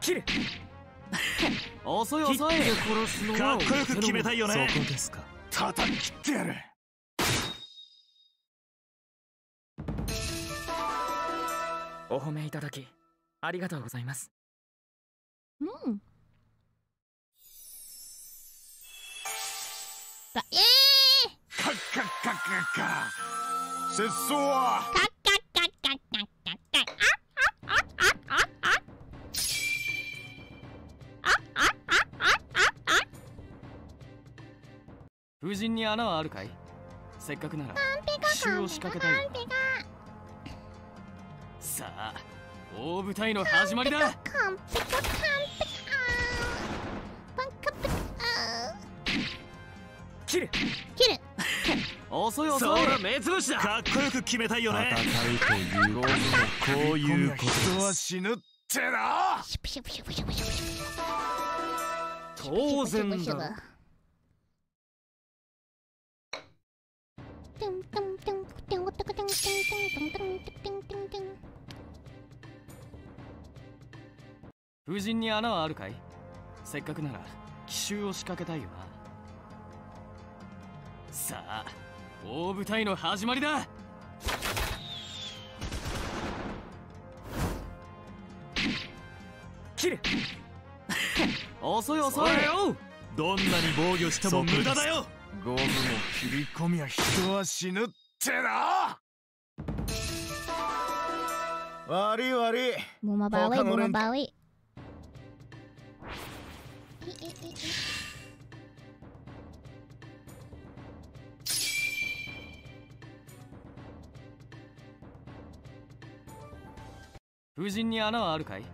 切る遅い遅い。かっこよく決めたいよね。そこですか。叩き切ってやる。お褒めいただきありがとうございます。うん。だイエーイカッカッカッカッカ節操はカッカッカッカッカッカッカッああああああ夫人に穴はあるかいせっかくなら奇襲を仕掛けたいよさあ大舞台の始まりだカンペカカンペカパンカペカ切る切る遅い遅い。目つぶしだかっこよく決めたいよね。戦うということこういうことは死ぬってな当然だ。夫人に穴はあるかいせっかくなら奇襲を仕掛けたいよなさあ大舞台の始まりだ。切る遅い遅い。それよ。どんなに防御しても無駄だよ。ゴムも切り込みは人は死ぬってな。悪い悪い。Bumabawi, Baka mo rin. bumabawi. Eh, 夫人に穴はあるかい？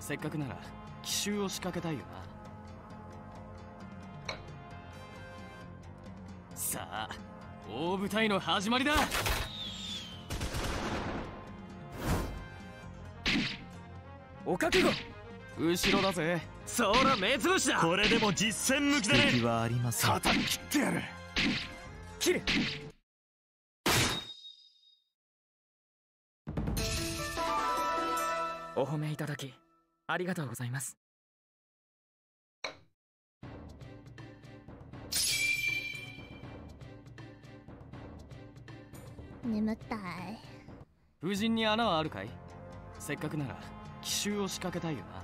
せっかくなら奇襲を仕掛けたいよな。さあ大舞台の始まりだ！お覚悟！後ろだぜ。そら目つぶしだ！これでも実戦向きだね。はありません。叩き切ってやる。切るお褒めいただきありがとうございます。眠たい。夫人に穴はあるかい？せっかくなら奇襲を仕掛けたいよな。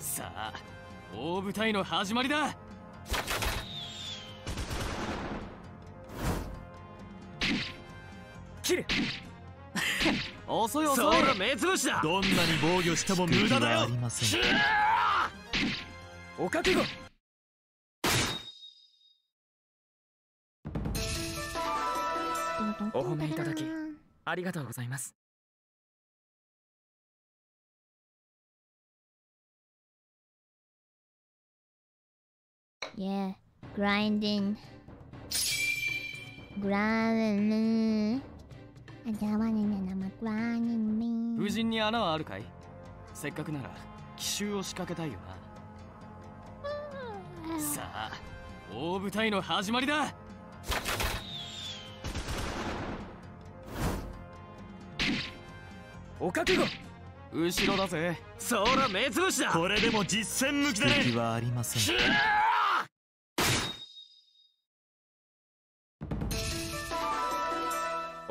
さあ大舞台の始まりだ。切る遅い遅いそら目つぶしだどんなに防御しても無駄だよありませんお覚悟お褒めいただきありがとうございます Yeah, grinding. Grinding. grinding me. 夫人に穴はあるかい？せっかくなら奇襲を仕掛けたいよな。さあ大舞台の始まりだ。お覚悟。後ろだぜ。そら目つぶしだ。これでも実戦向きだね。敵はありません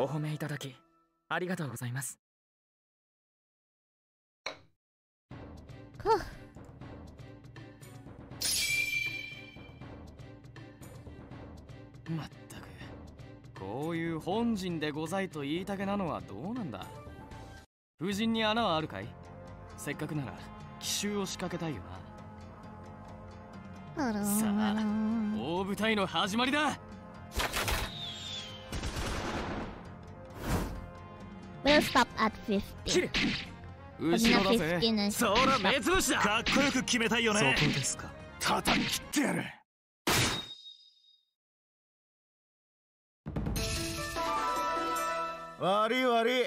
褒めいただきありがとうございます。ふう。まったくこういう本陣でございと言いたげなのはどうなんだ。夫人に穴はあるかい？せっかくなら奇襲を仕掛けたいよな。さあ大舞台の始まりだ Stop at 50. 後ろだぜ50 is そら目つぶしだかっこよく決めたいよね。そこですか。叩き切ってやる悪い悪い。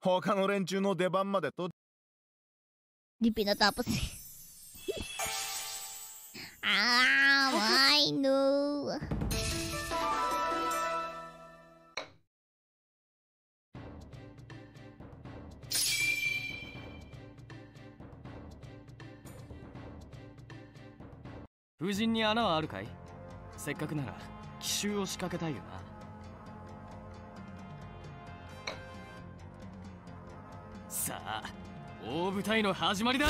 他の連中の出番までと。Di pinatapos eh. ah, why no? " 夫人に穴はあるかい？せっかくなら奇襲を仕掛けたいよな。さあ大舞台の始まりだ。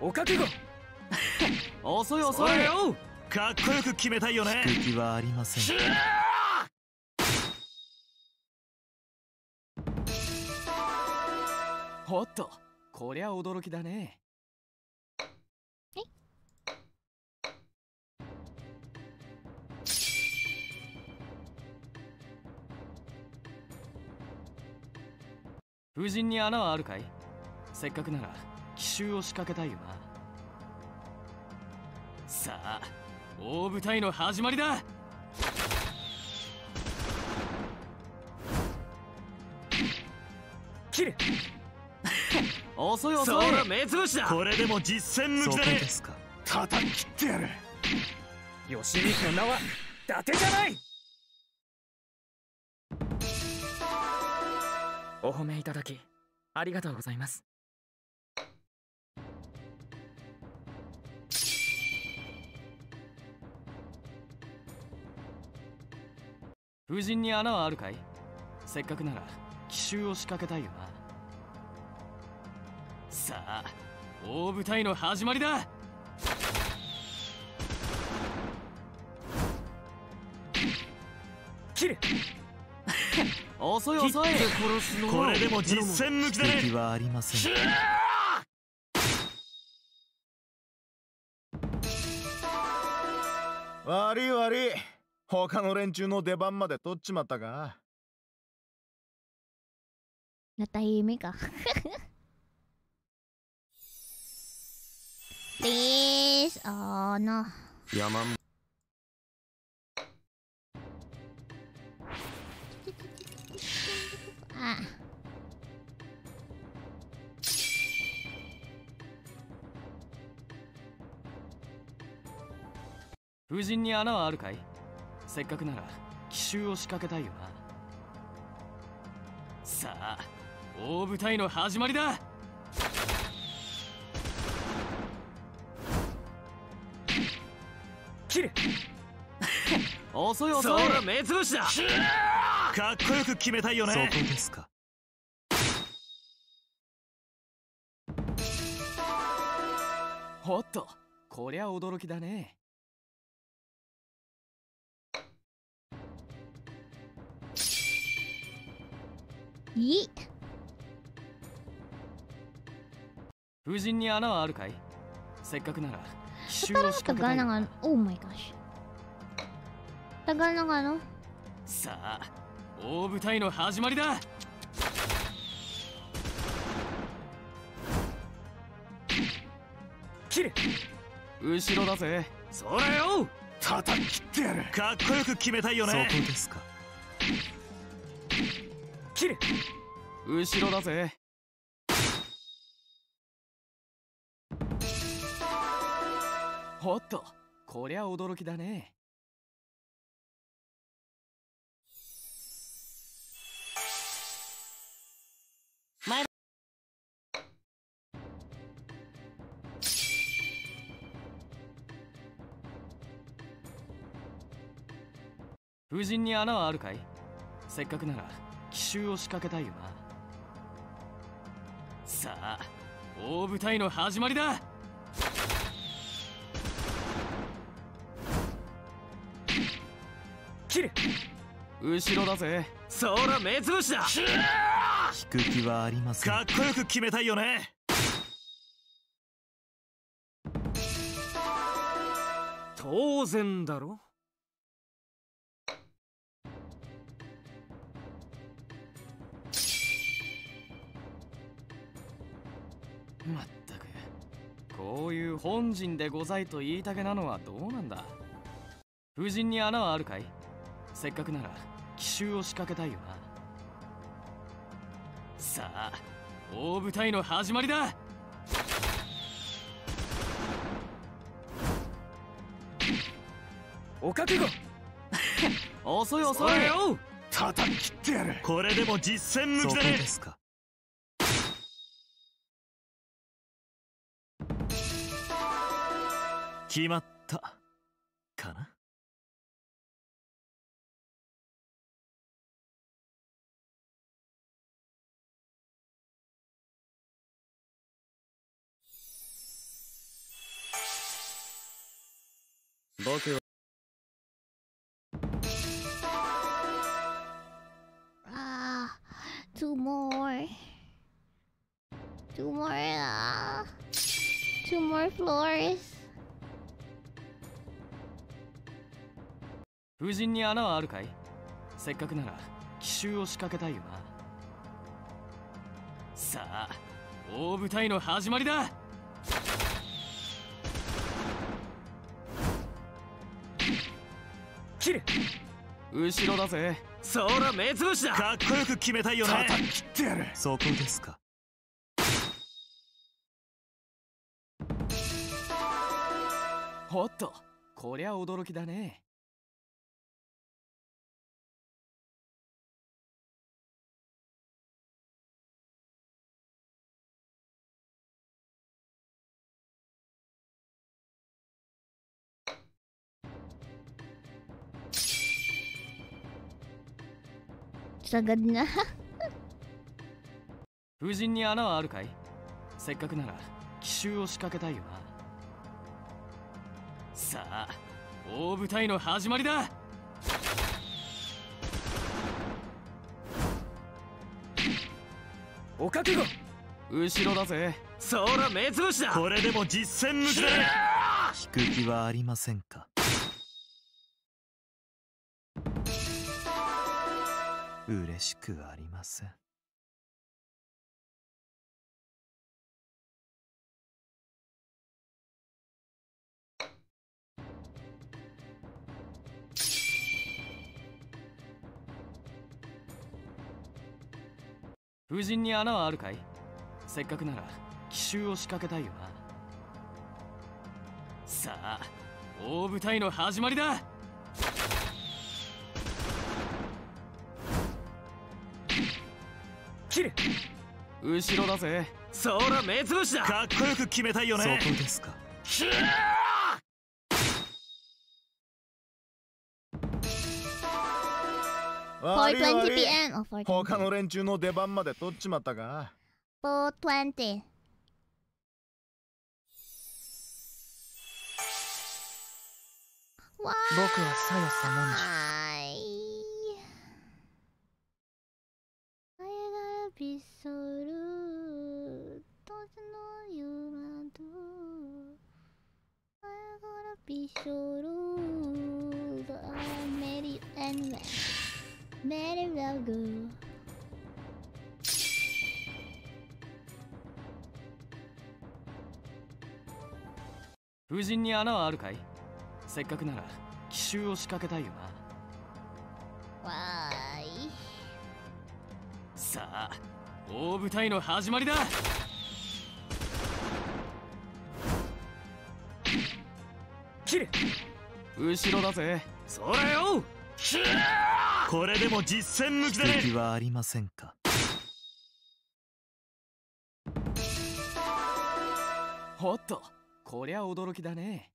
お覚悟。遅い遅いよ。かっこよく決めたいよね。敵はありません。おっとこりゃ驚きだね。夫人に穴はあるかい？せっかくなら奇襲を仕掛けたいよな。さあ大舞台の始まりだ。切る遅い遅い。そら目つぶしだ。これでも実戦向きだね。か。叩き切ってやる。吉光の名は伊達じゃない。お褒めいただきありがとうございます。夫人に穴はあるかい？せっかくなら奇襲を仕掛けたいよなさあ大舞台の始まりだ。切る遅い遅い。これでも実戦向きだね。敵はありません。悪い悪い。他の連中の出番まで取っちまったか。Natahimik ah. Please. Oh no. 山あ夫人に穴はあるかい？せっかくなら奇襲を仕掛けたいよなさあ大舞台の始まりだ切る。遅い遅い。そら目つぶしだ。かっこよく決めたいよね。そこですか。おっとこりゃ驚きだね。い。夫人に穴はあるかい？せっかくなら奇襲 Parang を仕掛けたい tagal よ ng な ano. Oh my gosh. Tagal ng ano. さあ大舞台の始まりだ切る後ろだぜそれよ叩き切ってやるかっこよく決めたいよねそこですか切る後ろだぜおっとこりゃ驚きだね。夫人に穴はあるかい？せっかくなら奇襲を仕掛けたいよな。さあ大舞台の始まりだ。切る。後ろだぜ。そら目つぶしだ。引く気はありません。かっこよく決めたいよね。当然だろ。まったく。こういう本陣でございと言いたげなのはどうなんだ。夫人に穴はあるかい？せっかくなら奇襲を仕掛けたいよな。さあ大舞台の始まりだ。お覚悟。遅い遅いよ。叩き切ってやる。これでも実戦向きだね。ですか。決まった。かな？僕は Ah, two more. Two more. Ah. Two more floors. 夫人に穴はあるかい？せっかくなら奇襲を仕掛けたいよなさあ大舞台の始まりだ切る。後ろだぜ。そら目つぶしだ。かっこよく決めたいよね。叩き切ってやる。そこですか。おっと。こりゃ驚きだね sagad na. 夫人に穴はあるかい？せっかくなら奇襲を仕掛けたいよな。さあ大舞台の始まりだ。お覚悟。後ろだぜ。そら目つぶしだ。これでも実戦向きだ。ね引く気はありませんか？嬉しくありません夫人に穴はあるかい？せっかくなら奇襲を仕掛けたいよな。さあ大舞台の始まりだ。切る後ろだぜそら目つぶしだかっこよく決めたいよねそこですか悪い悪4:20い p.m. Oh, 4:20. 他の連中の出番まで取っちまったか 4:20. Why? 僕はさよさもんじ I gotta be so rude. Don't you know you want to? I gotta be so rude. I made it anyway. Made it love girl. 夫人に穴はあるかい？せっかくなら奇襲を仕掛けたいよな Why? さあ大舞台の始まりだ切る後ろだぜ。それよ。これでも実戦向きだね。はありませんか？おっと。こりゃ驚きだね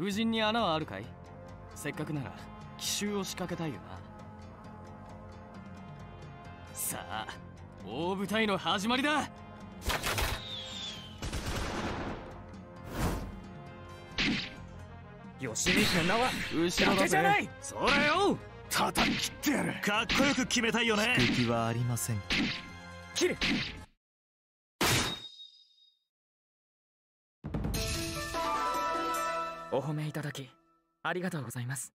風神に穴はあるかい？せっかくなら奇襲を仕掛けたいよな。さあ大舞台の始まりだ。吉光の名は後ろだぜ。じゃない。それよ。叩き切ってやる。かっこよく決めたいよね。引く気はありません。切るお褒めいただきありがとうございます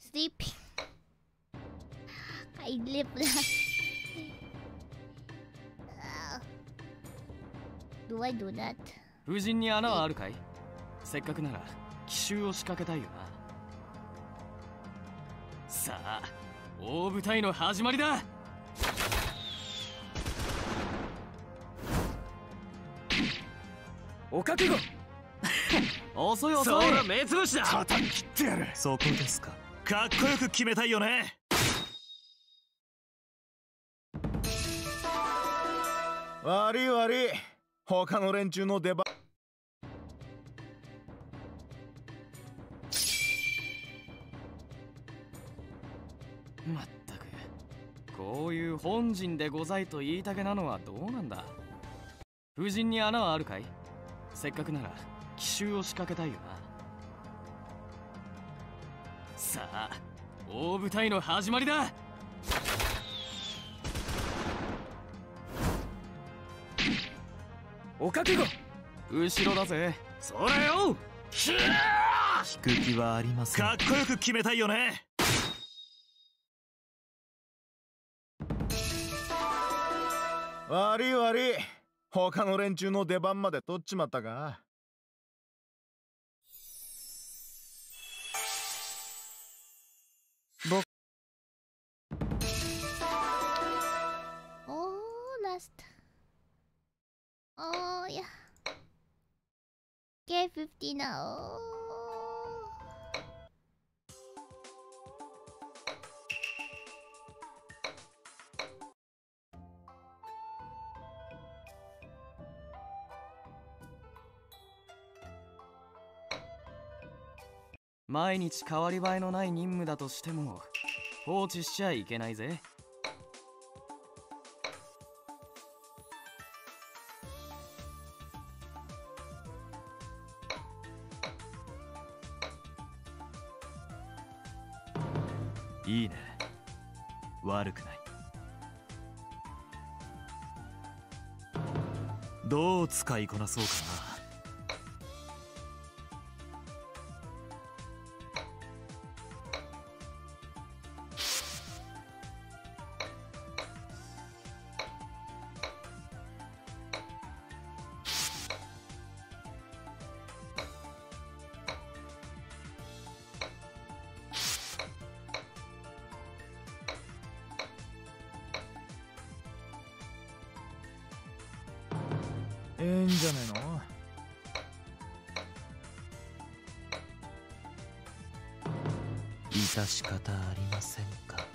Sleeping. I live last. Ah. Do I do that? 風神に穴はあるかい？せっかくなら奇襲を仕掛けたいよなさあ大舞台の始まりだお覚悟。遅い遅い。そら目つぶしだ叩き切ってやる。そこですか。かっこよく決めたいよね。悪い悪い。他の連中の出番。まったく。こういう本陣でございと言いたげなのはどうなんだ。風神に穴はあるかい？せっかくなら奇襲を仕掛けたいよな。さあ大舞台の始まりだ。お覚悟。後ろだぜ。それよ。引く気はありません。かっこよく決めたいよね。悪い悪い他の連中の出番まで取っちまったか僕 Oh, last. Oh, yeah. K50 now. 毎日変わり映えのない任務だとしても放置しちゃいけないぜ。いいね。悪くない。どう使いこなそうかえ仕方ありませんか？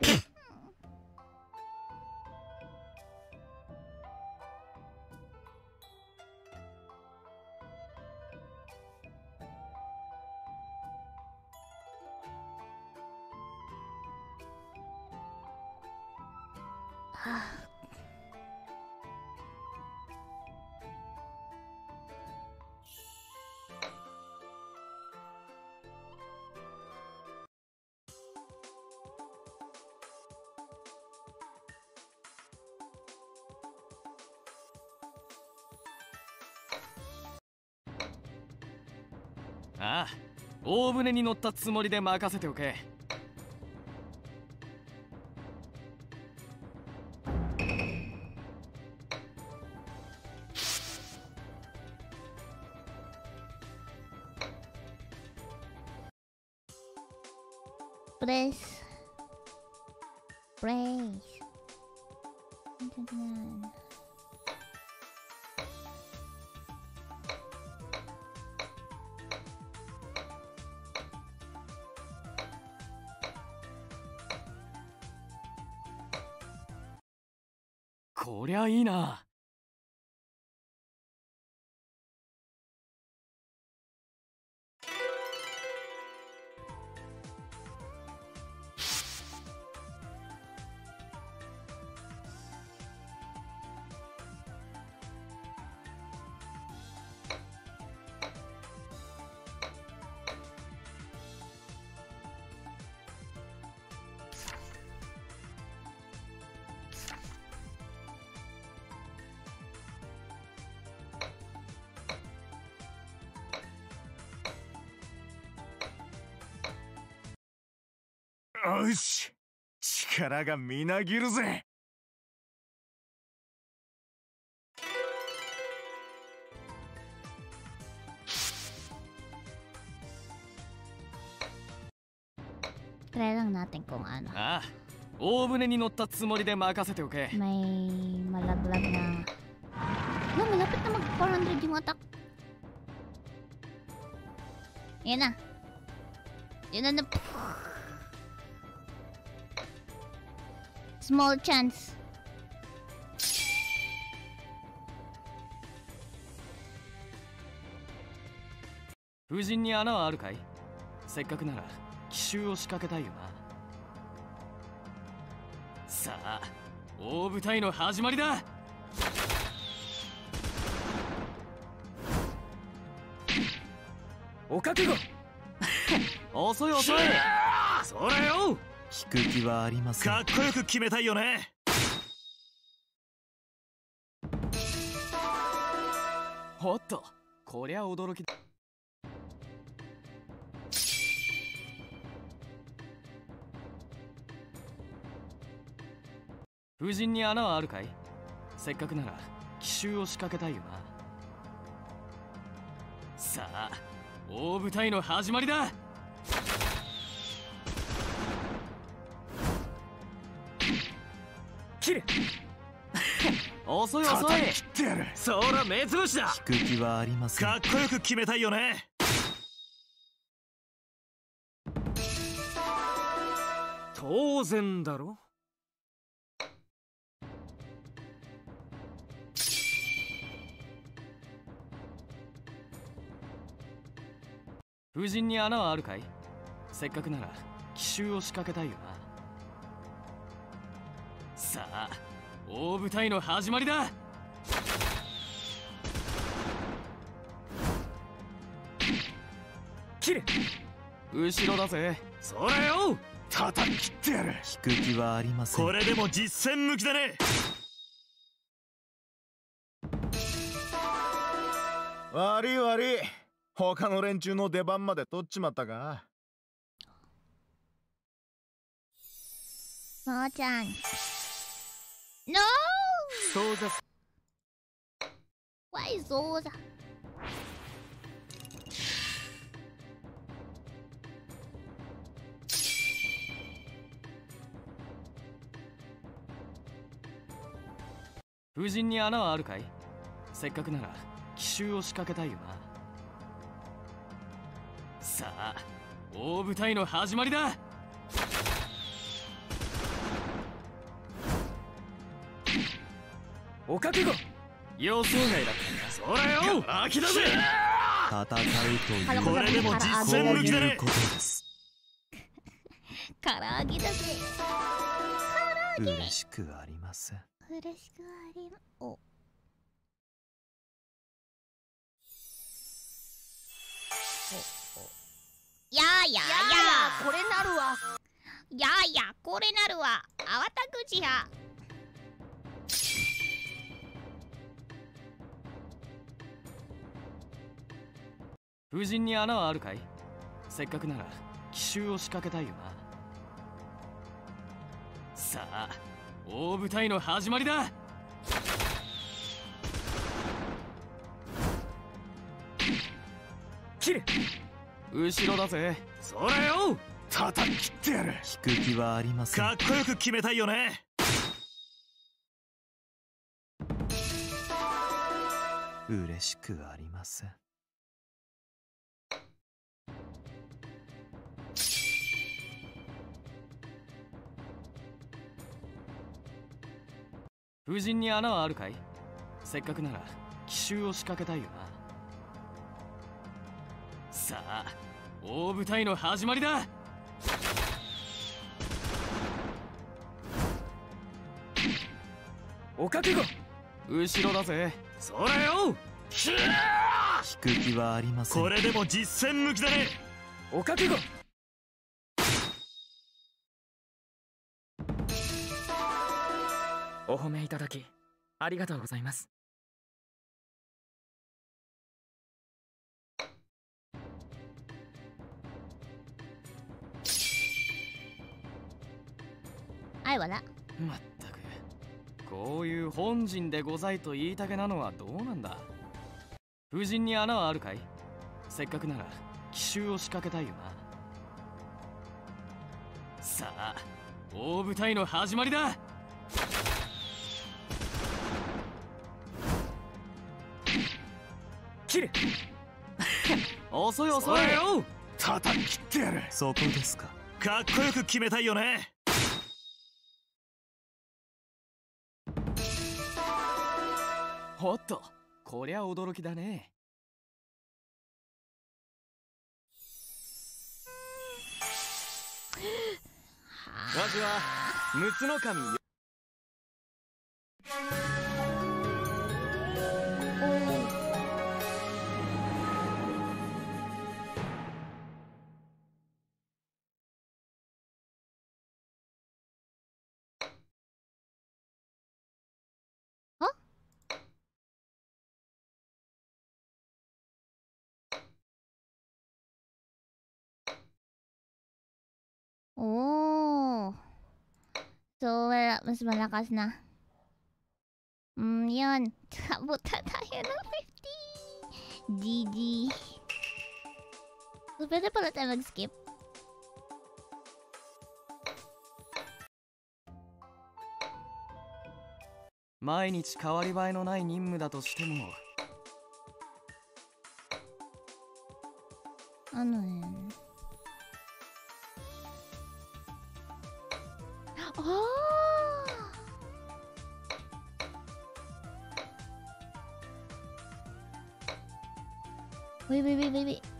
はあ。ああ大船に乗ったつもりで任せておけ。りゃいいな。力がみなぎるぜトライ lang natin kung ano. ああ大船に乗ったつもりで任せておけ May malaglag na... No, malapit na mag-400 yung attack. Yan na. Yan na na. Small chance. 風神に穴はあるかい?せっかくなら奇襲を仕掛けたいよな。さあ大舞台の始まりだ!お覚悟!遅い遅い!それよ!引く気はありません。かっこよく決めたいよね。おっとこりゃ驚き。だ風神に穴はあるかい？せっかくなら奇襲を仕掛けたいよな。さあ大舞台の始まりだ切れ。遅い遅い。叩き切ってやる。そら目つぶしだ。引く気はありません。かっこよく決めたいよね。当然だろ。風神に穴はあるかい？せっかくなら奇襲を仕掛けたいよな大舞台の始まりだ。切れ。後ろだぜ。それよ。叩き切ってやる。引く気はありません。これでも実戦向きだね。悪い悪い。他の連中の出番まで取っちまったか。Small chance. No! そうだ Why? 風神に穴はあるかい？せっかくなら奇襲を仕掛けたいよな。さあ大舞台の始まりだお覚悟。予想外だったんだ。それよ秋だぜ戦うというこれでも実戦向きだねことです。唐揚げ。だぜ唐揚げ。嬉しくありません嬉しくありまお。やーやーやー。これなるわ。やーやこれなるわ。あわたくじや風神に穴はあるかい？せっかくなら奇襲を仕掛けたいよな。さあ大舞台の始まりだ。切る後ろだぜ。それよ。叩き切ってやる。引く気はありません。かっこよく決めたいよね。嬉しくありません風神に穴はあるかい？せっかくなら奇襲を仕掛けたいよな。さあ大舞台の始まりだ。お覚悟。後ろだぜ。それよ。引く気はありません。これでも実戦向きだね。お覚悟お褒めいただきありがとうございます。愛はな。まったくこういう本陣でございと言いたげなのはどうなんだ。風神に穴はあるかい？せっかくなら奇襲を仕掛けたいよな。さあ大舞台の始まりだ切る遅い遅い。よ叩き切ってやる。そこですか。かっこよく決めたいよね。おっとこりゃ驚きだね。わしは六つの神おお。そうは、むすかすな。うん、よん。サボタタヘナフィフティー。ジジー。すイ。毎日変わり映えのない任務だとしてもあのねああ。Wait, wait, wait, wait, wait.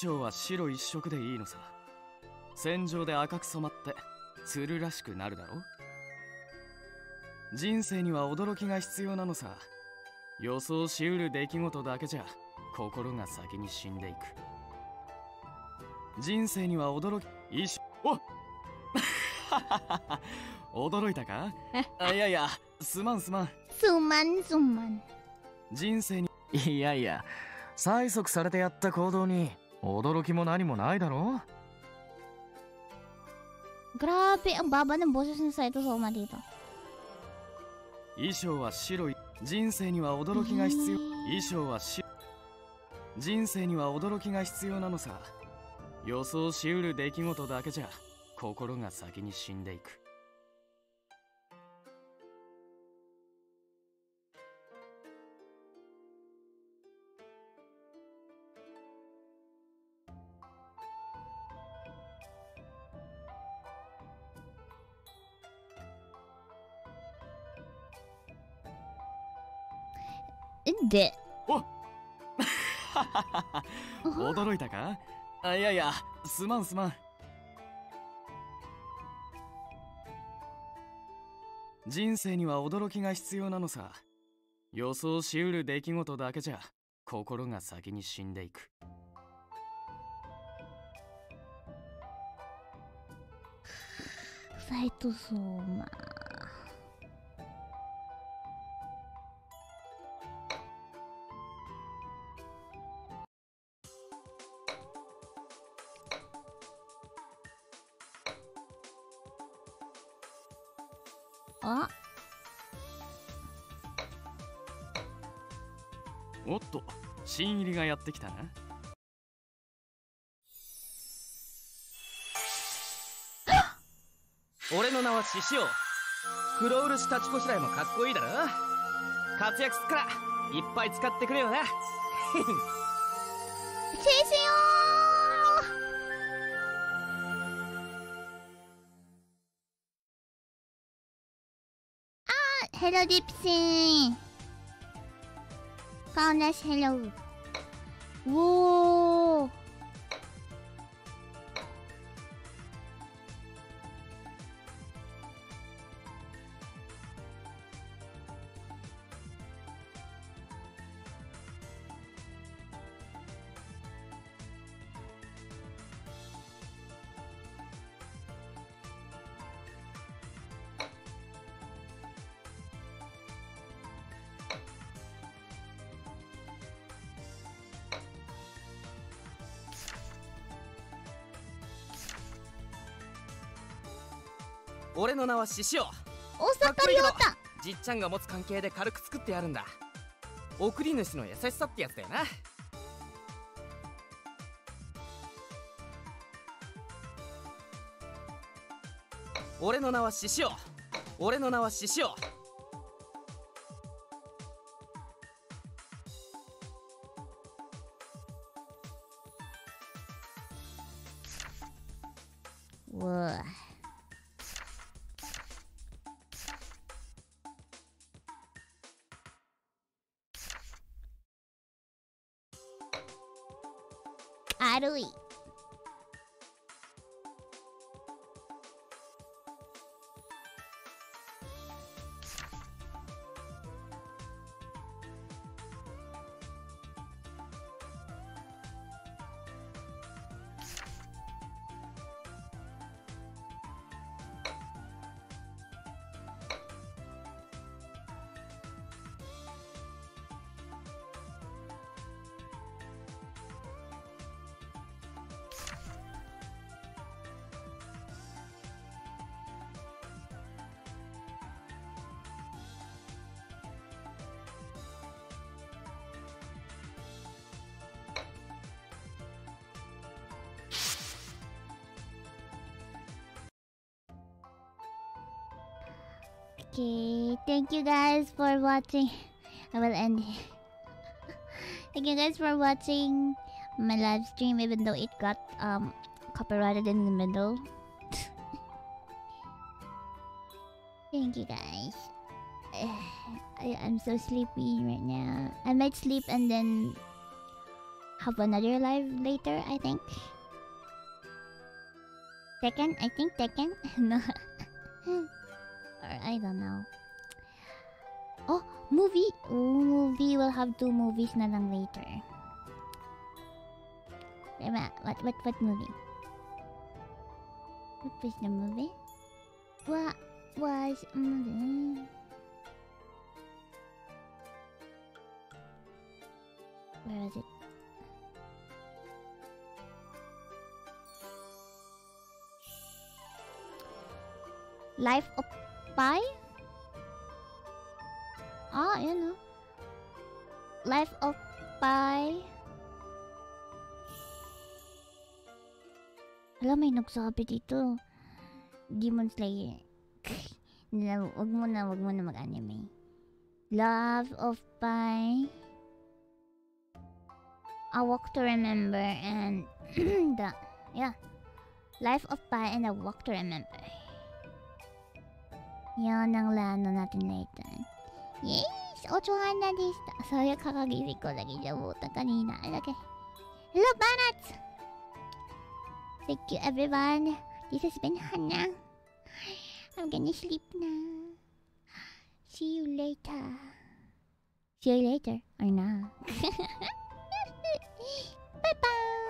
装は白一色でいいのさ。戦場で赤く染まって鶴らしくなるだろ？人生には驚きが必要なのさ。予想しうる出来事だけじゃ心が先に死んでいく。人生には驚き衣装お 驚いたか？あいやいやすまんすまん。Suman, suman. 人生にいやいや催促されてやった行動に驚きも何もないだろ Grabe, ang baba ng boses ni Saito Soma dito. 衣装は白い人生には驚きが必要衣装は白人生には驚きが必要なのさ予想しうる出来事だけじゃ心が先に死んでいくで。驚いたか？あいやいやすまんすまん。人生には驚きが必要なのさ。予想しうる出来事だけじゃ心が先に死んでいく。ファイトソーマーあおっと新入りがやってきたな。俺の名は獅子王。黒漆立ちこしらえもかっこいいだろ。活躍すっからいっぱい使ってくれよな。シシオ Found us hello Whoa? 俺の名は獅子王。大阪亮太じっちゃんが持つ関係で軽く作ってやるんだ。送り主の優しさってやつだよな。俺の名は獅子王。俺の名は獅子王 thank you guys for watching. I will end here. thank you guys for watching my live stream, even though it got um copyrighted in the middle. thank you guys. I, I'm so sleepy right now. I might sleep and then have another live later, I think. Tekken? I think Tekken? no. or I don't know. Movie! Movie. We'll have two movies na lang later. Diba? What, what, what movie? What was the movie? What was movie? Where was it? Life of Pi? Ah, ayan oh. Life of Pi. Alam, may nagsabi dito. Demon Slayer. wag mo na, wag mo na mag-anime. Love of Pi. A Walk to Remember and the... Yeah. Life of Pi and A Walk to Remember. Yan ang lano natin later. イエーイおちょはんなでした。それかがぎりこだけじゃもうたかにいな。だけ。Hello, b a n a t Thank you, everyone. This has been Hannah. I'm gonna sleep now. See you later. See you later, or not. bye bye!